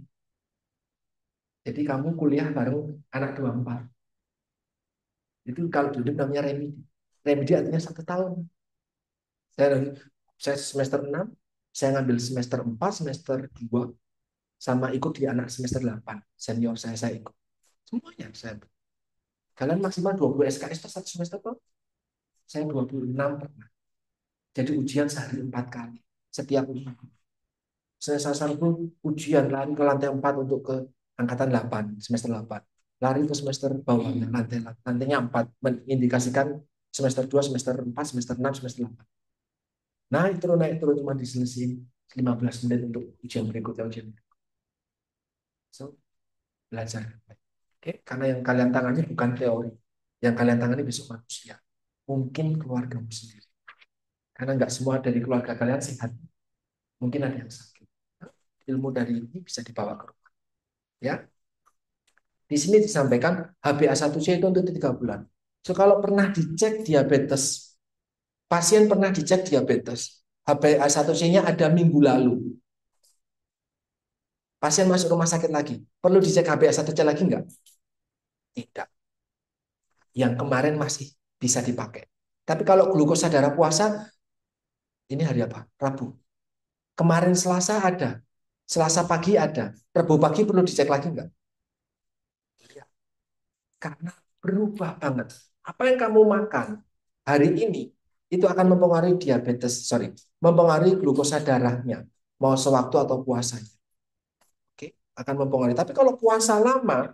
Jadi kamu kuliah bareng anak 24. Itu kalau di Undip namanya remedi. Remedi artinya satu tahun. Saya saya semester 6, saya ngambil semester 4, semester 2, sama ikut di anak semester 8. Senior saya, saya ikut. Semuanya saya Kalian maksimal 20 SKS itu satu semester kok? Saya 26 pernah. Jadi ujian sehari empat kali. Setiap minggu. Saya sasaranku ujian lari ke lantai 4 untuk ke angkatan 8, semester 8. Lari ke semester bawahnya, lantai lantainya 4. Mengindikasikan semester 2, semester 4, semester 6, semester 8. Nah, itu naik turun cuma diselesaikan 15 menit untuk ujian berikutnya ujian. So, belajar. Karena yang kalian tangani bukan teori. Yang kalian tangani besok manusia. Mungkin keluargamu sendiri. Karena nggak semua dari keluarga kalian sehat. Mungkin ada yang sakit. Ilmu dari ini bisa dibawa ke rumah. Ya. Di sini disampaikan HbA1c itu untuk tiga bulan. So kalau pernah dicek diabetes, pasien pernah dicek diabetes, HbA1c-nya ada minggu lalu. Pasien masuk rumah sakit lagi, perlu dicek HbA1c lagi enggak? Tidak. Yang kemarin masih bisa dipakai. Tapi kalau glukosa darah puasa, ini hari apa? Rabu. Kemarin Selasa ada. Selasa pagi ada. Rabu pagi perlu dicek lagi enggak? Iya. Karena berubah banget. Apa yang kamu makan hari ini itu akan mempengaruhi diabetes, sorry, mempengaruhi glukosa darahnya, mau sewaktu atau puasanya. Oke, akan mempengaruhi. Tapi kalau puasa lama,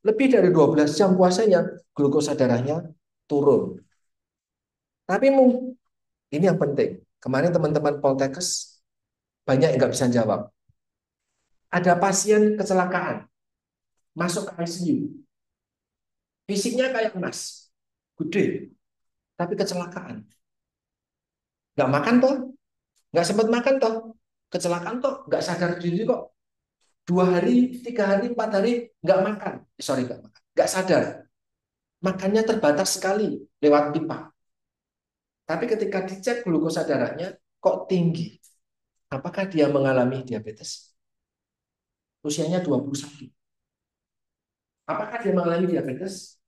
lebih dari 12 jam puasanya, glukosa darahnya turun. Tapi ini yang penting. Kemarin teman-teman Poltekkes banyak yang nggak bisa jawab. Ada pasien kecelakaan, masuk ke ICU. Fisiknya kayak emas, gede, tapi kecelakaan. Nggak makan toh, nggak sempat makan toh, kecelakaan toh, nggak sadar diri kok dua hari, tiga hari, empat hari nggak makan. Eh, sorry nggak makan, nggak sadar. Makannya terbatas sekali lewat pipa. Tapi ketika dicek glukosa darahnya kok tinggi. Apakah dia mengalami diabetes? Usianya 21. Apakah dia mengalami diabetes?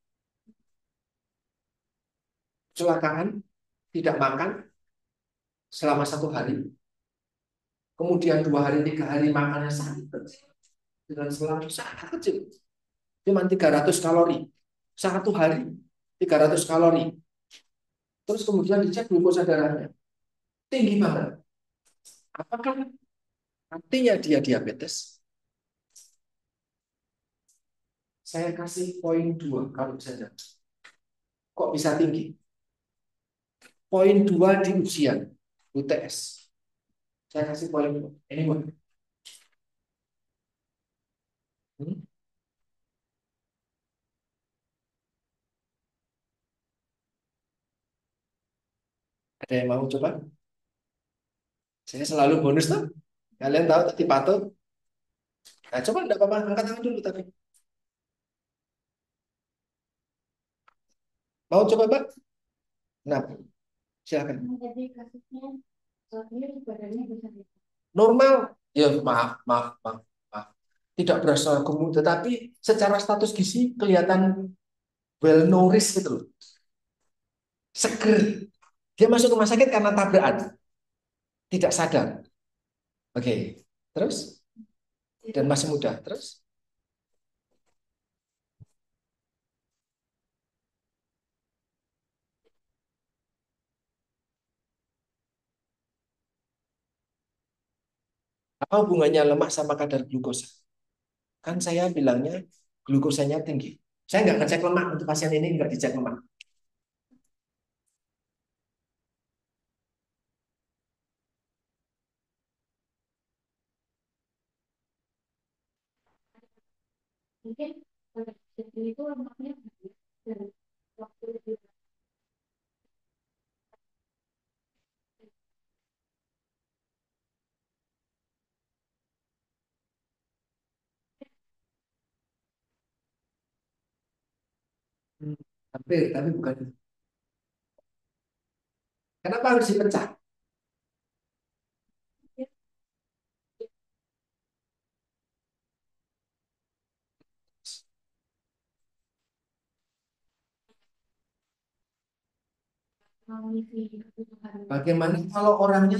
Kecelakaan, tidak makan selama satu hari. Kemudian dua hari, tiga hari makannya sangat kecil. Dengan selang sangat kecil. Cuma 300 kalori. Satu hari 300 kalori. Terus kemudian dicek glukosa darahnya. Tinggi banget. Apakah artinya dia diabetes? Saya kasih poin dua kalau saja. Kok bisa tinggi? Poin dua di usia UTS. Saya kasih poin. Ini Hmm? Ada yang mau coba? Saya selalu bonus tuh. Kalian tahu tadi patung? Nah, coba enggak apa-apa, angkat tangan dulu tapi. Mau coba, Pak? Nah, silakan. Normal. Ya, maaf, maaf, maaf, maaf. Tidak berasa gemuk, tetapi secara status gizi kelihatan well nourished gitu. Seger. Dia masuk rumah sakit karena tabrakan tidak sadar. Oke, terus? Dan masih muda, terus? Apa hubungannya lemak sama kadar glukosa? Kan saya bilangnya glukosanya tinggi. Saya nggak ngecek lemak untuk pasien ini, nggak dicek lemak. mungkin lemaknya dan waktu itu Hampir, tapi bukan. Kenapa harus dipecah? Bagaimana kalau orangnya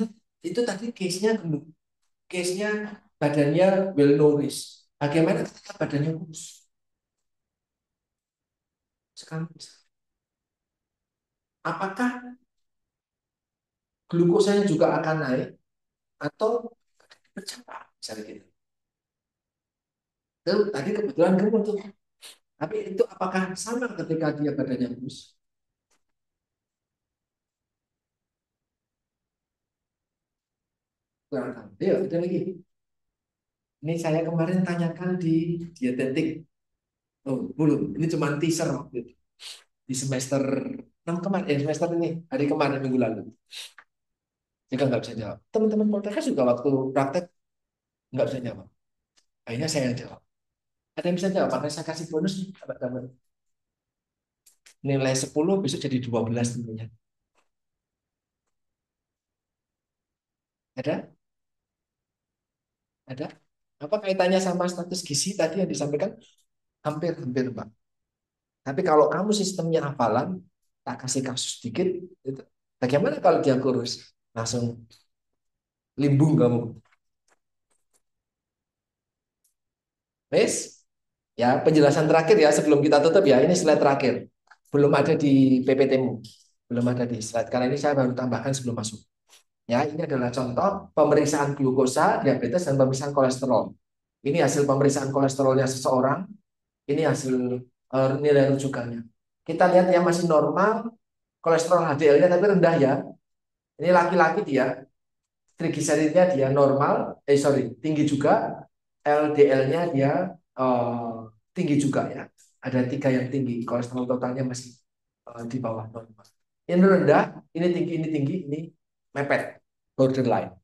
itu tadi case-nya case-nya badannya well nourished. Bagaimana ketika badannya kurus? Sekarang apakah glukosanya juga akan naik atau bercapa misalnya gitu. Itu tadi kebetulan gemuk tuh. Tapi itu apakah sama ketika dia badannya kurus? kurang tahu. Ayo, ada lagi. Ini saya kemarin tanyakan di dietetik. Oh, belum. Ini cuma teaser waktu itu. Di semester 6 kemarin, eh, semester ini, hari kemarin minggu lalu. Juga nggak bisa jawab. Teman-teman Poltekkes juga waktu praktek nggak bisa jawab. Akhirnya saya yang jawab. Ada yang bisa jawab, makanya saya kasih bonus nih, sahabat Nilai 10 besok jadi 12 tentunya. Ada? Ada? Apa kaitannya sama status gizi tadi yang disampaikan? Hampir-hampir, Pak. Tapi kalau kamu sistemnya hafalan, tak kasih kasus sedikit, itu. bagaimana kalau dia kurus? Langsung limbung kamu. Wes? Ya, penjelasan terakhir ya sebelum kita tutup ya. Ini slide terakhir. Belum ada di PPT-mu. Belum ada di slide. Karena ini saya baru tambahkan sebelum masuk. Ya, ini adalah contoh pemeriksaan glukosa, diabetes, dan pemeriksaan kolesterol. Ini hasil pemeriksaan kolesterolnya seseorang. Ini hasil uh, nilai rujukannya. Kita lihat yang masih normal, kolesterol HDL-nya tapi rendah ya. Ini laki-laki dia, trigliseridnya dia normal, eh sorry, tinggi juga, LDL-nya dia uh, tinggi juga ya. Ada tiga yang tinggi, kolesterol totalnya masih uh, di bawah normal. Ini rendah, ini tinggi, ini tinggi, ini mepet borderline.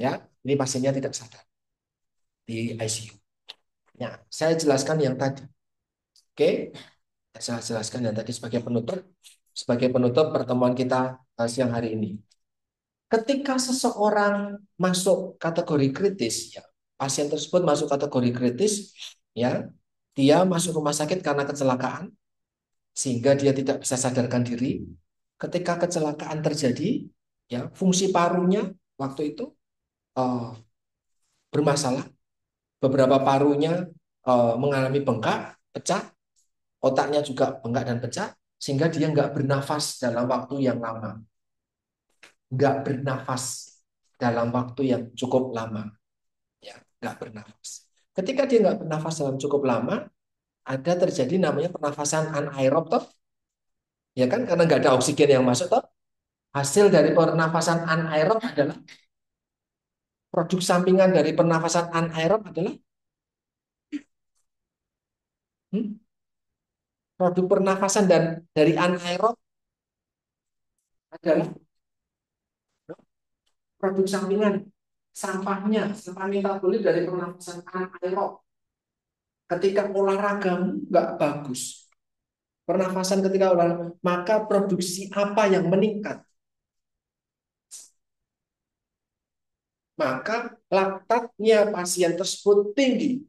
Ya, ini pasiennya tidak sadar di ICU. Ya, saya jelaskan yang tadi. Oke, saya jelaskan yang tadi sebagai penutup, sebagai penutup pertemuan kita uh, siang hari ini. Ketika seseorang masuk kategori kritis, ya, pasien tersebut masuk kategori kritis, ya, dia masuk rumah sakit karena kecelakaan, sehingga dia tidak bisa sadarkan diri. Ketika kecelakaan terjadi, ya, fungsi parunya waktu itu uh, bermasalah. Beberapa parunya uh, mengalami bengkak, pecah, otaknya juga bengkak dan pecah, sehingga dia nggak bernafas dalam waktu yang lama nggak bernafas dalam waktu yang cukup lama. Ya, nggak bernafas. Ketika dia nggak bernafas dalam cukup lama, ada terjadi namanya pernafasan anaerob toh. Ya kan karena nggak ada oksigen yang masuk toh. Hasil dari pernafasan anaerob adalah produk sampingan dari pernafasan anaerob adalah hmm? Produk pernafasan dan dari anaerob adalah produk sampingan sampahnya sampah metabolit dari pernafasan anaerob ketika olahraga nggak bagus. Pernafasan ketika olahraga maka produksi apa yang meningkat? Maka laktatnya pasien tersebut tinggi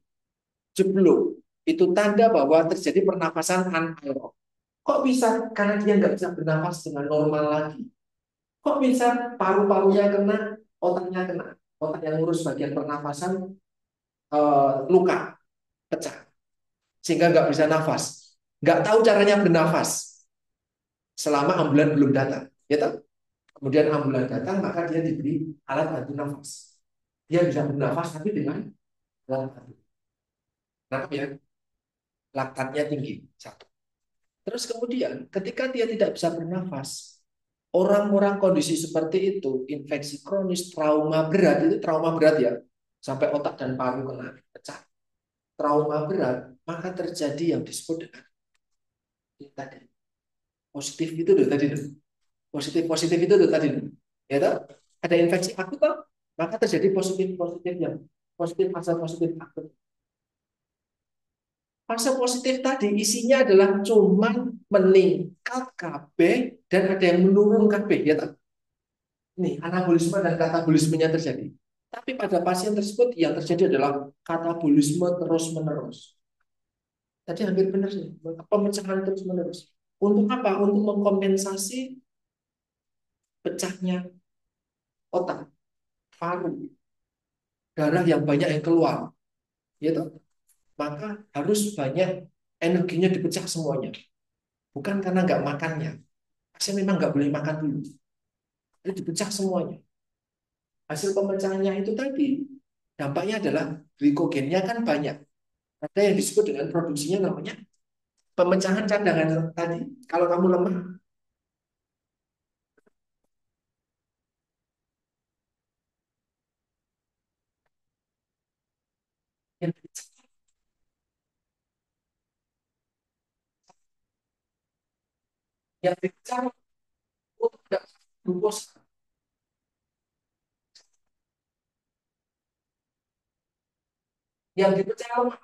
jeblok itu tanda bahwa terjadi pernafasan anaerob kok bisa karena dia nggak bisa bernafas dengan normal lagi Kok bisa paru-parunya kena, otaknya kena? Otak yang ngurus bagian pernafasan uh, luka, pecah. Sehingga nggak bisa nafas. Nggak tahu caranya bernafas. Selama ambulan belum datang. Ya tahu? Kemudian ambulan datang, maka dia diberi alat bantu nafas. Dia bisa bernafas tapi dengan alat bantu. Nah, ya? Laktatnya tinggi. Satu. Terus kemudian ketika dia tidak bisa bernafas, Orang-orang kondisi seperti itu, infeksi kronis, trauma berat, itu trauma berat ya, sampai otak dan paru kena pecah. Trauma berat, maka terjadi yang disebut dengan tadi positif itu loh tadi positif positif itu loh tadi ya toh? ada infeksi akut toh? maka terjadi positif positif yang positif masa positif akut Fase positif tadi isinya adalah cuman meningkat KB dan ada yang menurun KB ya tak? Ini anabolisme dan katabolismenya terjadi. Tapi pada pasien tersebut yang terjadi adalah katabolisme terus-menerus. Tadi hampir benar sih, pemecahan terus-menerus. Untuk apa? Untuk mengkompensasi pecahnya otak, paru, darah yang banyak yang keluar. Gitu maka harus banyak energinya dipecah semuanya. Bukan karena nggak makannya. Saya memang nggak boleh makan dulu. Itu dipecah semuanya. Hasil pemecahannya itu tadi, dampaknya adalah glikogennya kan banyak. Ada yang disebut dengan produksinya namanya pemecahan cadangan tadi. Kalau kamu lemah, yang yang dipecah untuk tidak glukosa. Yang dipecah.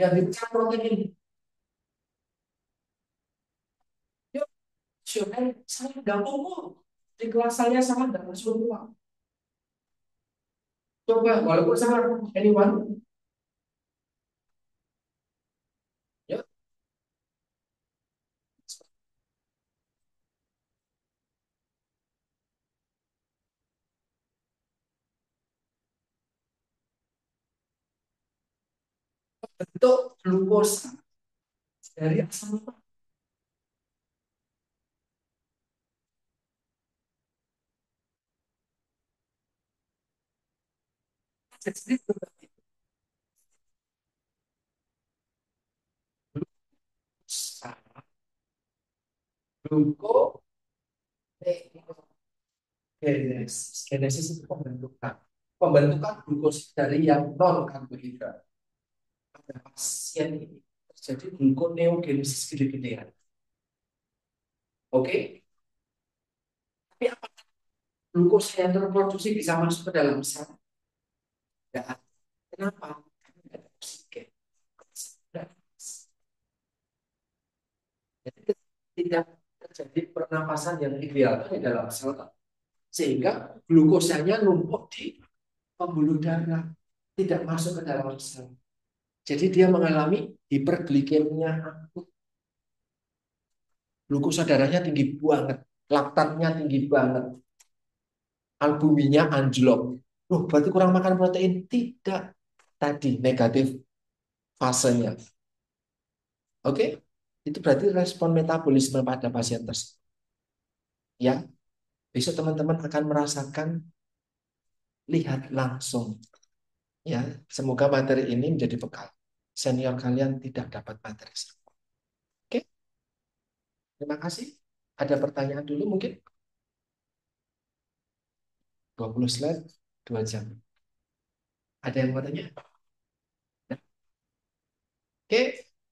Yang dipecah protein. Yuk, syukur saya nggak mau di kelas saya nggak masuk pulang. Coba, walaupun sama anyone, bentuk glukosa dari asam lemak. Jadi glukosa, glukogenesis, genesis itu pembentukan, pembentukan glukosa dari yang non karbohidrat pada pasien ini terjadi gluconeogenesis gede-gedean. Oke? Okay? Tapi apakah glukosa yang terproduksi bisa masuk ke dalam sel? Tidak. Kenapa? Karena tidak ada oksigen. Jadi tidak terjadi pernapasan yang ideal di dalam sel. Sehingga glukosanya numpuk di pembuluh darah. Tidak masuk ke dalam sel jadi dia mengalami hiperglikemia akut. Glukosa darahnya tinggi banget, laktatnya tinggi banget, albuminnya anjlok. Loh, berarti kurang makan protein? Tidak. Tadi negatif fasenya. Oke? Itu berarti respon metabolisme pada pasien tersebut. Ya. Besok teman-teman akan merasakan lihat langsung. Ya, semoga materi ini menjadi bekal. Senior kalian tidak dapat materi. Oke? Terima kasih. Ada pertanyaan dulu mungkin? 20 slide, 2 jam. Ada yang mau tanya? Ya. Oke,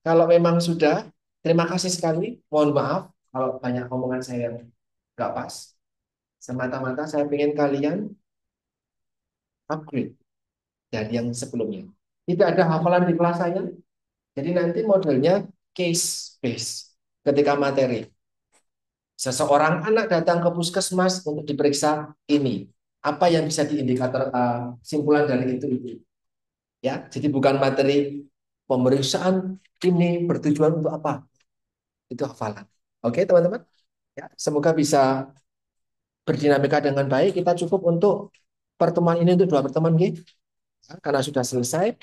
kalau memang sudah, terima kasih sekali. Mohon maaf kalau banyak omongan saya yang nggak pas. Semata-mata saya ingin kalian upgrade dari yang sebelumnya. Tidak ada hafalan di kelas saya, jadi nanti modelnya case base ketika materi. Seseorang anak datang ke puskesmas untuk diperiksa ini. Apa yang bisa diindikator uh, simpulan dari itu itu ya jadi bukan materi pemeriksaan ini bertujuan untuk apa? Itu hafalan. Oke teman-teman? Ya semoga bisa berdinamika dengan baik. Kita cukup untuk pertemuan ini untuk dua pertemuan gitu karena sudah selesai